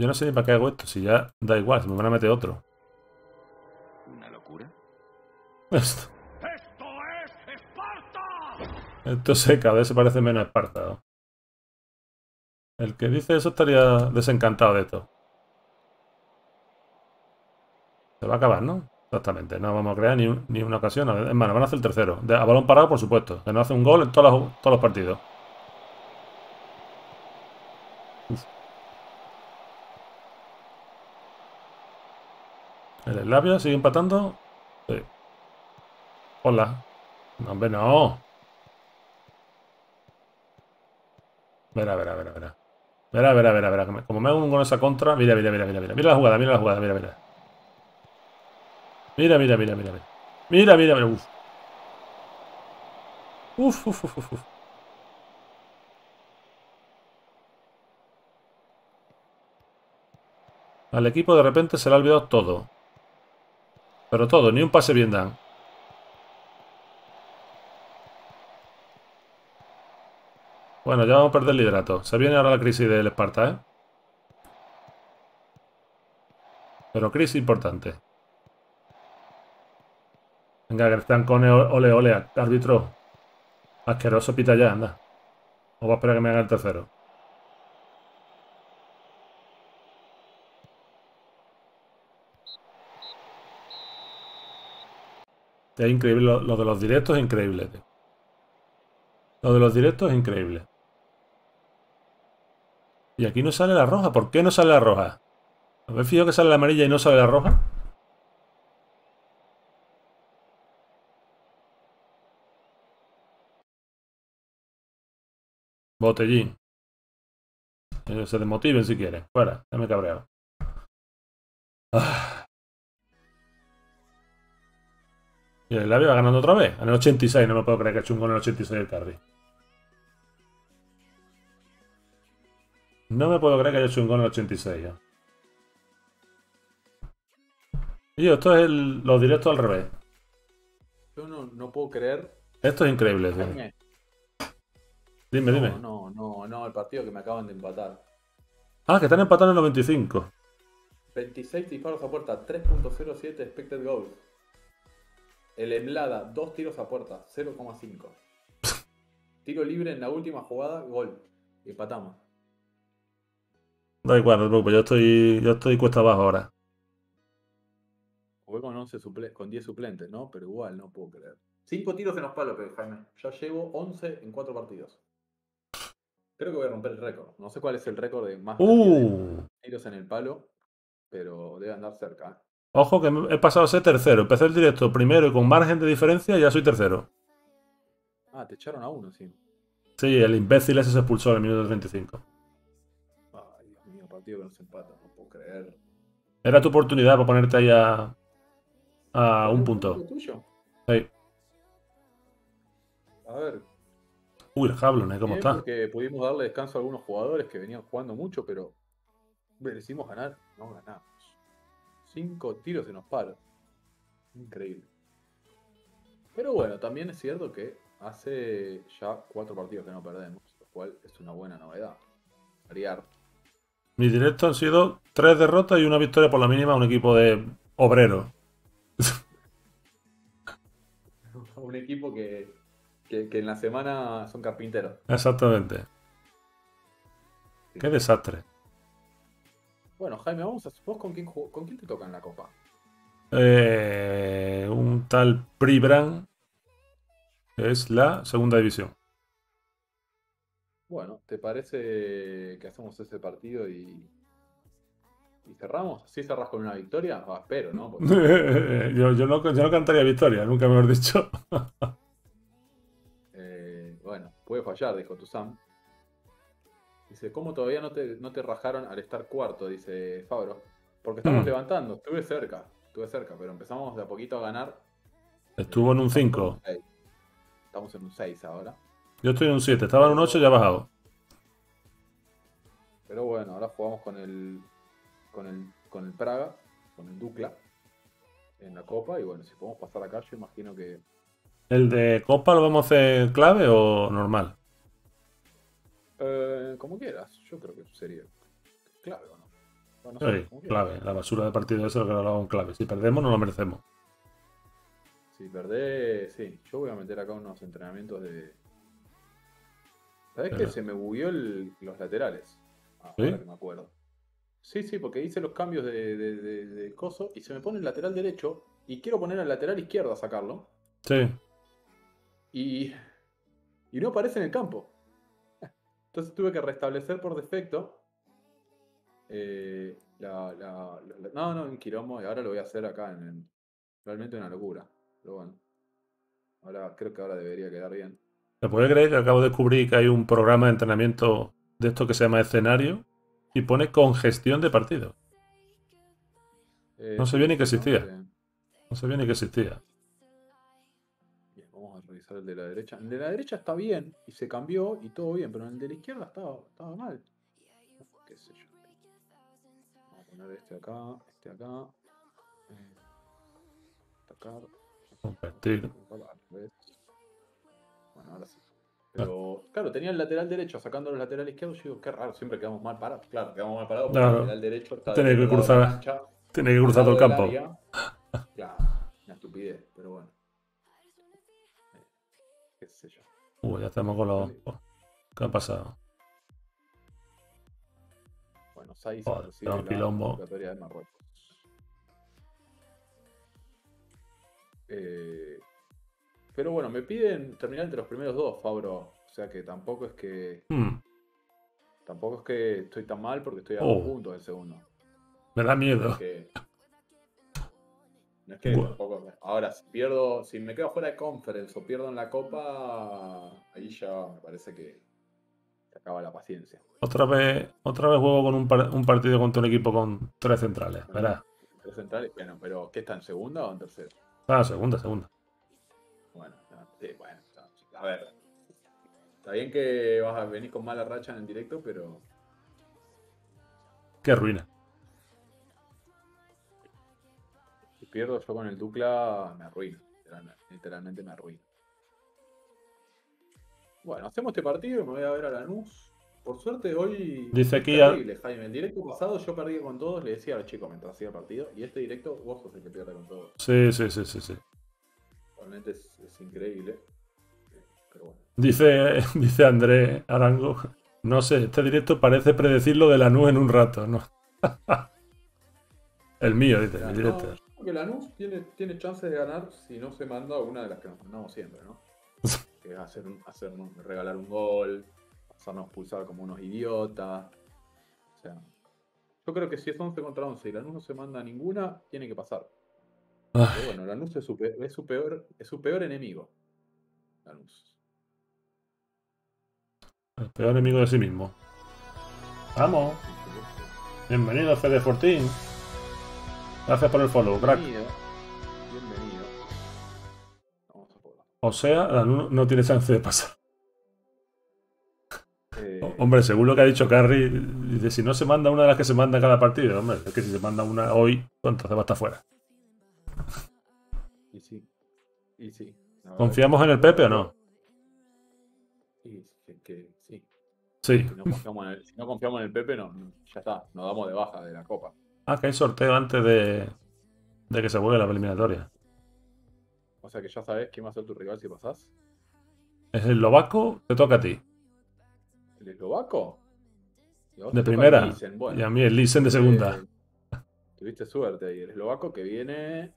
[SPEAKER 3] Yo no sé ni para qué hago esto, si ya da igual, si me van a meter otro.
[SPEAKER 7] ¿Una locura?
[SPEAKER 3] Esto. Esto se cada vez se parece menos a Esparta. ¿no? El que dice eso estaría desencantado de esto. Se va a acabar, ¿no? Exactamente, no vamos a crear ni, ni una ocasión. Es más, van a hacer el tercero. De- a balón parado, por supuesto. Que no hace un gol en todos los, todos los partidos. El Slavia sigue empatando. Sí. Hola. No, hombre, no. Verá, verá, verá, verá. Verá, verá, verá, verá. Como- me hago un en esa contra. Mira, mira, mira, mira, mira. Mira la jugada, mira la jugada, mira, mira. Mira, mira, mira, mira, mira. Mira, mira. Uf, uf, uf, uf, uf. Al equipo de repente se le ha olvidado todo. Pero todo, ni un pase bien dan. Bueno, ya vamos a perder el liderato. Se viene ahora la crisis del Esparta, ¿eh? Pero crisis importante. Venga, que están con ole, ole, árbitro. Asqueroso, pita ya, anda. O va a esperar que me haga el tercero. Es increíble, lo, lo de los directos es increíble, tío. Lo de los directos es increíble. Y aquí no sale la roja. ¿Por qué no sale la roja? ¿Habéis fijado que sale la amarilla y no sale la roja? Botellín. Se desmotiven si quieren. Fuera, ya me cabreado. Ah. Y el labio va ganando otra vez. En el 86, no me puedo creer que ha hecho un gol en el 86 el Carry. No me puedo creer que haya hecho un gol en el 86 ya. Y yo, esto es el- los directos al revés.
[SPEAKER 2] Yo no, no puedo creer.
[SPEAKER 3] Esto es increíble, Dime, dime.
[SPEAKER 2] No, no, no, no, el partido que me acaban de empatar.
[SPEAKER 3] Ah, que están empatados en el 95.
[SPEAKER 2] 26 disparos a puerta, 3.07 expected goals. El Emlada, 2 tiros a puerta, 0,5. Tiro libre en la última jugada, gol. Empatamos.
[SPEAKER 3] Da igual, no te preocupes, yo estoy, yo estoy cuesta abajo ahora.
[SPEAKER 2] Jugué con, 11 suple- con 10 suplentes, ¿no? Pero igual, no puedo creer. 5 tiros en los palos, pero, Jaime. Ya llevo 11 en 4 partidos. Creo que voy a romper el récord. No sé cuál es el récord de más
[SPEAKER 3] Uh,
[SPEAKER 2] tiros en el palo, pero debe andar cerca. ¿eh?
[SPEAKER 3] ojo que he pasado a ser tercero. Empecé el directo primero y con margen de diferencia ya soy tercero.
[SPEAKER 2] Ah, te echaron a uno, sí.
[SPEAKER 3] Sí, el imbécil ese se expulsó en el minuto 35.
[SPEAKER 2] Partido que no se empata, no puedo creer.
[SPEAKER 3] Era tu oportunidad para ponerte ahí a, a un
[SPEAKER 2] ¿Es
[SPEAKER 3] punto.
[SPEAKER 2] tuyo?
[SPEAKER 3] Sí.
[SPEAKER 2] A ver,
[SPEAKER 3] Uy, el Jablon, ¿eh? ¿Cómo
[SPEAKER 2] bien,
[SPEAKER 3] está?
[SPEAKER 2] porque pudimos darle descanso a algunos jugadores que venían jugando mucho, pero merecimos ganar, no ganamos. Cinco tiros en los palos. Increíble. Pero bueno, también es cierto que hace ya cuatro partidos que no perdemos, lo cual es una buena novedad. Variar.
[SPEAKER 3] Mi directo han sido tres derrotas y una victoria por la mínima a un equipo de obrero.
[SPEAKER 2] Un equipo que, que, que en la semana son carpinteros.
[SPEAKER 3] Exactamente. Qué desastre.
[SPEAKER 2] Bueno, Jaime, vamos a. ¿Vos con quién, con quién te toca en la copa?
[SPEAKER 3] Eh, un tal Pribran, que es la segunda división.
[SPEAKER 2] Bueno, ¿te parece que hacemos ese partido y, y cerramos? ¿Sí cerrás con una victoria? Ah, espero, ¿no? Porque,
[SPEAKER 3] yo, yo no, yo no cantaría victoria, nunca mejor dicho.
[SPEAKER 2] eh, bueno, puede fallar, dijo Tuzán. Dice, ¿cómo todavía no te, no te rajaron al estar cuarto? Dice Fabro. Porque estamos
[SPEAKER 3] Mm.
[SPEAKER 2] levantando, estuve cerca, estuve cerca, pero empezamos de a poquito a ganar.
[SPEAKER 3] Estuvo en un 5.
[SPEAKER 2] Seis. Estamos en un 6 ahora.
[SPEAKER 3] Yo estoy en un 7. Estaba en un 8 y ya he bajado.
[SPEAKER 2] Pero bueno, ahora jugamos con el, con el, con el Praga, con el Dukla, en la Copa. Y bueno, si podemos pasar acá, yo imagino que
[SPEAKER 3] ¿El de Copa lo vamos a hacer clave o normal?
[SPEAKER 2] Eh, como quieras, yo creo que sería clave o no. Bueno, no sé,
[SPEAKER 3] Sí,
[SPEAKER 2] quieras.
[SPEAKER 3] clave. La basura de partido eso que lo hago en clave. Si perdemos, no lo merecemos.
[SPEAKER 2] Si perdés, sí, yo voy a meter acá unos entrenamientos de. ¿Sabés
[SPEAKER 3] Pero-
[SPEAKER 2] que se me bugueó el- los laterales? Ah,
[SPEAKER 3] ¿Sí?
[SPEAKER 2] Ahora que me acuerdo. Sí, sí, porque hice los cambios de, de, de- de coso y se me pone el lateral derecho y quiero poner al lateral izquierdo a sacarlo
[SPEAKER 3] Sí.
[SPEAKER 2] y, y no aparece en el campo. Entonces tuve que restablecer por defecto. eh, la, la- la- la- no, no, un quilombo. Y ahora lo voy a hacer acá. En, en- realmente una locura. Pero bueno. Ahora creo que ahora debería quedar bien.
[SPEAKER 3] ¿Se puede creer que acabo de descubrir que hay un programa de entrenamiento de esto que se llama escenario y pone congestión de partido?
[SPEAKER 2] Eh,
[SPEAKER 3] No sabía ni que existía.
[SPEAKER 2] ¿no?
[SPEAKER 3] No sabía ni que existía.
[SPEAKER 2] Bien, vamos a revisar el de la derecha. El de la derecha está bien y se cambió y todo bien, pero el de la izquierda estaba, estaba mal. ¿Qué sé yo? Vamos a poner este acá, este acá. eh.
[SPEAKER 3] Convertir.
[SPEAKER 2] Al revés. Bueno, ahora sí. Pero, claro, tenía el lateral derecho sacando el lateral izquierdo. Yo digo, qué raro, siempre quedamos mal parados. Claro, quedamos mal parados porque
[SPEAKER 3] Claro.
[SPEAKER 2] el lateral derecho está del
[SPEAKER 3] que cruzar-
[SPEAKER 2] la cancha,
[SPEAKER 3] Tiene que cruzar todo el campo.
[SPEAKER 2] área. Claro, una estupidez, pero bueno. Eh, qué sé yo.
[SPEAKER 3] Uh, ya estamos con los. ¿Qué ha pasado?
[SPEAKER 2] Bueno, Saiz recibe la
[SPEAKER 3] quilombo.
[SPEAKER 2] convocatoria de Marruecos. Eh, pero bueno, me piden terminar entre los primeros dos, Fabro. O sea que tampoco es que
[SPEAKER 3] Hmm,
[SPEAKER 2] tampoco es que estoy tan mal porque estoy a
[SPEAKER 3] Oh.
[SPEAKER 2] dos puntos del segundo.
[SPEAKER 3] me da miedo.
[SPEAKER 2] Que- no es que
[SPEAKER 3] Buah.
[SPEAKER 2] tampoco. Ahora, si pierdo, si me quedo fuera de conference o pierdo en la copa, ahí ya me parece que se acaba la paciencia.
[SPEAKER 3] Otra vez, otra vez juego con un, par- un partido contra un equipo con tres centrales. Verás.
[SPEAKER 2] Tres centrales, bueno, pero ¿qué está en segunda o en tercera?
[SPEAKER 3] Ah, segunda, segunda.
[SPEAKER 2] Bueno, no, sí, bueno, no, a ver. Está bien que vas a venir con mala racha en el directo, pero
[SPEAKER 3] Qué ruina.
[SPEAKER 2] si pierdo yo con el Ducla, me arruino. literalmente- me arruino. Bueno, hacemos este partido me voy a ver a Lanús. Por suerte hoy.
[SPEAKER 3] Dice aquí
[SPEAKER 2] terrible, Jaime. El directo pasado yo perdí con todos, le decía a los chicos mientras hacía el partido. Y este directo vos sos el que pierde con todos.
[SPEAKER 3] Sí, sí, sí, sí, sí.
[SPEAKER 2] Realmente es, es increíble. Pero bueno.
[SPEAKER 3] Dice, dice Andrés Arango. No sé, este directo parece predecir lo de la nube en un rato, ¿no? El mío, dice,
[SPEAKER 2] no,
[SPEAKER 3] directo.
[SPEAKER 2] que Lanús tiene, tiene chance de ganar si no se manda una de las que nos mandamos siempre, ¿no? que es hacer, hacernos regalar un gol, hacernos expulsar como unos idiotas. O sea, yo creo que si es 11 contra 11 y Lanús no se manda ninguna, tiene que pasar. Pero bueno, Lanús es su, pe- es su peor, es su peor enemigo. Lanús.
[SPEAKER 3] el peor enemigo de sí mismo. Vamos. Bienvenido, Fede Fortín. Gracias por el follow, crack.
[SPEAKER 2] Bienvenido. Bienvenido. Vamos a.
[SPEAKER 3] O sea, la nu- no tiene chance de pasar.
[SPEAKER 2] Eh,
[SPEAKER 3] Hombre, según lo que ha dicho Carrie, dice, si no se manda una de las que se manda en cada partido, hombre, es que si se manda una hoy, entonces va a estar fuera.
[SPEAKER 2] Y sí.
[SPEAKER 3] ¿Confiamos en el Pepe o no?
[SPEAKER 2] Sí, que, que sí.
[SPEAKER 3] Sí.
[SPEAKER 2] Si no, confiamos en el, si no confiamos en el Pepe, no, no, ya está. Nos damos de baja de la Copa.
[SPEAKER 3] Ah, que hay sorteo antes de, de que se juegue la eliminatoria.
[SPEAKER 2] O sea que ya sabes quién va a ser tu rival si pasás.
[SPEAKER 3] Es el Lobaco, te toca a ti.
[SPEAKER 2] ¿El eslovaco?
[SPEAKER 3] De primera.
[SPEAKER 2] bueno.
[SPEAKER 3] Y a mí el Lisen de segunda.
[SPEAKER 2] Eh, tuviste suerte ahí. El eslovaco que viene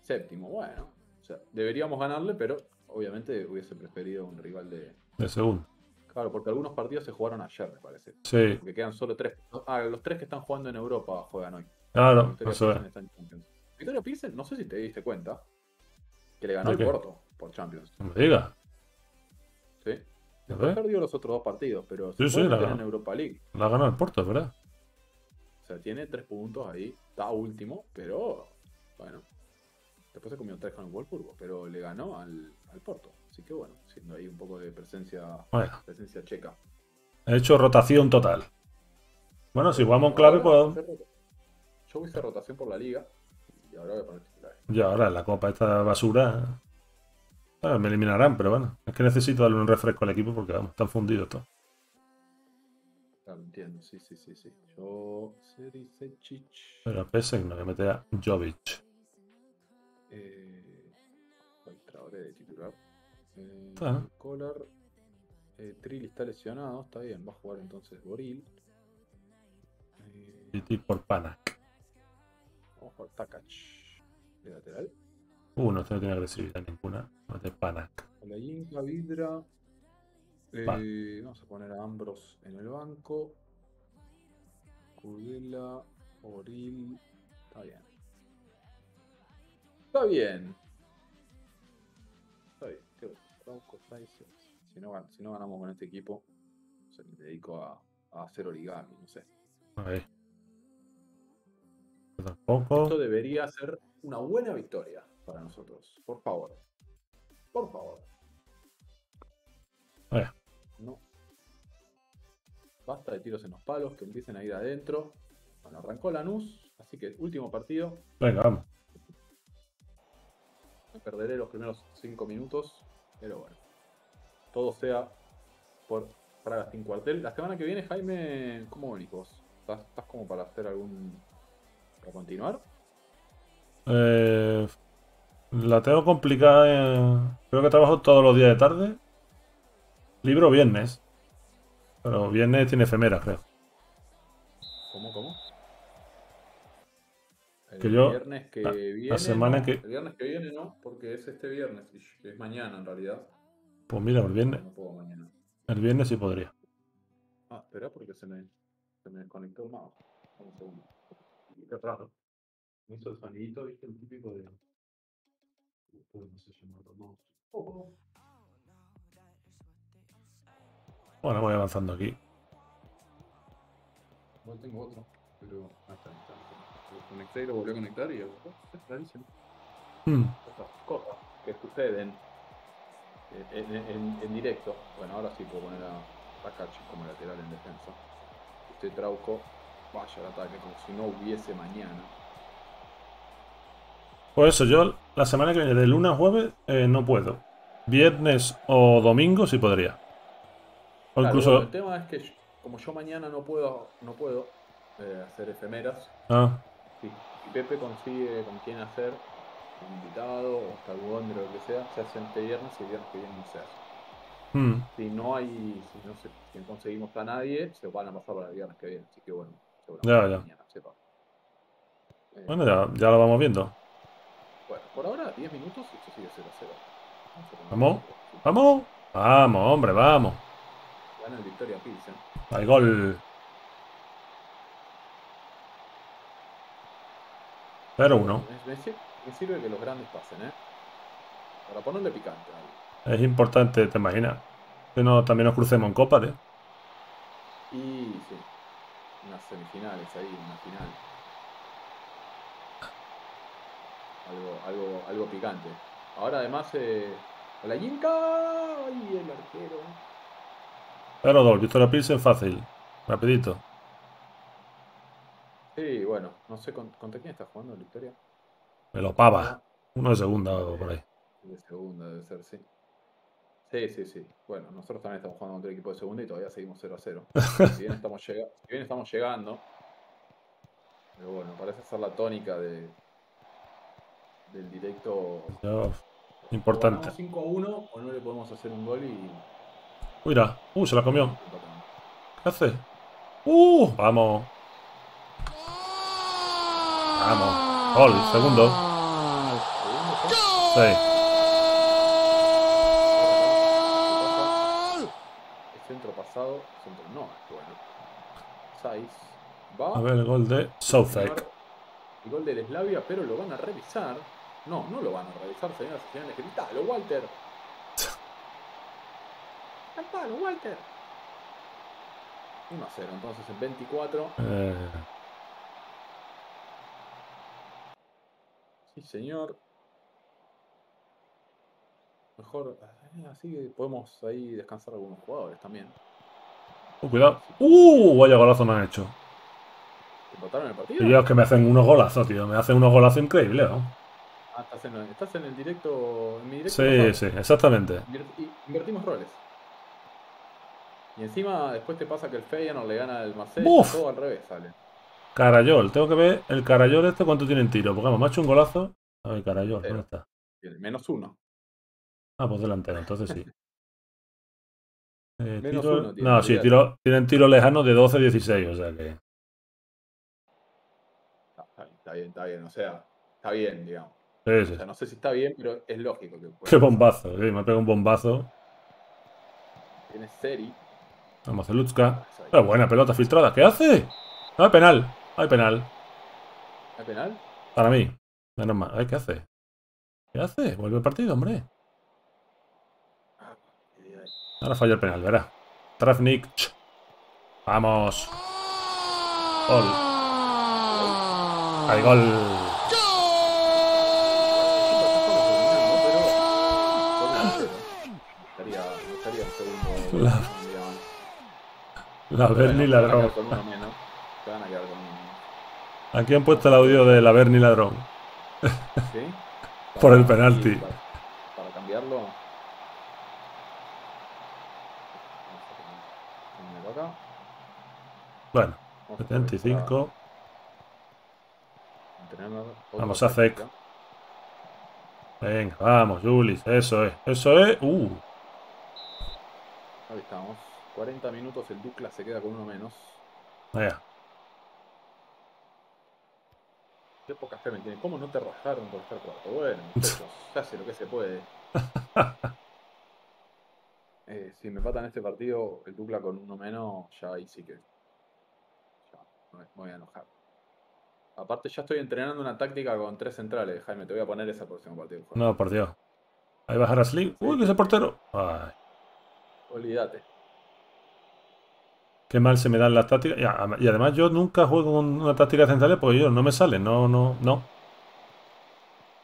[SPEAKER 2] séptimo. Bueno, sea, deberíamos ganarle, pero obviamente hubiese preferido un rival de.
[SPEAKER 3] De segunda.
[SPEAKER 2] Claro, porque algunos partidos se jugaron ayer, me parece.
[SPEAKER 3] Sí,
[SPEAKER 2] Porque quedan solo tres. Ah, los tres que están jugando en Europa juegan hoy.
[SPEAKER 3] claro,
[SPEAKER 2] Victoria. Pilsen está en Champions. Victoria Pilsen, no sé si te diste cuenta, que le ganó
[SPEAKER 3] ¿De
[SPEAKER 2] el? Porto por Champions.
[SPEAKER 3] No me diga.
[SPEAKER 2] ¿Sí?
[SPEAKER 3] Ver,
[SPEAKER 2] Perdió los otros dos partidos, pero
[SPEAKER 3] Sí,
[SPEAKER 2] se
[SPEAKER 3] sí, la ganó.
[SPEAKER 2] en Europa League.
[SPEAKER 3] la ha ganado el Porto, ¿verdad?
[SPEAKER 2] O sea, tiene tres puntos ahí. Está último, pero bueno. Después se comió tres con el Wolfsburgo, pero le ganó al, al Porto. Así que bueno, siendo ahí un poco de presencia,
[SPEAKER 3] Bueno,
[SPEAKER 2] presencia checa.
[SPEAKER 3] he hecho rotación total. Bueno, si jugamos clave, pues
[SPEAKER 2] a Yo hice rotación por la liga y ahora voy a poner titulares.
[SPEAKER 3] ya ahora en la copa esta basura. bueno, me eliminarán, pero bueno, es que necesito darle un refresco al equipo porque vamos, están fundidos todos.
[SPEAKER 2] Claro, entiendo, sí, sí, sí, sí. Yo,
[SPEAKER 3] Pero Pesek no, a meter a Jovic.
[SPEAKER 2] Eh, Traoré de titular. Eh. Collar, eh, Trill está lesionado, está bien, va a jugar entonces Boril. Eh,
[SPEAKER 3] Titi por Panak.
[SPEAKER 2] vamos a jugar Takac de lateral.
[SPEAKER 3] Uh, no, no tiene agresividad ninguna. Mete Panak.
[SPEAKER 2] Olayinka, Vidra. Eh. Vamos a poner a Ambros en el banco. Cudela, Oril. Está bien. Está bien. Está bien. Si no, gan- si no ganamos con este equipo, me dedico a, a hacer origami, no sé.
[SPEAKER 3] Tampoco.
[SPEAKER 2] Esto debería ser una buena victoria para nosotros. Por favor. Por favor.
[SPEAKER 3] Vaya.
[SPEAKER 2] No. Basta de tiros en los palos, que empiecen a ir adentro. Bueno, arrancó Lanús, así que último partido.
[SPEAKER 3] Venga, vamos.
[SPEAKER 2] Perderé los primeros 5 minutos, pero bueno. Todo sea por Pragastín Cuartel. La semana que viene, Jaime, ¿cómo venís estás como para hacer algún. para continuar?
[SPEAKER 3] Eh, la tengo complicada. eh, Creo que trabajo todos los días de tarde. Libro viernes. Pero viernes tiene efemera, creo. Que yo-
[SPEAKER 2] viernes que
[SPEAKER 3] la-
[SPEAKER 2] viene.
[SPEAKER 3] la semana
[SPEAKER 2] no,
[SPEAKER 3] que-
[SPEAKER 2] El viernes que viene no, porque es este viernes, es mañana en realidad.
[SPEAKER 3] Pues mira, el viernes,
[SPEAKER 2] No puedo mañana.
[SPEAKER 3] el viernes sí podría.
[SPEAKER 2] Ah, espera porque se me, se me desconectó el mouse. Un segundo. Qué raro. Me hizo el sonidito, viste, el típico de. No sé llamarlo mouse. Oh.
[SPEAKER 3] Bueno, voy avanzando aquí.
[SPEAKER 2] Igual tengo otro, pero. Está, está. Lo conecté y lo volví a conectar y. oh, es rarísimo.
[SPEAKER 3] Hmm,
[SPEAKER 2] Cosas, cosas que suceden en, en- en- en directo. Bueno, ahora sí puedo poner a Takachi como lateral en defensa. Este Trauco vaya al ataque como si no hubiese mañana.
[SPEAKER 3] Pues eso, yo la semana que viene, de lunes a jueves, eh, no puedo. Viernes o domingo sí podría. O
[SPEAKER 2] Claro,
[SPEAKER 3] incluso.
[SPEAKER 2] bueno, el tema es que yo- como yo mañana no puedo, no puedo eh, hacer efemeras,
[SPEAKER 3] Ah,
[SPEAKER 2] si, Pepe consigue con quién hacer, un invitado o hasta Wonder o lo que sea, se hace este viernes y el viernes que viene no se hace.
[SPEAKER 3] hmm,
[SPEAKER 2] Si no hay, si no, se, si no conseguimos a nadie, se van a pasar para el viernes que viene. Así que bueno,
[SPEAKER 3] Ya, ya.
[SPEAKER 2] mañana sepa. Eh,
[SPEAKER 3] Bueno, ya, ya lo vamos viendo.
[SPEAKER 2] bueno, por ahora 10 minutos y esto sigue 0 a 0. Vamos
[SPEAKER 3] Vamos. ¡Vamos! Hombre, vamos.
[SPEAKER 2] Gana el Victoria Pilsen.
[SPEAKER 3] Hay gol. 0-1.
[SPEAKER 2] Me, me sir- me sirve que los grandes pasen, ¿eh? Para ponerle picante. ahí.
[SPEAKER 3] Es importante, te imaginas. Que no, también nos crucemos en copa, tío.
[SPEAKER 2] Y sí, unas semifinales ahí, una final. Algo, algo, algo picante. Ahora además, eh, la Yinka y el arquero.
[SPEAKER 3] 0-2. Victoria Pilsen fácil. Rapidito.
[SPEAKER 2] Sí, bueno, no sé con- contra quién está jugando la Victoria.
[SPEAKER 3] Me lo pava. Uno de segunda o por ahí.
[SPEAKER 2] De segunda debe ser, sí. Sí, sí, sí. Bueno, nosotros también estamos jugando contra el equipo de segunda y todavía seguimos 0 a 0. Si bien estamos, llega- si bien estamos llegando. Pero bueno, parece ser la tónica de, del directo.
[SPEAKER 3] Importante.
[SPEAKER 2] O ganamos 5 a 1 o no le podemos hacer un gol y
[SPEAKER 3] Mira. Uh, se la comió. ¿Qué hace? Uh, vamos. Vamos. Gol, segundo. Sí.
[SPEAKER 2] El centro pasado, centro no, bueno. Saiz va.
[SPEAKER 3] A ver el gol de Southek.
[SPEAKER 2] El gol del Slavia, pero lo van a revisar. No, no lo van a revisar, señoras y señores. Gritalo, Walter. Cantalo, Walter. 1 a 0, entonces en 24.
[SPEAKER 3] Eh,
[SPEAKER 2] Sí, señor. Mejor, eh, así que podemos ahí descansar algunos jugadores también.
[SPEAKER 3] oh, cuidado. ¡Uh! Vaya golazo me han hecho.
[SPEAKER 2] ¿Empataron el partido?
[SPEAKER 3] Y yo es que me hacen unos golazos, tío. Me hacen unos golazos increíbles, ¿no?
[SPEAKER 2] Ah, estás en, estás en el directo. En mi directo
[SPEAKER 3] Sí,
[SPEAKER 2] pasado.
[SPEAKER 3] sí, exactamente.
[SPEAKER 2] Invertimos roles. Y encima después te pasa que el Feyenoord le gana al Marsella. Todo al revés sale.
[SPEAKER 3] Carayol. Tengo que ver el Carayol este cuánto tiene en tiro. Porque vamos, me ha hecho un golazo. A ver, Carayol. ¿dónde está?
[SPEAKER 2] Menos uno.
[SPEAKER 3] Ah, pues delantero, entonces sí. Eh,
[SPEAKER 2] Menos
[SPEAKER 3] tiro-
[SPEAKER 2] uno tiene,
[SPEAKER 3] no, sí, tiro, tienen tiro lejano de 12-16, o sea que.
[SPEAKER 2] Ah, Está, bien, está bien. O sea, está bien, digamos.
[SPEAKER 3] Sí, sí.
[SPEAKER 2] O sea, no sé si está bien, pero es lógico que pueda
[SPEAKER 3] Qué bombazo, sí, me pega un bombazo.
[SPEAKER 2] Tiene Seri.
[SPEAKER 3] Vamos a Lutska.
[SPEAKER 2] Eso ahí.
[SPEAKER 3] Qué buena pelota filtrada. ¿Qué hace? No hay penal. Hay penal.
[SPEAKER 2] ¿Hay penal?
[SPEAKER 3] Para mí. Menos mal. Ay, ¿Qué hace? ¿Qué hace? Vuelve el partido, hombre.
[SPEAKER 2] Ah.
[SPEAKER 3] Ahora falla el penal, verá. Travnik. Vamos. Gol. Hay gol. La-. La Berni
[SPEAKER 2] Bueno, se van a
[SPEAKER 3] ladrón.
[SPEAKER 2] quedar con uno menos. Se van a quedar con uno menos.
[SPEAKER 3] Aquí han puesto el audio de la Berni ladrón.
[SPEAKER 2] ¿Sí?
[SPEAKER 3] Por el penalti.
[SPEAKER 2] Para, para cambiarlo.
[SPEAKER 3] Bueno,
[SPEAKER 2] Vamos a
[SPEAKER 3] 75.
[SPEAKER 2] entrenar otra
[SPEAKER 3] Vamos a
[SPEAKER 2] táctica.
[SPEAKER 3] Venga, vamos, Julis. Eso es. Eso es. Uh.
[SPEAKER 2] Ahí estamos. 40 minutos, el Dukla se queda con uno menos.
[SPEAKER 3] Vaya.
[SPEAKER 2] Qué poca fe me tiene. ¿Cómo no te rajaron por estar cuarto? Bueno, muchachos, se hace lo que se puede. Eh, si me empatan este partido, el Dukla con uno menos, ya ahí sí que. Ya, me voy a enojar. Aparte, ya estoy entrenando una táctica con tres centrales, Jaime. Te voy a poner esa próximo partido.
[SPEAKER 3] No, por Dios. Ahí va Harasling. Uy, que ese portero. Ay,
[SPEAKER 2] Olvídate.
[SPEAKER 3] Qué mal se me dan las tácticas. Y, a- y además yo nunca juego con una táctica central porque yo no me sale. No, no, no.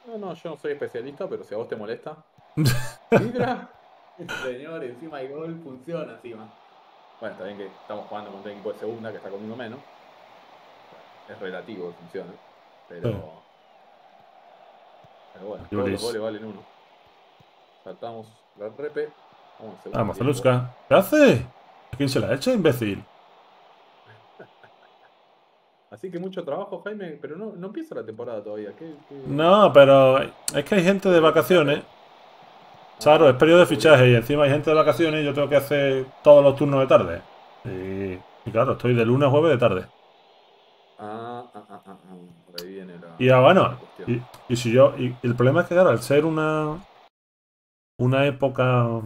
[SPEAKER 2] No, no, yo no soy especialista, pero si a vos te molesta. Mira. Señor, encima hay gol, funciona encima. Bueno, está bien que estamos jugando contra un equipo de segunda que está con uno menos. Es relativo que funciona. Pero.
[SPEAKER 3] Sí.
[SPEAKER 2] Pero bueno, todos los goles valen uno. Saltamos la repe. Vamos,
[SPEAKER 3] Vamos. Zeluska. ¿Qué hace? ¿A quién se la echa, imbécil?
[SPEAKER 2] Así que mucho trabajo, Jaime, pero no, no empieza la temporada todavía. ¿Qué, qué-
[SPEAKER 3] No, pero es que hay gente de vacaciones. Claro, es periodo de fichaje y encima hay gente de vacaciones y yo tengo que hacer todos los turnos de tarde. Y, y claro, estoy de lunes a jueves de tarde.
[SPEAKER 2] Ah, ah, ah, ah, ah, por ahí viene la.
[SPEAKER 3] Y ah, bueno, y, y si yo. Y, y el problema es que, claro, al ser una. Una época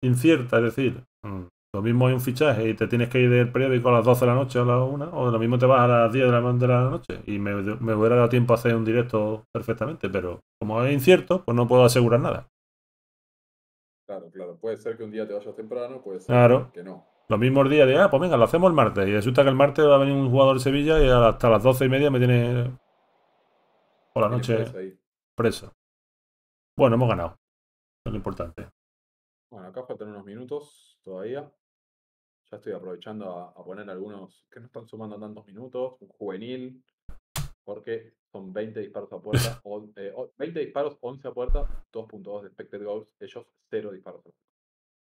[SPEAKER 3] incierta, es decir, mm, lo mismo hay un fichaje y te tienes que ir del periódico a las 12 de la noche o a la 1, o lo mismo te vas a las 10 de la, de la noche y me, me hubiera dado tiempo a hacer un directo perfectamente, pero como es incierto, pues no puedo asegurar nada.
[SPEAKER 2] Claro, claro. Puede ser que un día te vayas temprano, puede ser
[SPEAKER 3] Claro.
[SPEAKER 2] que no.
[SPEAKER 3] Los mismos días de, ah, pues venga, lo hacemos el martes. Y resulta que el martes va a venir un jugador de Sevilla y hasta las 12 y media me tiene por la noche
[SPEAKER 2] ahí.
[SPEAKER 3] preso. Bueno, hemos ganado. Es lo importante.
[SPEAKER 2] Bueno, acá faltan unos minutos todavía. Ya estoy aprovechando a, a poner algunos que no están sumando tantos minutos. Un juvenil. Porque son 20 disparos a puerta. eh, o- 20 disparos, 11 a puerta. 2.2 de expected goals. Ellos 0 disparos.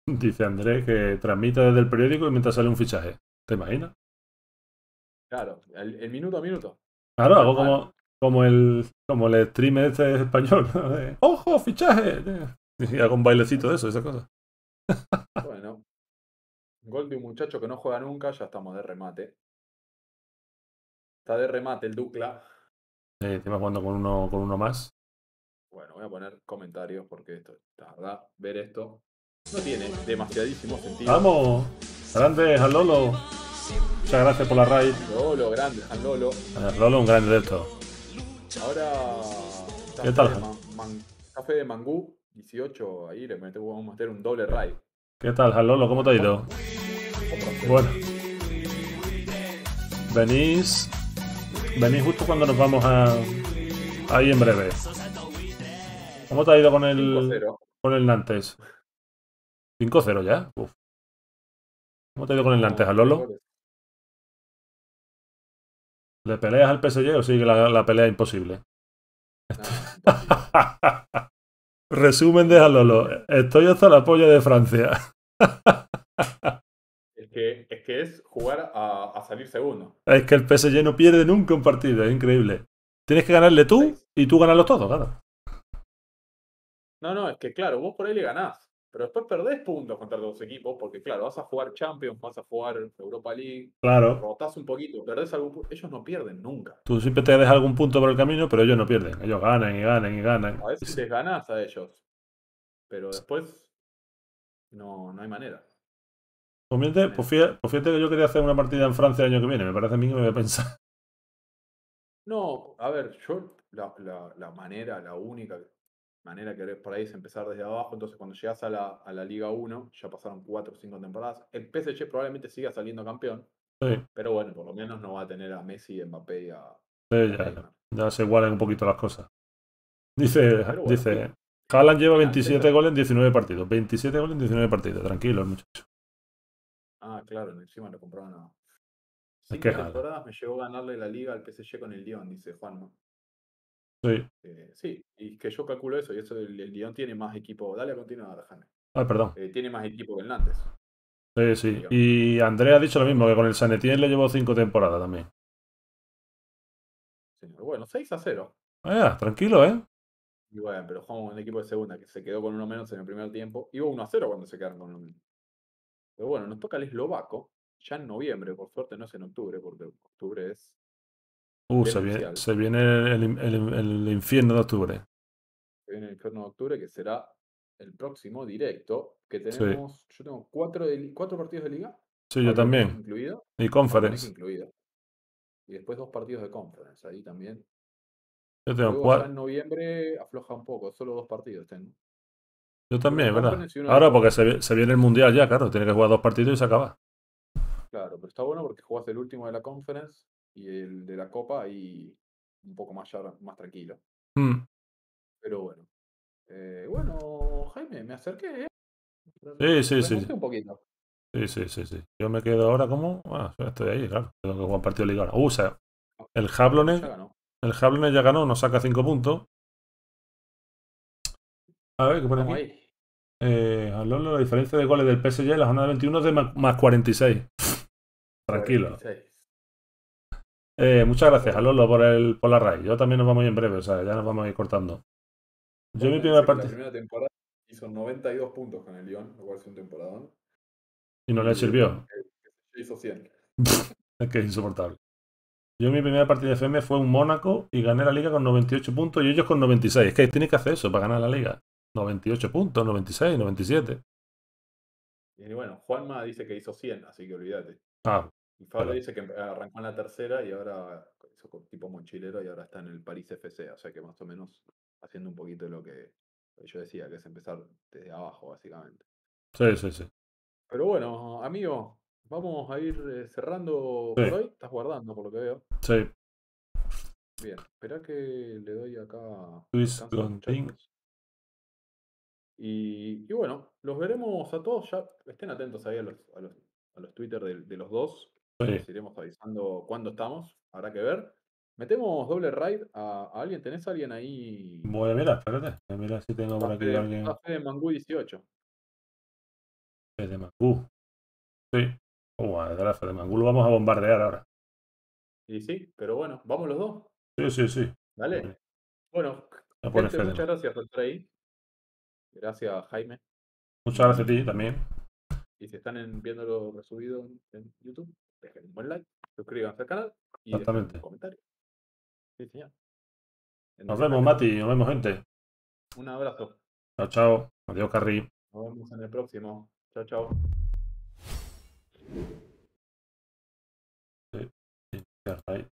[SPEAKER 3] Dice Andrés que transmite desde el periódico y mientras sale un fichaje. ¿Te imaginas?
[SPEAKER 2] Claro, el, el minuto a minuto.
[SPEAKER 3] Claro, hago como, como el como el streamer este español. ¿no? De, ¡Ojo, fichaje! Y hago un bailecito de eso, esa cosa.
[SPEAKER 2] Bueno. Gol de un muchacho que no juega nunca. Ya estamos de remate. Está de remate el Ducla.
[SPEAKER 3] Eh, encima jugando con uno, con uno más.
[SPEAKER 2] Bueno, voy a poner comentarios porque esto, la verdad, ver esto no tiene demasiadísimo sentido.
[SPEAKER 3] ¡Vamos! Grande, al Lolo. Muchas gracias por la raid.
[SPEAKER 2] Lolo, grande, San Lolo.
[SPEAKER 3] Lolo, un grande de esto.
[SPEAKER 2] Ahora.
[SPEAKER 3] ¿Qué tal,
[SPEAKER 2] de man- man- café de mangú, 18. Ahí le metemos, vamos a meter un doble raid.
[SPEAKER 3] ¿Qué tal, Jalolo? ¿Cómo te ha ido? Bueno. Venís. Venís justo cuando nos vamos a. Ahí en breve. ¿Cómo te ha ido con el.
[SPEAKER 2] 5-0.
[SPEAKER 3] con el Nantes? 5-0 ya. Uf. ¿Cómo te ha ido con el Nantes, Jalolo? ¿Le peleas al PSG o sigue la, la pelea imposible? Resumen de Jalolo. Estoy hasta la polla de Francia.
[SPEAKER 2] es, que, es que es jugar a, a salir segundo.
[SPEAKER 3] Es que el PSG no pierde nunca un partido, es increíble. Tienes que ganarle tú y tú ganarlo todo, claro.
[SPEAKER 2] No, no, es que claro, vos por ahí le ganás. Pero después perdés puntos contra los equipos, porque claro, vas a jugar Champions, vas a jugar Europa League,
[SPEAKER 3] Claro.
[SPEAKER 2] rotás un poquito, perdés algún punto. Ellos no pierden nunca.
[SPEAKER 3] Tú siempre te dejas algún punto por el camino, pero ellos no pierden. Ellos ganan y ganan y ganan.
[SPEAKER 2] A veces les ganás a ellos. Pero después no, no hay manera.
[SPEAKER 3] Pues fíjate, pues fíjate- pues fíjate que yo quería hacer una partida en Francia el año que viene. Me parece a mí que me voy a pensar.
[SPEAKER 2] No, a ver, yo la, la- la manera, la única manera que por ahí es empezar desde abajo. Entonces, cuando llegas a la, a la Liga 1, ya pasaron 4 o 5 temporadas. El PSG probablemente siga saliendo campeón,
[SPEAKER 3] Sí,
[SPEAKER 2] pero bueno, por lo menos no va a tener a Messi, Mbappé y a,
[SPEAKER 3] sí, ya, ya se igualan un poquito las cosas. Dice,
[SPEAKER 2] bueno,
[SPEAKER 3] dice, Haaland lleva
[SPEAKER 2] Ah,
[SPEAKER 3] 27
[SPEAKER 2] etcétera.
[SPEAKER 3] goles en 19 partidos. 27 goles en 19 partidos. Tranquilo, muchacho.
[SPEAKER 2] Ah, claro, encima lo compraron a. Cinco
[SPEAKER 3] Haaland.
[SPEAKER 2] temporadas me llegó a ganarle la liga al PSG con el Lyon, dice Juanma.
[SPEAKER 3] Sí.
[SPEAKER 2] Eh, sí, y que yo calculo eso, y eso el, el Lyon tiene más equipo. Dale a continuar, Jane.
[SPEAKER 3] Ay, perdón.
[SPEAKER 2] Eh, tiene más equipo que el Nantes.
[SPEAKER 3] Sí, sí. Y Andrea ha dicho lo mismo, que con el San Etienne le llevó 5 temporadas también.
[SPEAKER 2] Señor. Bueno, 6 a 0.
[SPEAKER 3] Ah, tranquilo, ¿eh?
[SPEAKER 2] Y bueno, pero jugamos un equipo de segunda que se quedó con uno menos en el primer tiempo. Iba 1 a 0 cuando se quedaron con uno menos. Pero bueno, nos toca el eslovaco ya en noviembre, por suerte no es en octubre, porque octubre es.
[SPEAKER 3] Uh, se viene,
[SPEAKER 2] Denunciable.
[SPEAKER 3] se viene el, el- el infierno de octubre.
[SPEAKER 2] se viene el infierno de octubre, que será el próximo directo. Que tenemos. Yo tengo cuatro, de cuatro partidos de liga.
[SPEAKER 3] Sí, yo también.
[SPEAKER 2] Incluido.
[SPEAKER 3] Y conference.
[SPEAKER 2] incluido. Y después dos partidos de conference. Ahí también.
[SPEAKER 3] Yo tengo
[SPEAKER 2] Luego
[SPEAKER 3] cuatro.
[SPEAKER 2] en noviembre afloja un poco, solo dos partidos tengo.
[SPEAKER 3] Yo también, ¿verdad? Ahora porque se, vi- se viene el mundial ya, claro. Tiene que jugar dos partidos y se acaba.
[SPEAKER 2] Claro, pero está bueno porque jugás el último de la conference y el de la copa y un poco más, más tranquilo.
[SPEAKER 3] Mm,
[SPEAKER 2] Pero bueno. Eh, bueno, Jaime, me acerqué, ¿eh?
[SPEAKER 3] Sí, sí, sí.
[SPEAKER 2] Remonté un poquito.
[SPEAKER 3] Sí, sí, sí, sí. Yo me quedo ahora como. Ah, estoy ahí, claro. Tengo que jugar partido de liga ahora. Uh, o sea, el
[SPEAKER 2] ganó.
[SPEAKER 3] el Jablonec ya ganó, nos saca 5 puntos. A ver, ¿qué pone aquí? Eh, Alolo, la diferencia de goles del PSG en la jornada 21 es de más 46. Tranquilo.
[SPEAKER 2] 46.
[SPEAKER 3] Eh, muchas gracias, Alolo, por, el, por la raíz. Yo también nos vamos a ir en breve, o sea, ya nos vamos a ir cortando. Yo mi
[SPEAKER 2] Bueno,
[SPEAKER 3] primera
[SPEAKER 2] dice que
[SPEAKER 3] parte.
[SPEAKER 2] La primera temporada hizo 92 puntos con el Lyon, lo cual es un temporadón.
[SPEAKER 3] Y no le sirvió.
[SPEAKER 2] hizo 100.
[SPEAKER 3] Es que es insoportable. Yo mi primera partida de FM fue un Mónaco y gané la liga con 98 puntos y ellos con 96. Es que tiene que hacer eso para ganar la liga. 98 puntos, 96, 97.
[SPEAKER 2] Y bueno, Juanma dice que hizo 100, así que olvídate.
[SPEAKER 3] Ah,
[SPEAKER 2] Y Fabio dice que arrancó en la tercera y ahora hizo tipo mochilero y ahora está en el París FC. O sea que más o menos haciendo un poquito lo que lo que yo decía, que es empezar desde abajo, básicamente.
[SPEAKER 3] sí, sí, sí.
[SPEAKER 2] Pero bueno, amigo, vamos a ir eh, cerrando
[SPEAKER 3] Sí.
[SPEAKER 2] por hoy. Estás guardando, por lo que veo.
[SPEAKER 3] Sí,
[SPEAKER 2] Bien, espera que le doy acá.
[SPEAKER 3] Twist
[SPEAKER 2] alcanzo Y, y bueno, los veremos a todos. Ya estén atentos ahí a los, a los, a los Twitter de, de los dos.
[SPEAKER 3] sí.
[SPEAKER 2] Les iremos avisando cuándo estamos. Habrá que ver. Metemos doble raid a, a alguien. ¿Tenés a alguien ahí?
[SPEAKER 3] Voy a mirar, espérate. Voy a mirar si tengo por aquí
[SPEAKER 2] Fede-
[SPEAKER 3] alguien
[SPEAKER 2] Fede Mangú 18.
[SPEAKER 3] de Mangú. Sí. Uh, de la Fe de Mangú lo vamos a bombardear ahora.
[SPEAKER 2] Y sí, pero bueno, vamos los dos.
[SPEAKER 3] Sí, sí, sí.
[SPEAKER 2] Dale.
[SPEAKER 3] Vale.
[SPEAKER 2] Bueno, gente,
[SPEAKER 3] Fede.
[SPEAKER 2] muchas gracias por estar ahí. Gracias, Jaime.
[SPEAKER 3] Muchas gracias a ti también.
[SPEAKER 2] Y si están en- viéndolo resubido en, YouTube, dejen un buen like, suscríbanse al canal y dejen un comentario. Sí, señor.
[SPEAKER 3] Nos vemos, Mati. Nos vemos, gente.
[SPEAKER 2] Un abrazo.
[SPEAKER 3] Chao, chao. Adiós, Carri.
[SPEAKER 2] Nos vemos en el próximo. Chao, chao.
[SPEAKER 3] Sí, ahí.